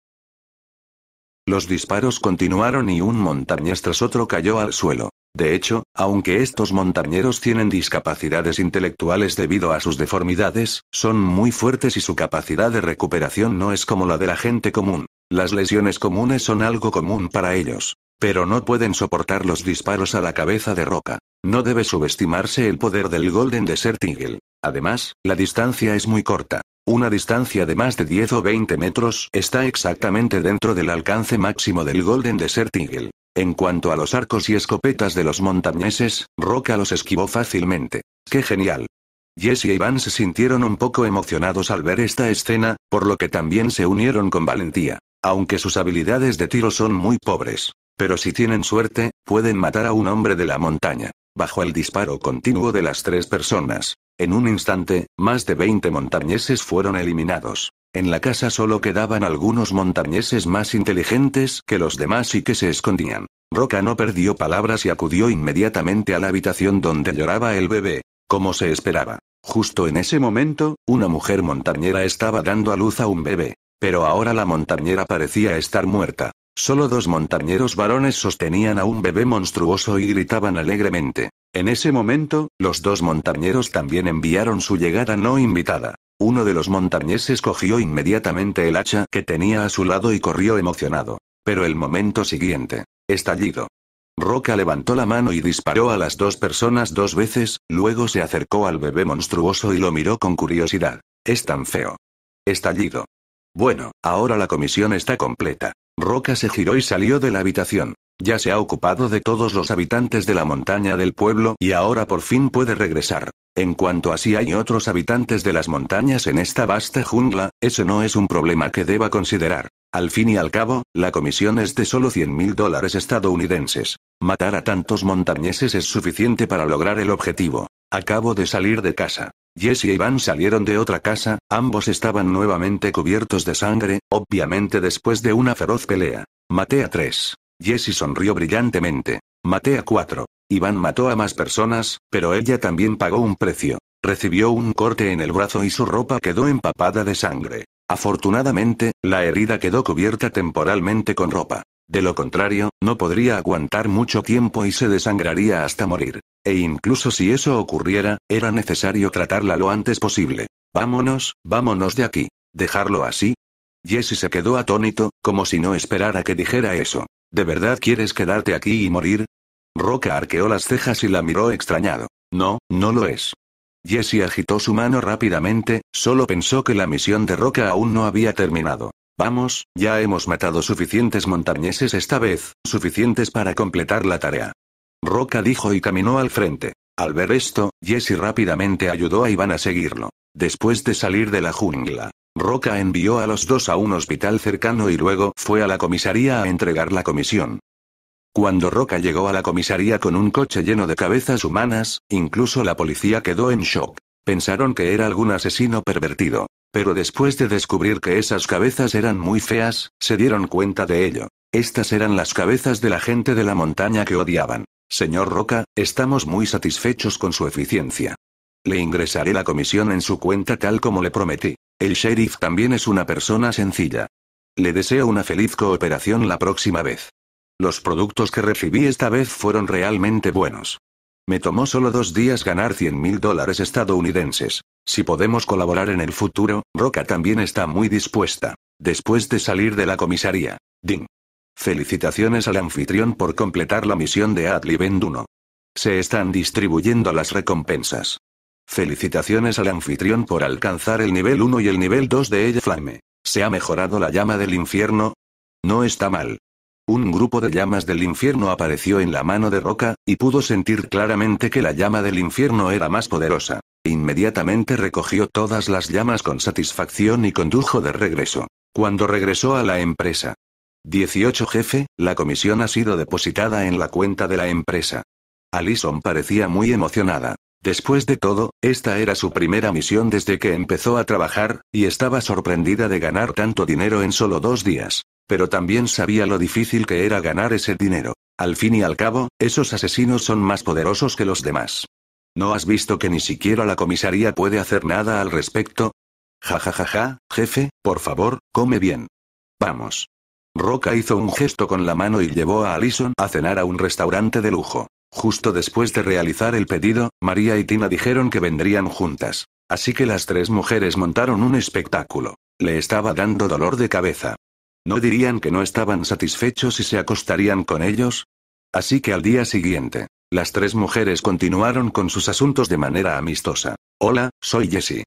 Los disparos continuaron y un montañés tras otro cayó al suelo. De hecho, aunque estos montañeros tienen discapacidades intelectuales debido a sus deformidades, son muy fuertes y su capacidad de recuperación no es como la de la gente común. Las lesiones comunes son algo común para ellos. Pero no pueden soportar los disparos a la cabeza de roca. No debe subestimarse el poder del Golden Desert Eagle. Además, la distancia es muy corta. Una distancia de más de 10 o 20 metros está exactamente dentro del alcance máximo del Golden Desert Eagle. En cuanto a los arcos y escopetas de los montañeses, Roca los esquivó fácilmente. ¡Qué genial! Jesse y Iván se sintieron un poco emocionados al ver esta escena, por lo que también se unieron con valentía. Aunque sus habilidades de tiro son muy pobres. Pero si tienen suerte, pueden matar a un hombre de la montaña. Bajo el disparo continuo de las tres personas. En un instante, más de 20 montañeses fueron eliminados. En la casa solo quedaban algunos montañeses más inteligentes que los demás y que se escondían. Roca no perdió palabras y acudió inmediatamente a la habitación donde lloraba el bebé. Como se esperaba. Justo en ese momento, una mujer montañera estaba dando a luz a un bebé. Pero ahora la montañera parecía estar muerta. Solo dos montañeros varones sostenían a un bebé monstruoso y gritaban alegremente. En ese momento, los dos montañeros también enviaron su llegada no invitada. Uno de los montañeses cogió inmediatamente el hacha que tenía a su lado y corrió emocionado. Pero el momento siguiente. Estallido. Roca levantó la mano y disparó a las dos personas dos veces, luego se acercó al bebé monstruoso y lo miró con curiosidad. Es tan feo. Estallido. Bueno, ahora la comisión está completa. Roca se giró y salió de la habitación. Ya se ha ocupado de todos los habitantes de la montaña del pueblo y ahora por fin puede regresar. En cuanto a si hay otros habitantes de las montañas en esta vasta jungla, ese no es un problema que deba considerar. Al fin y al cabo, la comisión es de solo 100 mil dólares estadounidenses. Matar a tantos montañeses es suficiente para lograr el objetivo. Acabo de salir de casa. Jesse y Iván salieron de otra casa, ambos estaban nuevamente cubiertos de sangre, obviamente después de una feroz pelea. Maté a tres. Jesse sonrió brillantemente. Maté a cuatro. Iván mató a más personas, pero ella también pagó un precio. Recibió un corte en el brazo y su ropa quedó empapada de sangre. Afortunadamente, la herida quedó cubierta temporalmente con ropa. De lo contrario, no podría aguantar mucho tiempo y se desangraría hasta morir. E incluso si eso ocurriera, era necesario tratarla lo antes posible. Vámonos, vámonos de aquí. ¿Dejarlo así? Jesse se quedó atónito, como si no esperara que dijera eso. ¿De verdad quieres quedarte aquí y morir? Roca arqueó las cejas y la miró extrañado. No, no lo es. Jesse agitó su mano rápidamente, solo pensó que la misión de Roca aún no había terminado. Vamos, ya hemos matado suficientes montañeses esta vez, suficientes para completar la tarea. Roca dijo y caminó al frente. Al ver esto, Jesse rápidamente ayudó a Iván a seguirlo. Después de salir de la jungla, Roca envió a los dos a un hospital cercano y luego fue a la comisaría a entregar la comisión. Cuando Roca llegó a la comisaría con un coche lleno de cabezas humanas, incluso la policía quedó en shock. Pensaron que era algún asesino pervertido. Pero después de descubrir que esas cabezas eran muy feas, se dieron cuenta de ello. Estas eran las cabezas de la gente de la montaña que odiaban. Señor Roca, estamos muy satisfechos con su eficiencia. Le ingresaré la comisión en su cuenta tal como le prometí. El sheriff también es una persona sencilla. Le deseo una feliz cooperación la próxima vez. Los productos que recibí esta vez fueron realmente buenos. Me tomó solo dos días ganar 100 mil dólares estadounidenses. Si podemos colaborar en el futuro, Roca también está muy dispuesta. Después de salir de la comisaría. Ding. Felicitaciones al anfitrión por completar la misión de Adley Bend 1. Se están distribuyendo las recompensas. Felicitaciones al anfitrión por alcanzar el nivel 1 y el nivel 2 de ella Flame. ¿Se ha mejorado la llama del infierno? No está mal. Un grupo de llamas del infierno apareció en la mano de Roca, y pudo sentir claramente que la llama del infierno era más poderosa. Inmediatamente recogió todas las llamas con satisfacción y condujo de regreso. Cuando regresó a la empresa. 18 Jefe, la comisión ha sido depositada en la cuenta de la empresa. Alison parecía muy emocionada. Después de todo, esta era su primera misión desde que empezó a trabajar, y estaba sorprendida de ganar tanto dinero en solo dos días. Pero también sabía lo difícil que era ganar ese dinero. Al fin y al cabo, esos asesinos son más poderosos que los demás. ¿No has visto que ni siquiera la comisaría puede hacer nada al respecto? Ja ja ja ja, jefe, por favor, come bien. Vamos. Roca hizo un gesto con la mano y llevó a Allison a cenar a un restaurante de lujo. Justo después de realizar el pedido, María y Tina dijeron que vendrían juntas. Así que las tres mujeres montaron un espectáculo. Le estaba dando dolor de cabeza. ¿No dirían que no estaban satisfechos y se acostarían con ellos? Así que al día siguiente, las tres mujeres continuaron con sus asuntos de manera amistosa. Hola, soy Jessie.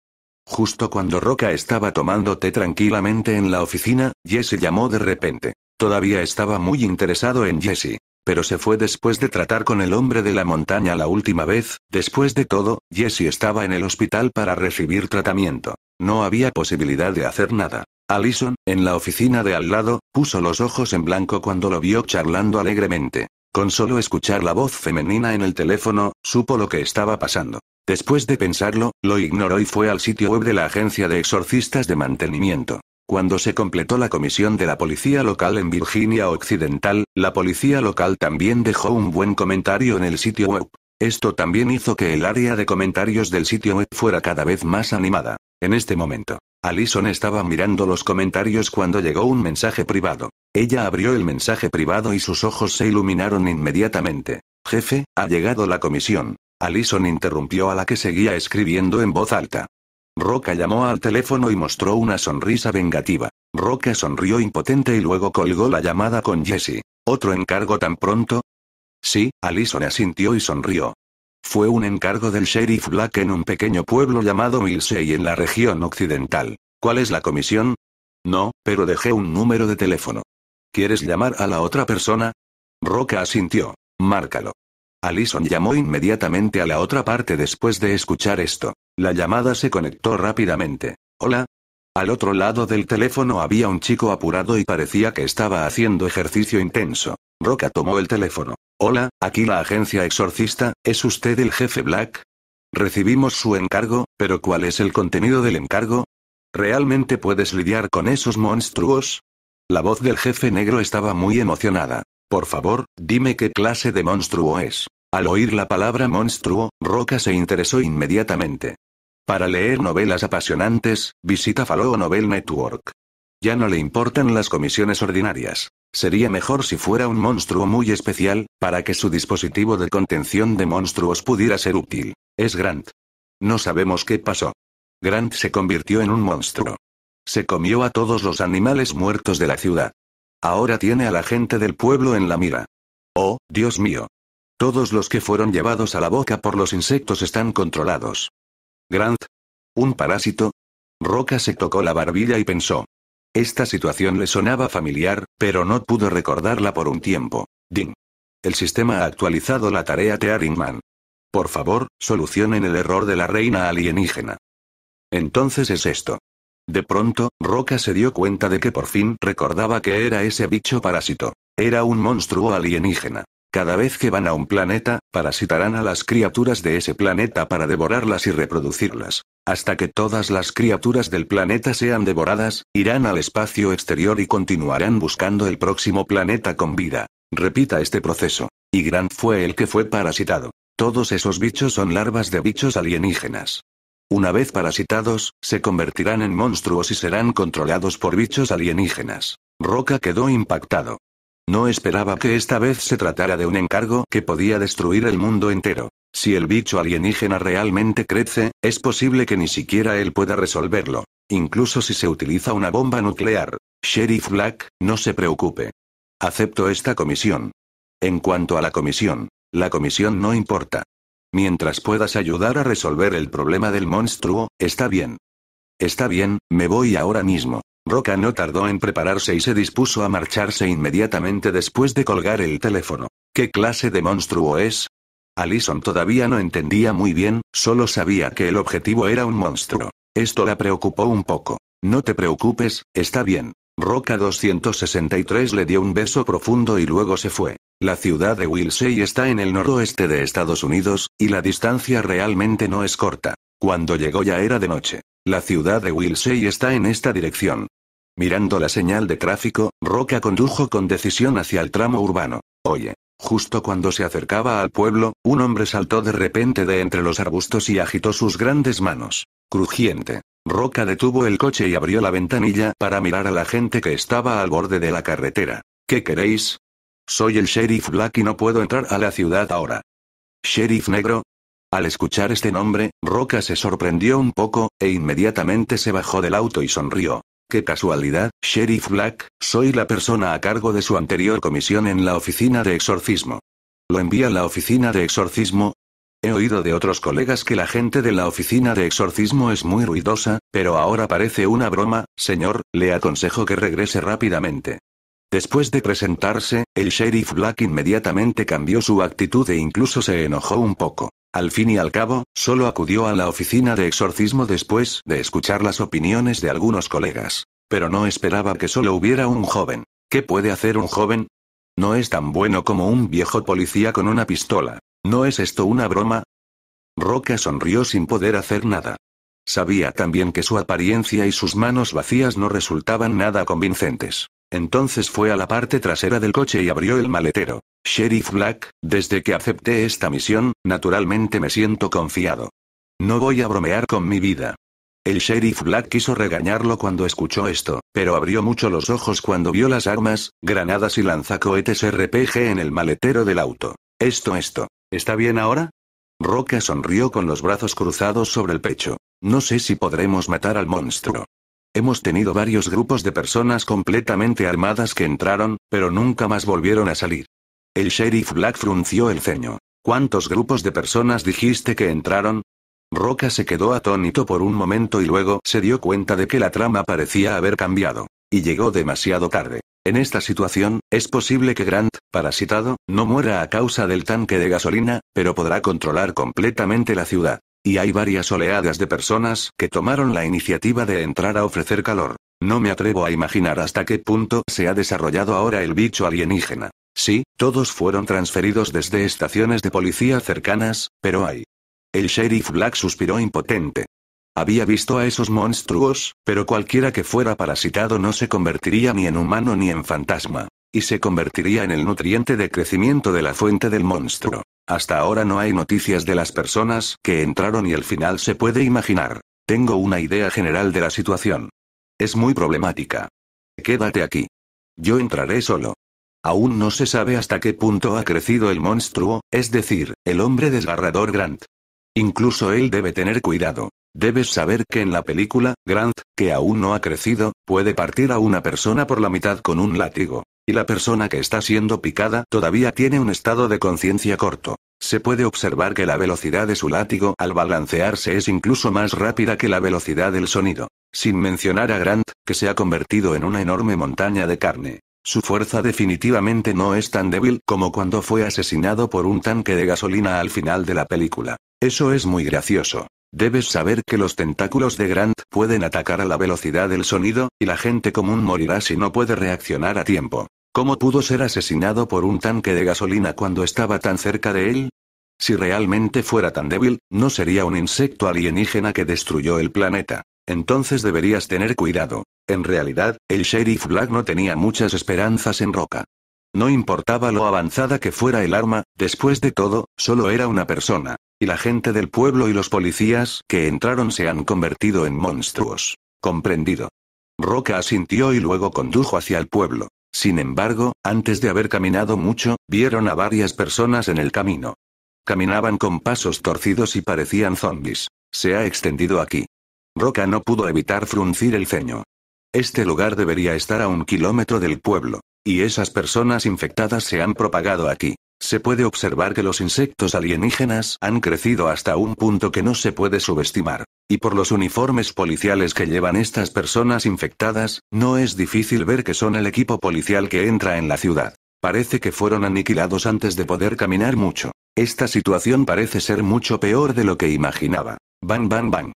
Justo cuando Roca estaba tomando té tranquilamente en la oficina, Jesse llamó de repente. Todavía estaba muy interesado en Jesse. Pero se fue después de tratar con el hombre de la montaña la última vez, después de todo, Jesse estaba en el hospital para recibir tratamiento. No había posibilidad de hacer nada. Allison, en la oficina de al lado, puso los ojos en blanco cuando lo vio charlando alegremente. Con solo escuchar la voz femenina en el teléfono, supo lo que estaba pasando. Después de pensarlo, lo ignoró y fue al sitio web de la agencia de exorcistas de mantenimiento. Cuando se completó la comisión de la policía local en Virginia Occidental, la policía local también dejó un buen comentario en el sitio web. Esto también hizo que el área de comentarios del sitio web fuera cada vez más animada. En este momento, Alison estaba mirando los comentarios cuando llegó un mensaje privado. Ella abrió el mensaje privado y sus ojos se iluminaron inmediatamente. Jefe, ha llegado la comisión. Alison interrumpió a la que seguía escribiendo en voz alta. Roca llamó al teléfono y mostró una sonrisa vengativa. Roca sonrió impotente y luego colgó la llamada con Jesse. ¿Otro encargo tan pronto? Sí, Alison asintió y sonrió. Fue un encargo del sheriff Black en un pequeño pueblo llamado Milsey en la región occidental. ¿Cuál es la comisión? No, pero dejé un número de teléfono. ¿Quieres llamar a la otra persona? Roca asintió. Márcalo. Alison llamó inmediatamente a la otra parte después de escuchar esto. La llamada se conectó rápidamente. Hola. Al otro lado del teléfono había un chico apurado y parecía que estaba haciendo ejercicio intenso. Roca tomó el teléfono. Hola, aquí la agencia exorcista, ¿es usted el jefe Black? Recibimos su encargo, pero ¿cuál es el contenido del encargo? ¿Realmente puedes lidiar con esos monstruos? La voz del jefe negro estaba muy emocionada. Por favor, dime qué clase de monstruo es. Al oír la palabra monstruo, Roca se interesó inmediatamente. Para leer novelas apasionantes, visita Fallow Novel Network. Ya no le importan las comisiones ordinarias. Sería mejor si fuera un monstruo muy especial, para que su dispositivo de contención de monstruos pudiera ser útil. Es Grant. No sabemos qué pasó. Grant se convirtió en un monstruo. Se comió a todos los animales muertos de la ciudad. Ahora tiene a la gente del pueblo en la mira. Oh, Dios mío. Todos los que fueron llevados a la boca por los insectos están controlados. Grant. ¿Un parásito? Roca se tocó la barbilla y pensó. Esta situación le sonaba familiar, pero no pudo recordarla por un tiempo. Ding. El sistema ha actualizado la tarea Tearingman. Por favor, solucionen el error de la reina alienígena. Entonces es esto. De pronto, Roca se dio cuenta de que por fin recordaba que era ese bicho parásito. Era un monstruo alienígena. Cada vez que van a un planeta, parasitarán a las criaturas de ese planeta para devorarlas y reproducirlas. Hasta que todas las criaturas del planeta sean devoradas, irán al espacio exterior y continuarán buscando el próximo planeta con vida. Repita este proceso. Y Grant fue el que fue parasitado. Todos esos bichos son larvas de bichos alienígenas. Una vez parasitados, se convertirán en monstruos y serán controlados por bichos alienígenas. Roca quedó impactado. No esperaba que esta vez se tratara de un encargo que podía destruir el mundo entero. Si el bicho alienígena realmente crece, es posible que ni siquiera él pueda resolverlo. Incluso si se utiliza una bomba nuclear. Sheriff Black, no se preocupe. Acepto esta comisión. En cuanto a la comisión, la comisión no importa. Mientras puedas ayudar a resolver el problema del monstruo, está bien. Está bien, me voy ahora mismo. Roca no tardó en prepararse y se dispuso a marcharse inmediatamente después de colgar el teléfono. ¿Qué clase de monstruo es? Allison todavía no entendía muy bien, solo sabía que el objetivo era un monstruo. Esto la preocupó un poco. No te preocupes, está bien. Roca 263 le dio un beso profundo y luego se fue. La ciudad de Wilsey está en el noroeste de Estados Unidos, y la distancia realmente no es corta. Cuando llegó ya era de noche. La ciudad de Wilsey está en esta dirección. Mirando la señal de tráfico, Roca condujo con decisión hacia el tramo urbano. Oye. Justo cuando se acercaba al pueblo, un hombre saltó de repente de entre los arbustos y agitó sus grandes manos. Crujiente. Roca detuvo el coche y abrió la ventanilla para mirar a la gente que estaba al borde de la carretera. ¿Qué queréis? Soy el sheriff Black y no puedo entrar a la ciudad ahora. ¿Sheriff negro? Al escuchar este nombre, Roca se sorprendió un poco, e inmediatamente se bajó del auto y sonrió. Qué casualidad, Sheriff Black, soy la persona a cargo de su anterior comisión en la oficina de exorcismo. ¿Lo envía a la oficina de exorcismo? He oído de otros colegas que la gente de la oficina de exorcismo es muy ruidosa, pero ahora parece una broma, señor, le aconsejo que regrese rápidamente. Después de presentarse, el sheriff Black inmediatamente cambió su actitud e incluso se enojó un poco. Al fin y al cabo, solo acudió a la oficina de exorcismo después de escuchar las opiniones de algunos colegas. Pero no esperaba que solo hubiera un joven. ¿Qué puede hacer un joven? No es tan bueno como un viejo policía con una pistola. ¿No es esto una broma? Roca sonrió sin poder hacer nada. Sabía también que su apariencia y sus manos vacías no resultaban nada convincentes. Entonces fue a la parte trasera del coche y abrió el maletero. Sheriff Black, desde que acepté esta misión, naturalmente me siento confiado. No voy a bromear con mi vida. El sheriff Black quiso regañarlo cuando escuchó esto, pero abrió mucho los ojos cuando vio las armas, granadas y lanzacohetes RPG en el maletero del auto. Esto, esto. ¿Está bien ahora? Roca sonrió con los brazos cruzados sobre el pecho. No sé si podremos matar al monstruo. Hemos tenido varios grupos de personas completamente armadas que entraron, pero nunca más volvieron a salir. El sheriff Black frunció el ceño. ¿Cuántos grupos de personas dijiste que entraron? Roca se quedó atónito por un momento y luego se dio cuenta de que la trama parecía haber cambiado. Y llegó demasiado tarde. En esta situación, es posible que Grant, parasitado, no muera a causa del tanque de gasolina, pero podrá controlar completamente la ciudad. Y hay varias oleadas de personas que tomaron la iniciativa de entrar a ofrecer calor. No me atrevo a imaginar hasta qué punto se ha desarrollado ahora el bicho alienígena. Sí, todos fueron transferidos desde estaciones de policía cercanas, pero hay. El sheriff Black suspiró impotente. Había visto a esos monstruos, pero cualquiera que fuera parasitado no se convertiría ni en humano ni en fantasma. Y se convertiría en el nutriente de crecimiento de la fuente del monstruo. Hasta ahora no hay noticias de las personas que entraron y el final se puede imaginar. Tengo una idea general de la situación. Es muy problemática. Quédate aquí. Yo entraré solo. Aún no se sabe hasta qué punto ha crecido el monstruo, es decir, el hombre desgarrador Grant. Incluso él debe tener cuidado. Debes saber que en la película, Grant, que aún no ha crecido, puede partir a una persona por la mitad con un látigo. Y la persona que está siendo picada todavía tiene un estado de conciencia corto. Se puede observar que la velocidad de su látigo al balancearse es incluso más rápida que la velocidad del sonido. Sin mencionar a Grant, que se ha convertido en una enorme montaña de carne. Su fuerza definitivamente no es tan débil como cuando fue asesinado por un tanque de gasolina al final de la película. Eso es muy gracioso. Debes saber que los tentáculos de Grant pueden atacar a la velocidad del sonido, y la gente común morirá si no puede reaccionar a tiempo. ¿Cómo pudo ser asesinado por un tanque de gasolina cuando estaba tan cerca de él? Si realmente fuera tan débil, no sería un insecto alienígena que destruyó el planeta. Entonces deberías tener cuidado. En realidad, el sheriff Black no tenía muchas esperanzas en Roca. No importaba lo avanzada que fuera el arma, después de todo, solo era una persona. Y la gente del pueblo y los policías que entraron se han convertido en monstruos. Comprendido. Roca asintió y luego condujo hacia el pueblo. Sin embargo, antes de haber caminado mucho, vieron a varias personas en el camino. Caminaban con pasos torcidos y parecían zombies. Se ha extendido aquí. Roca no pudo evitar fruncir el ceño. Este lugar debería estar a un kilómetro del pueblo. Y esas personas infectadas se han propagado aquí. Se puede observar que los insectos alienígenas han crecido hasta un punto que no se puede subestimar. Y por los uniformes policiales que llevan estas personas infectadas, no es difícil ver que son el equipo policial que entra en la ciudad. Parece que fueron aniquilados antes de poder caminar mucho. Esta situación parece ser mucho peor de lo que imaginaba. Bang bang bang.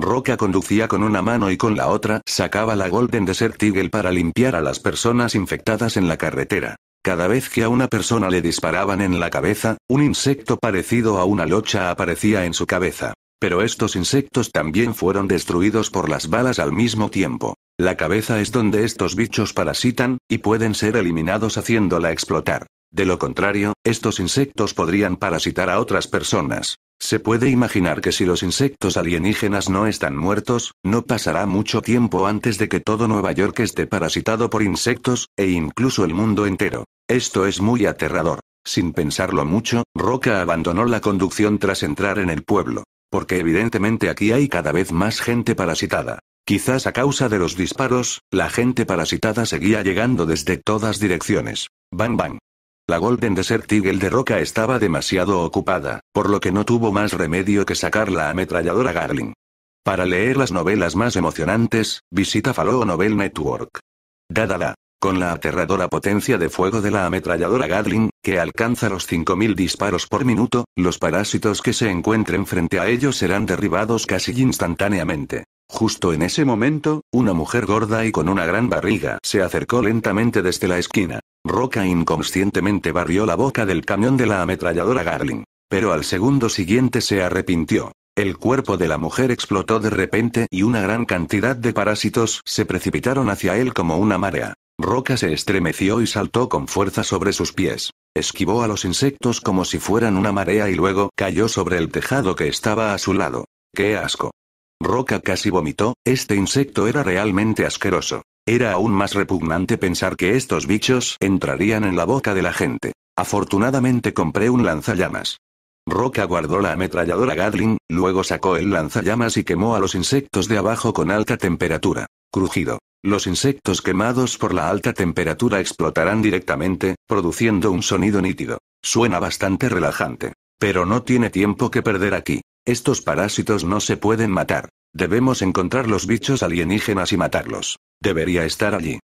Roca conducía con una mano y con la otra sacaba la Golden Desert Eagle para limpiar a las personas infectadas en la carretera. Cada vez que a una persona le disparaban en la cabeza, un insecto parecido a una locha aparecía en su cabeza. Pero estos insectos también fueron destruidos por las balas al mismo tiempo. La cabeza es donde estos bichos parasitan, y pueden ser eliminados haciéndola explotar. De lo contrario, estos insectos podrían parasitar a otras personas. Se puede imaginar que si los insectos alienígenas no están muertos, no pasará mucho tiempo antes de que todo Nueva York esté parasitado por insectos, e incluso el mundo entero. Esto es muy aterrador. Sin pensarlo mucho, Roca abandonó la conducción tras entrar en el pueblo. Porque evidentemente aquí hay cada vez más gente parasitada. Quizás a causa de los disparos, la gente parasitada seguía llegando desde todas direcciones. Bang bang. La Golden Desert Eagle de Roca estaba demasiado ocupada, por lo que no tuvo más remedio que sacar la ametralladora Garling. Para leer las novelas más emocionantes, visita Fallow Novel Network. Da da da. Con la aterradora potencia de fuego de la ametralladora Gatling, que alcanza los 5.000 disparos por minuto, los parásitos que se encuentren frente a ellos serán derribados casi instantáneamente. Justo en ese momento, una mujer gorda y con una gran barriga se acercó lentamente desde la esquina. Roca inconscientemente barrió la boca del camión de la ametralladora Garling. Pero al segundo siguiente se arrepintió. El cuerpo de la mujer explotó de repente y una gran cantidad de parásitos se precipitaron hacia él como una marea. Roca se estremeció y saltó con fuerza sobre sus pies. Esquivó a los insectos como si fueran una marea y luego cayó sobre el tejado que estaba a su lado. ¡Qué asco! Roca casi vomitó, este insecto era realmente asqueroso. Era aún más repugnante pensar que estos bichos entrarían en la boca de la gente. Afortunadamente compré un lanzallamas. Roca guardó la ametralladora Gatling, luego sacó el lanzallamas y quemó a los insectos de abajo con alta temperatura. Crujido. Los insectos quemados por la alta temperatura explotarán directamente, produciendo un sonido nítido. Suena bastante relajante. Pero no tiene tiempo que perder aquí. Estos parásitos no se pueden matar. Debemos encontrar los bichos alienígenas y matarlos. Debería estar allí.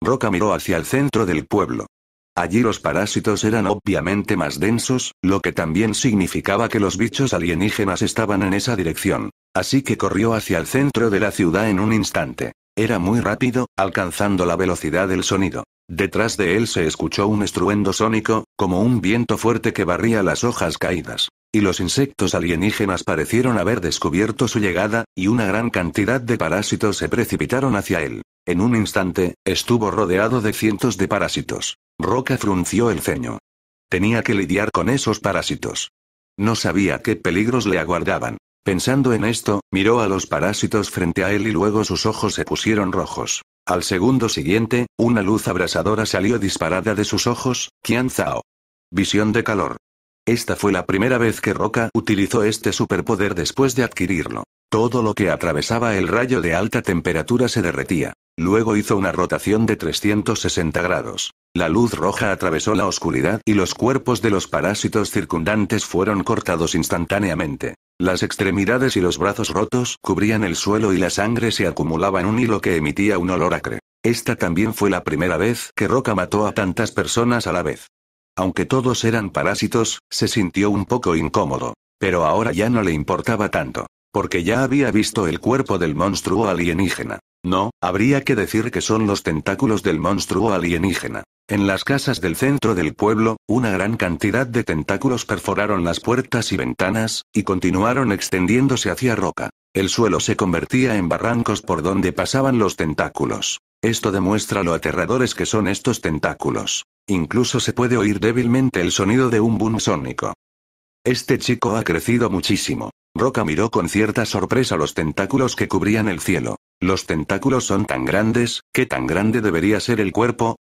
Roca miró hacia el centro del pueblo. Allí los parásitos eran obviamente más densos, lo que también significaba que los bichos alienígenas estaban en esa dirección. Así que corrió hacia el centro de la ciudad en un instante. Era muy rápido, alcanzando la velocidad del sonido. Detrás de él se escuchó un estruendo sónico, como un viento fuerte que barría las hojas caídas. Y los insectos alienígenas parecieron haber descubierto su llegada, y una gran cantidad de parásitos se precipitaron hacia él. En un instante, estuvo rodeado de cientos de parásitos. Roca frunció el ceño. Tenía que lidiar con esos parásitos. No sabía qué peligros le aguardaban. Pensando en esto, miró a los parásitos frente a él y luego sus ojos se pusieron rojos. Al segundo siguiente, una luz abrasadora salió disparada de sus ojos, Qian Zhao. Visión de calor. Esta fue la primera vez que Roca utilizó este superpoder después de adquirirlo. Todo lo que atravesaba el rayo de alta temperatura se derretía. Luego hizo una rotación de 360 grados. La luz roja atravesó la oscuridad y los cuerpos de los parásitos circundantes fueron cortados instantáneamente. Las extremidades y los brazos rotos cubrían el suelo y la sangre se acumulaba en un hilo que emitía un olor acre. Esta también fue la primera vez que Roca mató a tantas personas a la vez. Aunque todos eran parásitos, se sintió un poco incómodo. Pero ahora ya no le importaba tanto. Porque ya había visto el cuerpo del monstruo alienígena. No, habría que decir que son los tentáculos del monstruo alienígena. En las casas del centro del pueblo, una gran cantidad de tentáculos perforaron las puertas y ventanas, y continuaron extendiéndose hacia roca. El suelo se convertía en barrancos por donde pasaban los tentáculos. Esto demuestra lo aterradores que son estos tentáculos. Incluso se puede oír débilmente el sonido de un boom sónico. Este chico ha crecido muchísimo. Roca miró con cierta sorpresa los tentáculos que cubrían el cielo. Los tentáculos son tan grandes, ¿qué tan grande debería ser el cuerpo?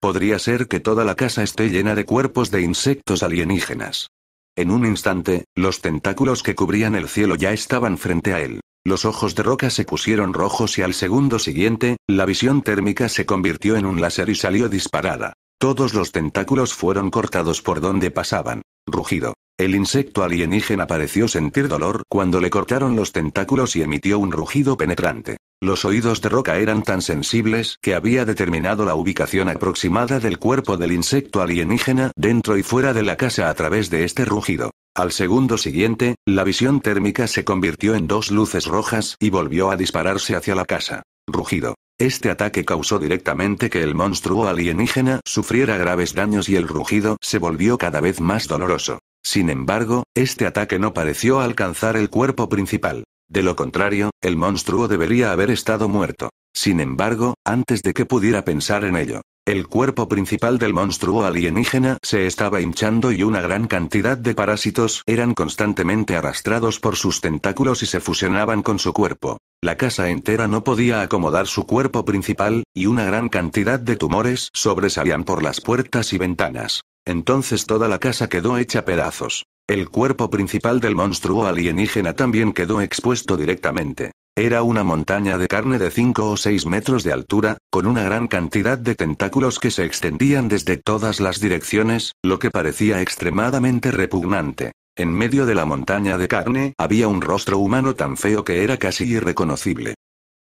Podría ser que toda la casa esté llena de cuerpos de insectos alienígenas. En un instante, los tentáculos que cubrían el cielo ya estaban frente a él. Los ojos de Roca se pusieron rojos y al segundo siguiente, la visión térmica se convirtió en un láser y salió disparada. Todos los tentáculos fueron cortados por donde pasaban. Rugido. El insecto alienígena pareció sentir dolor cuando le cortaron los tentáculos y emitió un rugido penetrante. Los oídos de Roca eran tan sensibles que había determinado la ubicación aproximada del cuerpo del insecto alienígena dentro y fuera de la casa a través de este rugido. Al segundo siguiente, la visión térmica se convirtió en dos luces rojas y volvió a dispararse hacia la casa. Rugido. Este ataque causó directamente que el monstruo alienígena sufriera graves daños y el rugido se volvió cada vez más doloroso. Sin embargo, este ataque no pareció alcanzar el cuerpo principal. De lo contrario, el monstruo debería haber estado muerto. Sin embargo, antes de que pudiera pensar en ello, el cuerpo principal del monstruo alienígena se estaba hinchando y una gran cantidad de parásitos eran constantemente arrastrados por sus tentáculos y se fusionaban con su cuerpo. La casa entera no podía acomodar su cuerpo principal, y una gran cantidad de tumores sobresalían por las puertas y ventanas. Entonces toda la casa quedó hecha pedazos. El cuerpo principal del monstruo alienígena también quedó expuesto directamente. Era una montaña de carne de 5 o 6 metros de altura, con una gran cantidad de tentáculos que se extendían desde todas las direcciones, lo que parecía extremadamente repugnante. En medio de la montaña de carne había un rostro humano tan feo que era casi irreconocible.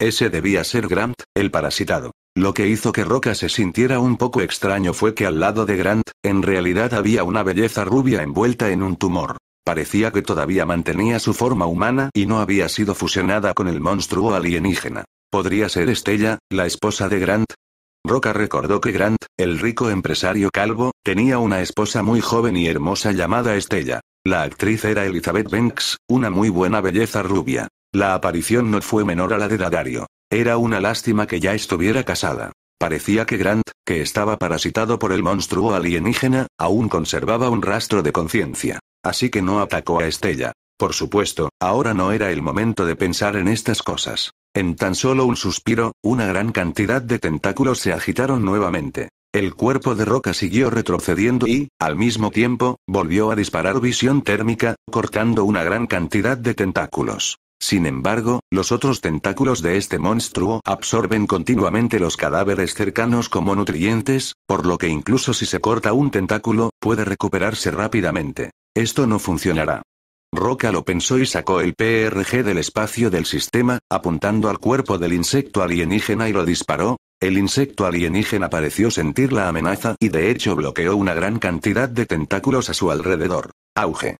Ese debía ser Grant, el parasitado. Lo que hizo que Roca se sintiera un poco extraño fue que al lado de Grant, en realidad había una belleza rubia envuelta en un tumor. Parecía que todavía mantenía su forma humana y no había sido fusionada con el monstruo alienígena. ¿Podría ser Estella, la esposa de Grant? Roca recordó que Grant, el rico empresario calvo, tenía una esposa muy joven y hermosa llamada Estella. La actriz era Elizabeth Banks, una muy buena belleza rubia. La aparición no fue menor a la de Dadario. Era una lástima que ya estuviera casada. Parecía que Grant, que estaba parasitado por el monstruo alienígena, aún conservaba un rastro de conciencia. Así que no atacó a Estella. Por supuesto, ahora no era el momento de pensar en estas cosas. En tan solo un suspiro, una gran cantidad de tentáculos se agitaron nuevamente. El cuerpo de Roca siguió retrocediendo y, al mismo tiempo, volvió a disparar visión térmica, cortando una gran cantidad de tentáculos. Sin embargo, los otros tentáculos de este monstruo absorben continuamente los cadáveres cercanos como nutrientes, por lo que incluso si se corta un tentáculo, puede recuperarse rápidamente. Esto no funcionará. Roca lo pensó y sacó el PRG del espacio del sistema, apuntando al cuerpo del insecto alienígena y lo disparó. El insecto alienígena pareció sentir la amenaza y de hecho bloqueó una gran cantidad de tentáculos a su alrededor. Auge.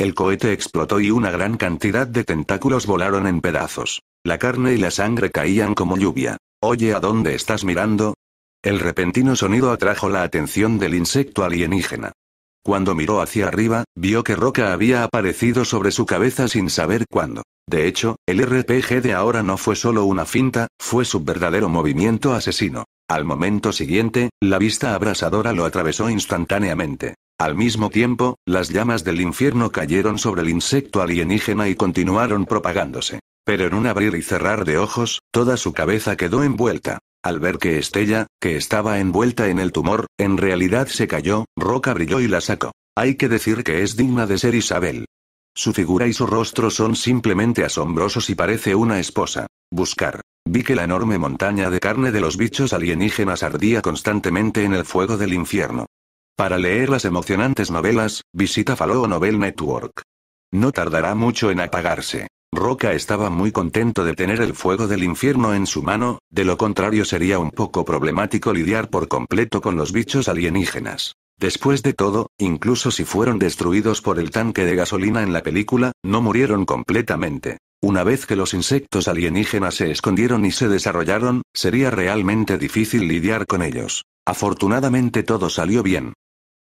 El cohete explotó y una gran cantidad de tentáculos volaron en pedazos. La carne y la sangre caían como lluvia. Oye, ¿a dónde estás mirando? El repentino sonido atrajo la atención del insecto alienígena. Cuando miró hacia arriba, vio que Roca había aparecido sobre su cabeza sin saber cuándo. De hecho, el RPG de ahora no fue solo una finta, fue su verdadero movimiento asesino. Al momento siguiente, la vista abrasadora lo atravesó instantáneamente. Al mismo tiempo, las llamas del infierno cayeron sobre el insecto alienígena y continuaron propagándose. Pero en un abrir y cerrar de ojos, toda su cabeza quedó envuelta. Al ver que Estella, que estaba envuelta en el tumor, en realidad se cayó, Roca brilló y la sacó. Hay que decir que es digna de ser Isabel. Su figura y su rostro son simplemente asombrosos y parece una esposa. Buscar. Vi que la enorme montaña de carne de los bichos alienígenas ardía constantemente en el fuego del infierno. Para leer las emocionantes novelas, visita Fallow Novel Network. No tardará mucho en apagarse. Roca estaba muy contento de tener el fuego del infierno en su mano, de lo contrario sería un poco problemático lidiar por completo con los bichos alienígenas. Después de todo, incluso si fueron destruidos por el tanque de gasolina en la película, no murieron completamente. Una vez que los insectos alienígenas se escondieron y se desarrollaron, sería realmente difícil lidiar con ellos. Afortunadamente todo salió bien.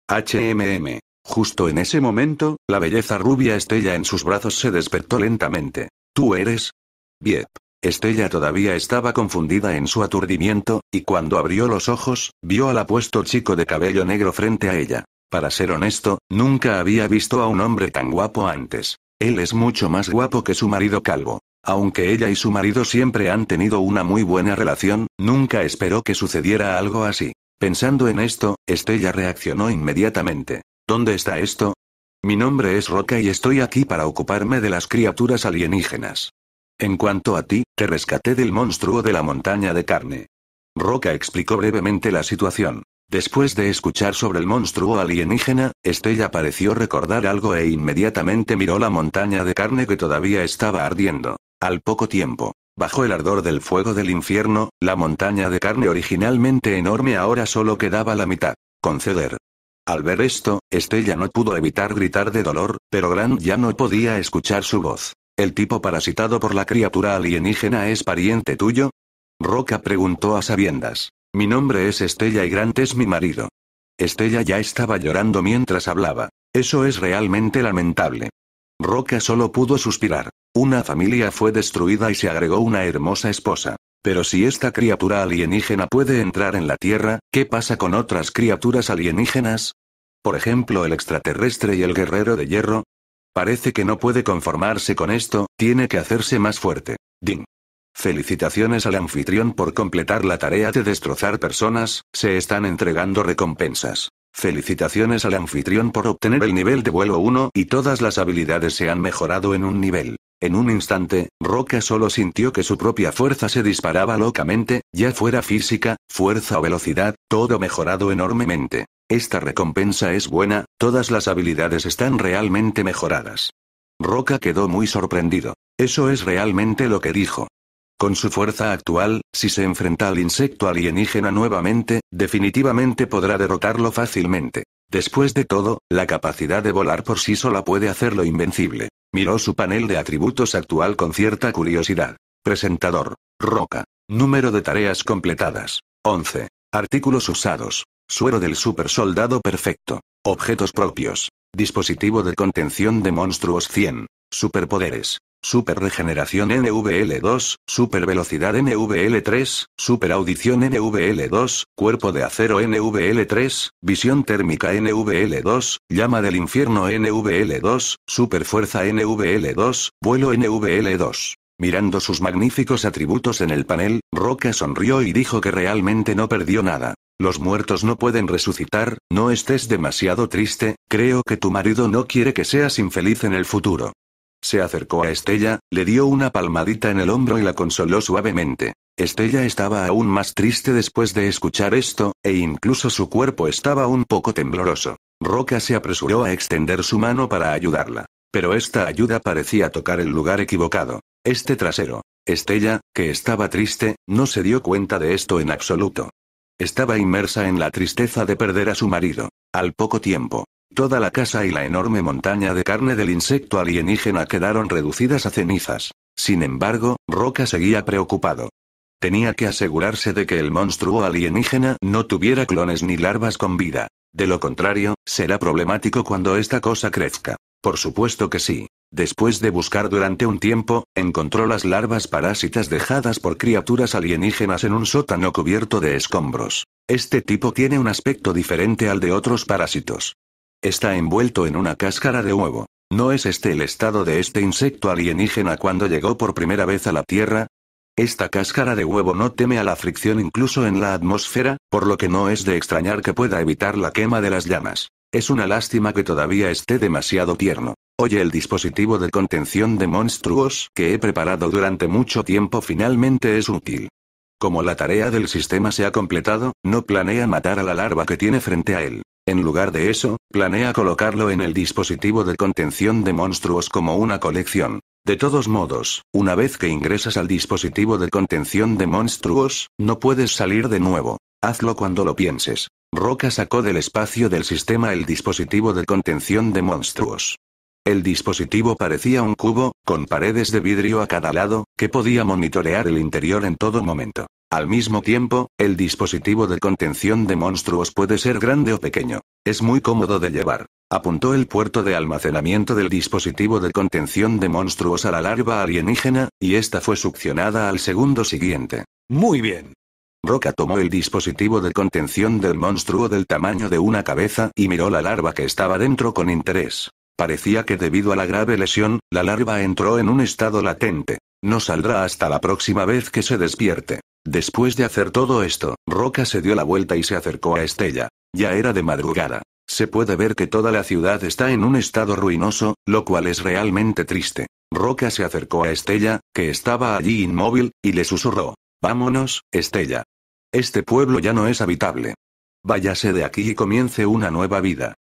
HMM. Justo en ese momento, la belleza rubia Estella en sus brazos se despertó lentamente. ¿Tú eres? Biep. Estella todavía estaba confundida en su aturdimiento, y cuando abrió los ojos, vio al apuesto chico de cabello negro frente a ella. Para ser honesto, nunca había visto a un hombre tan guapo antes. Él es mucho más guapo que su marido calvo. Aunque ella y su marido siempre han tenido una muy buena relación, nunca esperó que sucediera algo así. Pensando en esto, Estella reaccionó inmediatamente. ¿Dónde está esto? Mi nombre es Roca y estoy aquí para ocuparme de las criaturas alienígenas. En cuanto a ti, te rescaté del monstruo de la montaña de carne. Roca explicó brevemente la situación. Después de escuchar sobre el monstruo alienígena, Estella pareció recordar algo e inmediatamente miró la montaña de carne que todavía estaba ardiendo. Al poco tiempo, bajo el ardor del fuego del infierno, la montaña de carne originalmente enorme ahora solo quedaba la mitad. Conceder. Al ver esto, Estella no pudo evitar gritar de dolor, pero Grant ya no podía escuchar su voz. ¿El tipo parasitado por la criatura alienígena es pariente tuyo? Roca preguntó a sabiendas. Mi nombre es Estella y Grant es mi marido. Estella ya estaba llorando mientras hablaba. Eso es realmente lamentable. Roca solo pudo suspirar. Una familia fue destruida y se agregó una hermosa esposa. Pero si esta criatura alienígena puede entrar en la Tierra, ¿qué pasa con otras criaturas alienígenas? Por ejemplo, el extraterrestre y el guerrero de hierro. Parece que no puede conformarse con esto, tiene que hacerse más fuerte. Ding. Felicitaciones al anfitrión por completar la tarea de destrozar personas, se están entregando recompensas. Felicitaciones al anfitrión por obtener el nivel de vuelo 1 y todas las habilidades se han mejorado en un nivel. En un instante, Roca solo sintió que su propia fuerza se disparaba locamente, ya fuera física, fuerza o velocidad, todo mejorado enormemente. Esta recompensa es buena, todas las habilidades están realmente mejoradas. Roca quedó muy sorprendido. Eso es realmente lo que dijo. Con su fuerza actual, si se enfrenta al insecto alienígena nuevamente, definitivamente podrá derrotarlo fácilmente. Después de todo, la capacidad de volar por sí sola puede hacerlo invencible. Miró su panel de atributos actual con cierta curiosidad. Presentador. Roca. Número de tareas completadas. 11. Artículos usados. Suero del super soldado perfecto. Objetos propios. Dispositivo de contención de monstruos 100. Superpoderes. Super regeneración NVL2, super velocidad NVL3, super audición NVL2, cuerpo de acero NVL3, visión térmica NVL2, llama del infierno NVL2, super fuerza NVL2, vuelo NVL2. Mirando sus magníficos atributos en el panel, Roca sonrió y dijo que realmente no perdió nada. Los muertos no pueden resucitar, no estés demasiado triste, creo que tu marido no quiere que seas infeliz en el futuro. Se acercó a Estella, le dio una palmadita en el hombro y la consoló suavemente. Estella estaba aún más triste después de escuchar esto, e incluso su cuerpo estaba un poco tembloroso. Roca se apresuró a extender su mano para ayudarla. Pero esta ayuda parecía tocar el lugar equivocado. Este trasero. Estella, que estaba triste, no se dio cuenta de esto en absoluto. Estaba inmersa en la tristeza de perder a su marido. Al poco tiempo, toda la casa y la enorme montaña de carne del insecto alienígena quedaron reducidas a cenizas. Sin embargo, Roca seguía preocupado. Tenía que asegurarse de que el monstruo alienígena no tuviera clones ni larvas con vida. De lo contrario, será problemático cuando esta cosa crezca. Por supuesto que sí. Después de buscar durante un tiempo, encontró las larvas parásitas dejadas por criaturas alienígenas en un sótano cubierto de escombros. Este tipo tiene un aspecto diferente al de otros parásitos. Está envuelto en una cáscara de huevo. ¿No es este el estado de este insecto alienígena cuando llegó por primera vez a la Tierra? Esta cáscara de huevo no teme a la fricción incluso en la atmósfera, por lo que no es de extrañar que pueda evitar la quema de las llamas. Es una lástima que todavía esté demasiado tierno. Oye, el dispositivo de contención de monstruos que he preparado durante mucho tiempo finalmente es útil. Como la tarea del sistema se ha completado, no planea matar a la larva que tiene frente a él. En lugar de eso, planea colocarlo en el dispositivo de contención de monstruos como una colección. De todos modos, una vez que ingresas al dispositivo de contención de monstruos, no puedes salir de nuevo. Hazlo cuando lo pienses. Roca sacó del espacio del sistema el dispositivo de contención de monstruos. El dispositivo parecía un cubo, con paredes de vidrio a cada lado, que podía monitorear el interior en todo momento. Al mismo tiempo, el dispositivo de contención de monstruos puede ser grande o pequeño. Es muy cómodo de llevar. Apuntó el puerto de almacenamiento del dispositivo de contención de monstruos a la larva alienígena, y esta fue succionada al segundo siguiente. Muy bien. Roca tomó el dispositivo de contención del monstruo del tamaño de una cabeza y miró la larva que estaba dentro con interés. Parecía que debido a la grave lesión, la larva entró en un estado latente. No saldrá hasta la próxima vez que se despierte. Después de hacer todo esto, Roca se dio la vuelta y se acercó a Estella. Ya era de madrugada. Se puede ver que toda la ciudad está en un estado ruinoso, lo cual es realmente triste. Roca se acercó a Estella, que estaba allí inmóvil, y le susurró. Vámonos, Estella. Este pueblo ya no es habitable. Váyase de aquí y comience una nueva vida.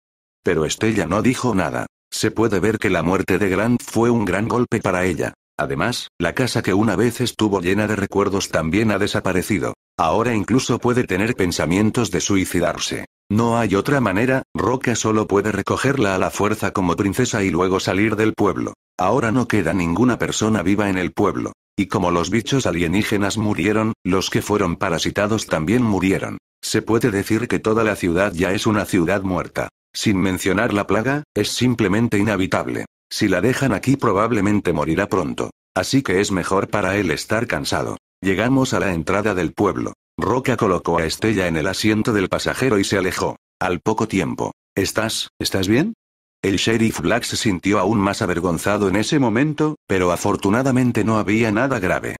Pero Estella no dijo nada. Se puede ver que la muerte de Grant fue un gran golpe para ella. Además, la casa que una vez estuvo llena de recuerdos también ha desaparecido. Ahora incluso puede tener pensamientos de suicidarse. No hay otra manera, Roca solo puede recogerla a la fuerza como princesa y luego salir del pueblo. Ahora no queda ninguna persona viva en el pueblo. Y como los bichos alienígenas murieron, los que fueron parasitados también murieron. Se puede decir que toda la ciudad ya es una ciudad muerta. Sin mencionar la plaga, es simplemente inhabitable. Si la dejan aquí probablemente morirá pronto. Así que es mejor para él estar cansado. Llegamos a la entrada del pueblo. Roca colocó a Estella en el asiento del pasajero y se alejó. Al poco tiempo. ¿Estás, estás bien? El sheriff Black se sintió aún más avergonzado en ese momento, pero afortunadamente no había nada grave.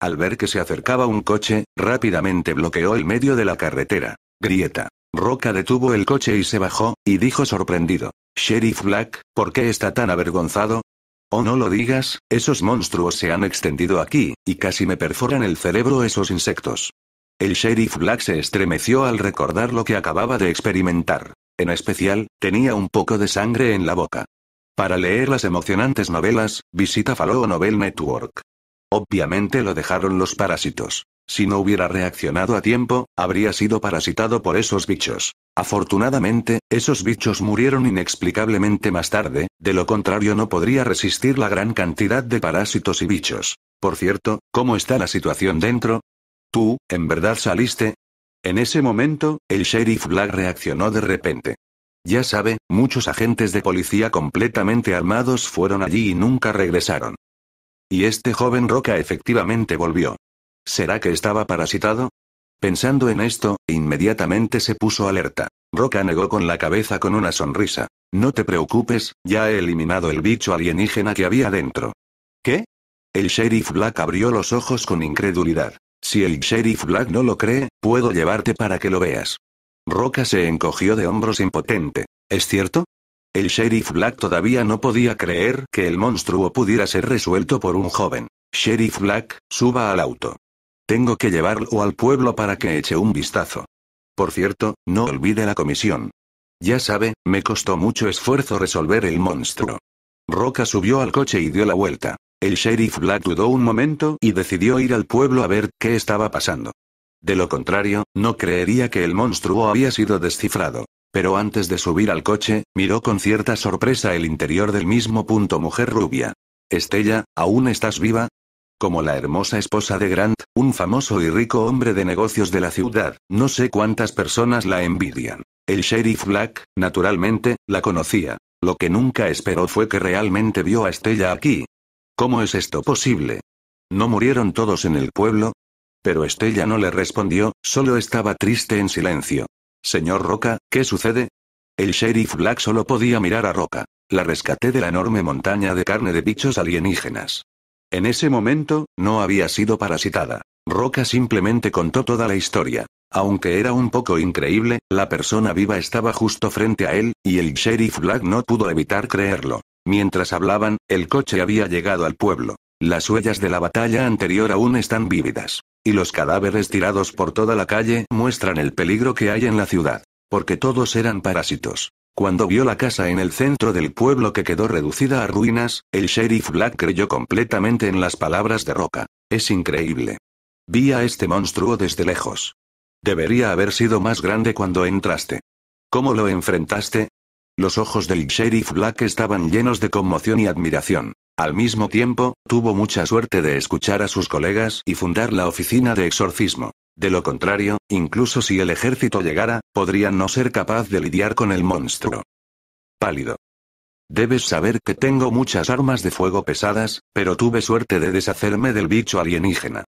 Al ver que se acercaba un coche, rápidamente bloqueó el medio de la carretera. Grieta. Roca detuvo el coche y se bajó, y dijo sorprendido. Sheriff Black, ¿por qué está tan avergonzado? Oh no lo digas, esos monstruos se han extendido aquí, y casi me perforan el cerebro esos insectos. El sheriff Black se estremeció al recordar lo que acababa de experimentar. En especial, tenía un poco de sangre en la boca. Para leer las emocionantes novelas, visita Fallow Novel Network. Obviamente lo dejaron los parásitos. Si no hubiera reaccionado a tiempo, habría sido parasitado por esos bichos. Afortunadamente, esos bichos murieron inexplicablemente más tarde, de lo contrario no podría resistir la gran cantidad de parásitos y bichos. Por cierto, ¿cómo está la situación dentro? ¿Tú, en verdad saliste? En ese momento, el sheriff Black reaccionó de repente. Ya sabe, muchos agentes de policía completamente armados fueron allí y nunca regresaron. Y este joven Roca efectivamente volvió. ¿Será que estaba parasitado? Pensando en esto, inmediatamente se puso alerta. Roca negó con la cabeza con una sonrisa. No te preocupes, ya he eliminado el bicho alienígena que había dentro. ¿Qué? El sheriff Black abrió los ojos con incredulidad. Si el sheriff Black no lo cree, puedo llevarte para que lo veas. Roca se encogió de hombros impotente. ¿Es cierto? El sheriff Black todavía no podía creer que el monstruo pudiera ser resuelto por un joven. Sheriff Black, suba al auto. Tengo que llevarlo al pueblo para que eche un vistazo. Por cierto, no olvide la comisión. Ya sabe, me costó mucho esfuerzo resolver el monstruo. Roca subió al coche y dio la vuelta. El sheriff Black dudó un momento y decidió ir al pueblo a ver qué estaba pasando. De lo contrario, no creería que el monstruo había sido descifrado. Pero antes de subir al coche, miró con cierta sorpresa el interior del mismo punto mujer rubia. Estella, ¿aún estás viva? Como la hermosa esposa de Grant, un famoso y rico hombre de negocios de la ciudad, no sé cuántas personas la envidian. El sheriff Black, naturalmente, la conocía. Lo que nunca esperó fue que realmente vio a Estella aquí. ¿Cómo es esto posible? ¿No murieron todos en el pueblo? Pero Estella no le respondió, solo estaba triste en silencio. Señor Roca, ¿qué sucede? El sheriff Black solo podía mirar a Roca. La rescaté de la enorme montaña de carne de bichos alienígenas. En ese momento, no había sido parasitada. Roca simplemente contó toda la historia. Aunque era un poco increíble, la persona viva estaba justo frente a él, y el sheriff Black no pudo evitar creerlo. Mientras hablaban, el coche había llegado al pueblo. Las huellas de la batalla anterior aún están vívidas. Y los cadáveres tirados por toda la calle muestran el peligro que hay en la ciudad. Porque todos eran parásitos. Cuando vio la casa en el centro del pueblo que quedó reducida a ruinas, el sheriff Black creyó completamente en las palabras de Roca. Es increíble. Vi a este monstruo desde lejos. Debería haber sido más grande cuando entraste. ¿Cómo lo enfrentaste? Los ojos del sheriff Black estaban llenos de conmoción y admiración. Al mismo tiempo, tuvo mucha suerte de escuchar a sus colegas y fundar la oficina de exorcismo. De lo contrario, incluso si el ejército llegara, podrían no ser capaz de lidiar con el monstruo. Pálido. Debes saber que tengo muchas armas de fuego pesadas, pero tuve suerte de deshacerme del bicho alienígena.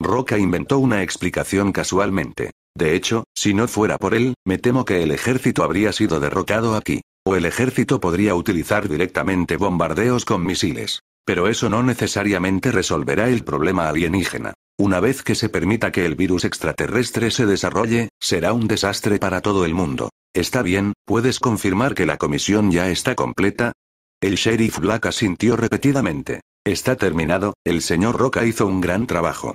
Roca inventó una explicación casualmente. De hecho, si no fuera por él, me temo que el ejército habría sido derrocado aquí. O el ejército podría utilizar directamente bombardeos con misiles. Pero eso no necesariamente resolverá el problema alienígena. Una vez que se permita que el virus extraterrestre se desarrolle, será un desastre para todo el mundo. Está bien, ¿puedes confirmar que la comisión ya está completa? El sheriff Black asintió repetidamente. Está terminado, el señor Roca hizo un gran trabajo.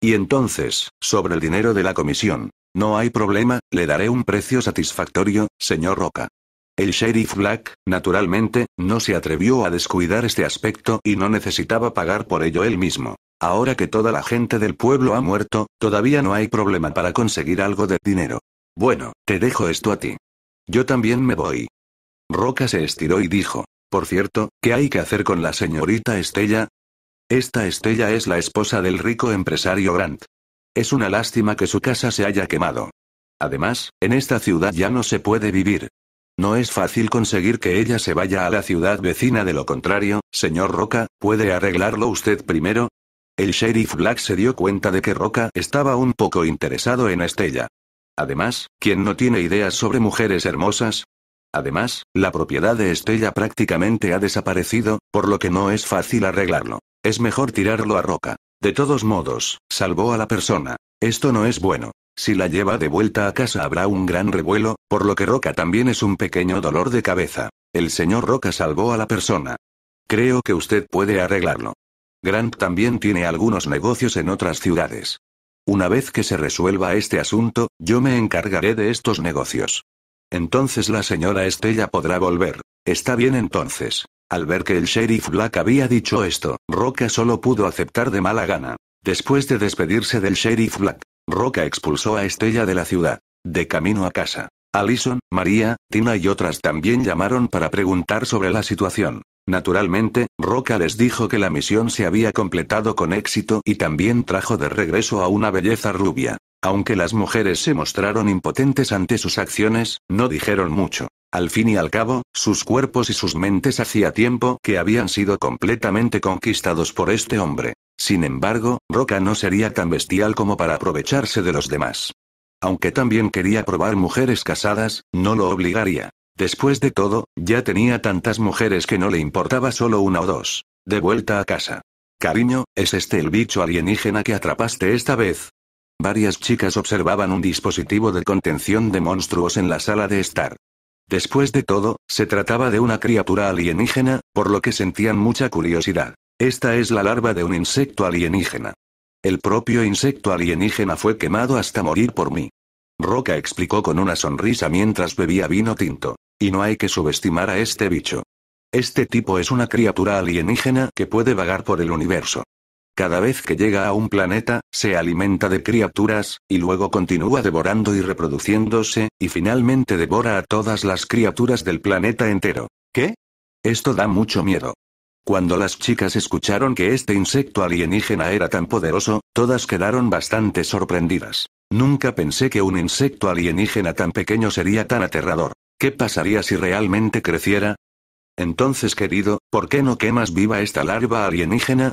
Y entonces, sobre el dinero de la comisión. No hay problema, le daré un precio satisfactorio, señor Roca. El sheriff Black, naturalmente, no se atrevió a descuidar este aspecto y no necesitaba pagar por ello él mismo. Ahora que toda la gente del pueblo ha muerto, todavía no hay problema para conseguir algo de dinero. Bueno, te dejo esto a ti. Yo también me voy. Roca se estiró y dijo, por cierto, ¿qué hay que hacer con la señorita Estella? Esta Estella es la esposa del rico empresario Grant. Es una lástima que su casa se haya quemado. Además, en esta ciudad ya no se puede vivir. No es fácil conseguir que ella se vaya a la ciudad vecina de lo contrario, señor Roca, ¿puede arreglarlo usted primero? El sheriff Black se dio cuenta de que Roca estaba un poco interesado en Estella. Además, ¿quién no tiene ideas sobre mujeres hermosas? Además, la propiedad de Estella prácticamente ha desaparecido, por lo que no es fácil arreglarlo. Es mejor tirarlo a Roca. De todos modos, salvó a la persona. Esto no es bueno. Si la lleva de vuelta a casa habrá un gran revuelo, por lo que Roca también es un pequeño dolor de cabeza. El señor Roca salvó a la persona. Creo que usted puede arreglarlo. Grant también tiene algunos negocios en otras ciudades. Una vez que se resuelva este asunto, yo me encargaré de estos negocios. Entonces la señora Estella podrá volver. Está bien entonces. Al ver que el sheriff Black había dicho esto, Roca solo pudo aceptar de mala gana. Después de despedirse del sheriff Black, Roca expulsó a Estella de la ciudad. De camino a casa. Allison, María, Tina y otras también llamaron para preguntar sobre la situación. Naturalmente, Roca les dijo que la misión se había completado con éxito y también trajo de regreso a una belleza rubia. Aunque las mujeres se mostraron impotentes ante sus acciones, no dijeron mucho. Al fin y al cabo, sus cuerpos y sus mentes hacía tiempo que habían sido completamente conquistados por este hombre. Sin embargo, Roca no sería tan bestial como para aprovecharse de los demás. Aunque también quería probar mujeres casadas, no lo obligaría. Después de todo, ya tenía tantas mujeres que no le importaba solo una o dos. De vuelta a casa. Cariño, ¿es este el bicho alienígena que atrapaste esta vez? Varias chicas observaban un dispositivo de contención de monstruos en la sala de estar. Después de todo, se trataba de una criatura alienígena, por lo que sentían mucha curiosidad. Esta es la larva de un insecto alienígena. El propio insecto alienígena fue quemado hasta morir por mí. Roca explicó con una sonrisa mientras bebía vino tinto. Y no hay que subestimar a este bicho. Este tipo es una criatura alienígena que puede vagar por el universo. Cada vez que llega a un planeta, se alimenta de criaturas, y luego continúa devorando y reproduciéndose, y finalmente devora a todas las criaturas del planeta entero. ¿Qué? Esto da mucho miedo. Cuando las chicas escucharon que este insecto alienígena era tan poderoso, todas quedaron bastante sorprendidas. Nunca pensé que un insecto alienígena tan pequeño sería tan aterrador. ¿Qué pasaría si realmente creciera? Entonces, querido, ¿por qué no quemas viva esta larva alienígena?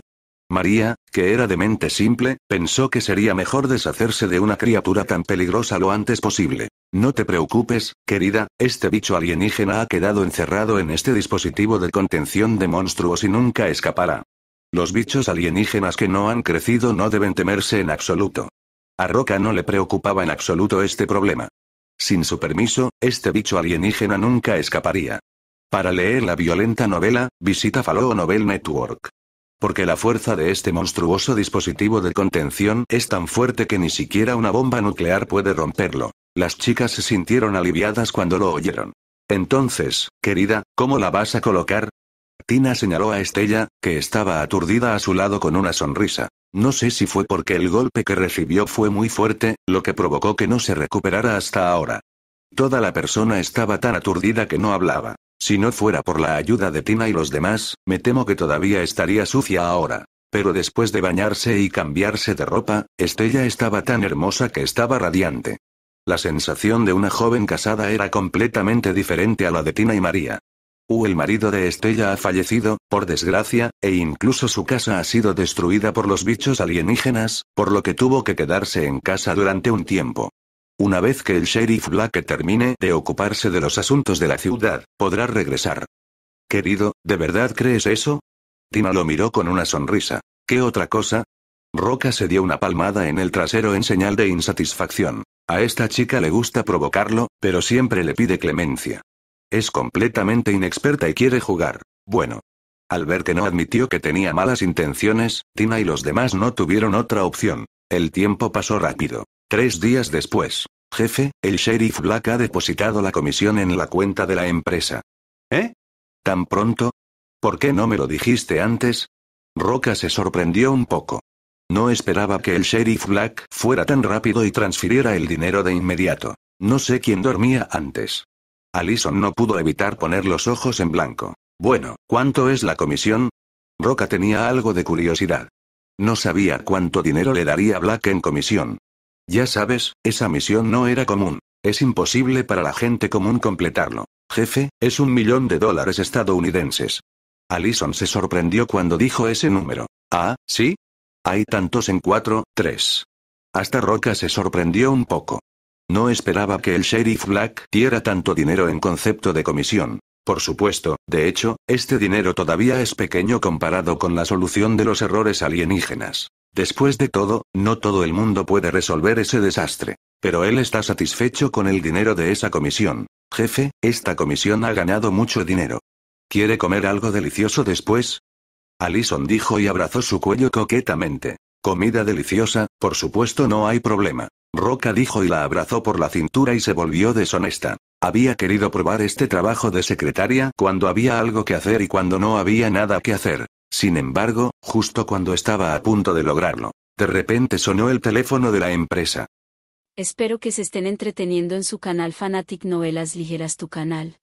María, que era de mente simple, pensó que sería mejor deshacerse de una criatura tan peligrosa lo antes posible. No te preocupes, querida, este bicho alienígena ha quedado encerrado en este dispositivo de contención de monstruos y nunca escapará. Los bichos alienígenas que no han crecido no deben temerse en absoluto. A Roca no le preocupaba en absoluto este problema. Sin su permiso, este bicho alienígena nunca escaparía. Para leer la violenta novela, visita Fallow Novel Network. Porque la fuerza de este monstruoso dispositivo de contención es tan fuerte que ni siquiera una bomba nuclear puede romperlo. Las chicas se sintieron aliviadas cuando lo oyeron. Entonces, querida, ¿cómo la vas a colocar? Tina señaló a Estella, que estaba aturdida a su lado con una sonrisa. No sé si fue porque el golpe que recibió fue muy fuerte, lo que provocó que no se recuperara hasta ahora. Toda la persona estaba tan aturdida que no hablaba. Si no fuera por la ayuda de Tina y los demás, me temo que todavía estaría sucia ahora. Pero después de bañarse y cambiarse de ropa, Estella estaba tan hermosa que estaba radiante. La sensación de una joven casada era completamente diferente a la de Tina y María. U el marido de Estella ha fallecido, por desgracia, e incluso su casa ha sido destruida por los bichos alienígenas, por lo que tuvo que quedarse en casa durante un tiempo. Una vez que el sheriff Black termine de ocuparse de los asuntos de la ciudad, podrá regresar. Querido, ¿de verdad crees eso? Tina lo miró con una sonrisa. ¿Qué otra cosa? Roca se dio una palmada en el trasero en señal de insatisfacción. A esta chica le gusta provocarlo, pero siempre le pide clemencia. Es completamente inexperta y quiere jugar. Bueno. Al ver que no admitió que tenía malas intenciones, Tina y los demás no tuvieron otra opción. El tiempo pasó rápido. Tres días después. Jefe, el sheriff Black ha depositado la comisión en la cuenta de la empresa. ¿Eh? ¿Tan pronto? ¿Por qué no me lo dijiste antes? Roca se sorprendió un poco. No esperaba que el sheriff Black fuera tan rápido y transfiriera el dinero de inmediato. No sé quién dormía antes. Alison no pudo evitar poner los ojos en blanco. Bueno, ¿cuánto es la comisión? Roca tenía algo de curiosidad. No sabía cuánto dinero le daría Black en comisión. Ya sabes, esa misión no era común. Es imposible para la gente común completarlo. Jefe, es un millón de dólares estadounidenses. Allison se sorprendió cuando dijo ese número. Ah, ¿sí? Hay tantos en cuatro, tres. Hasta Roca se sorprendió un poco. No esperaba que el sheriff Black diera tanto dinero en concepto de comisión. Por supuesto, de hecho, este dinero todavía es pequeño comparado con la solución de los errores alienígenas. Después de todo, no todo el mundo puede resolver ese desastre. Pero él está satisfecho con el dinero de esa comisión. Jefe, esta comisión ha ganado mucho dinero. ¿Quiere comer algo delicioso después? Alison dijo y abrazó su cuello coquetamente. Comida deliciosa, por supuesto no hay problema. Roca dijo y la abrazó por la cintura y se volvió deshonesta. Había querido probar este trabajo de secretaria cuando había algo que hacer y cuando no había nada que hacer. Sin embargo, justo cuando estaba a punto de lograrlo, de repente sonó el teléfono de la empresa. Espero que se estén entreteniendo en su canal Fanatic Novelas Ligeras tu canal.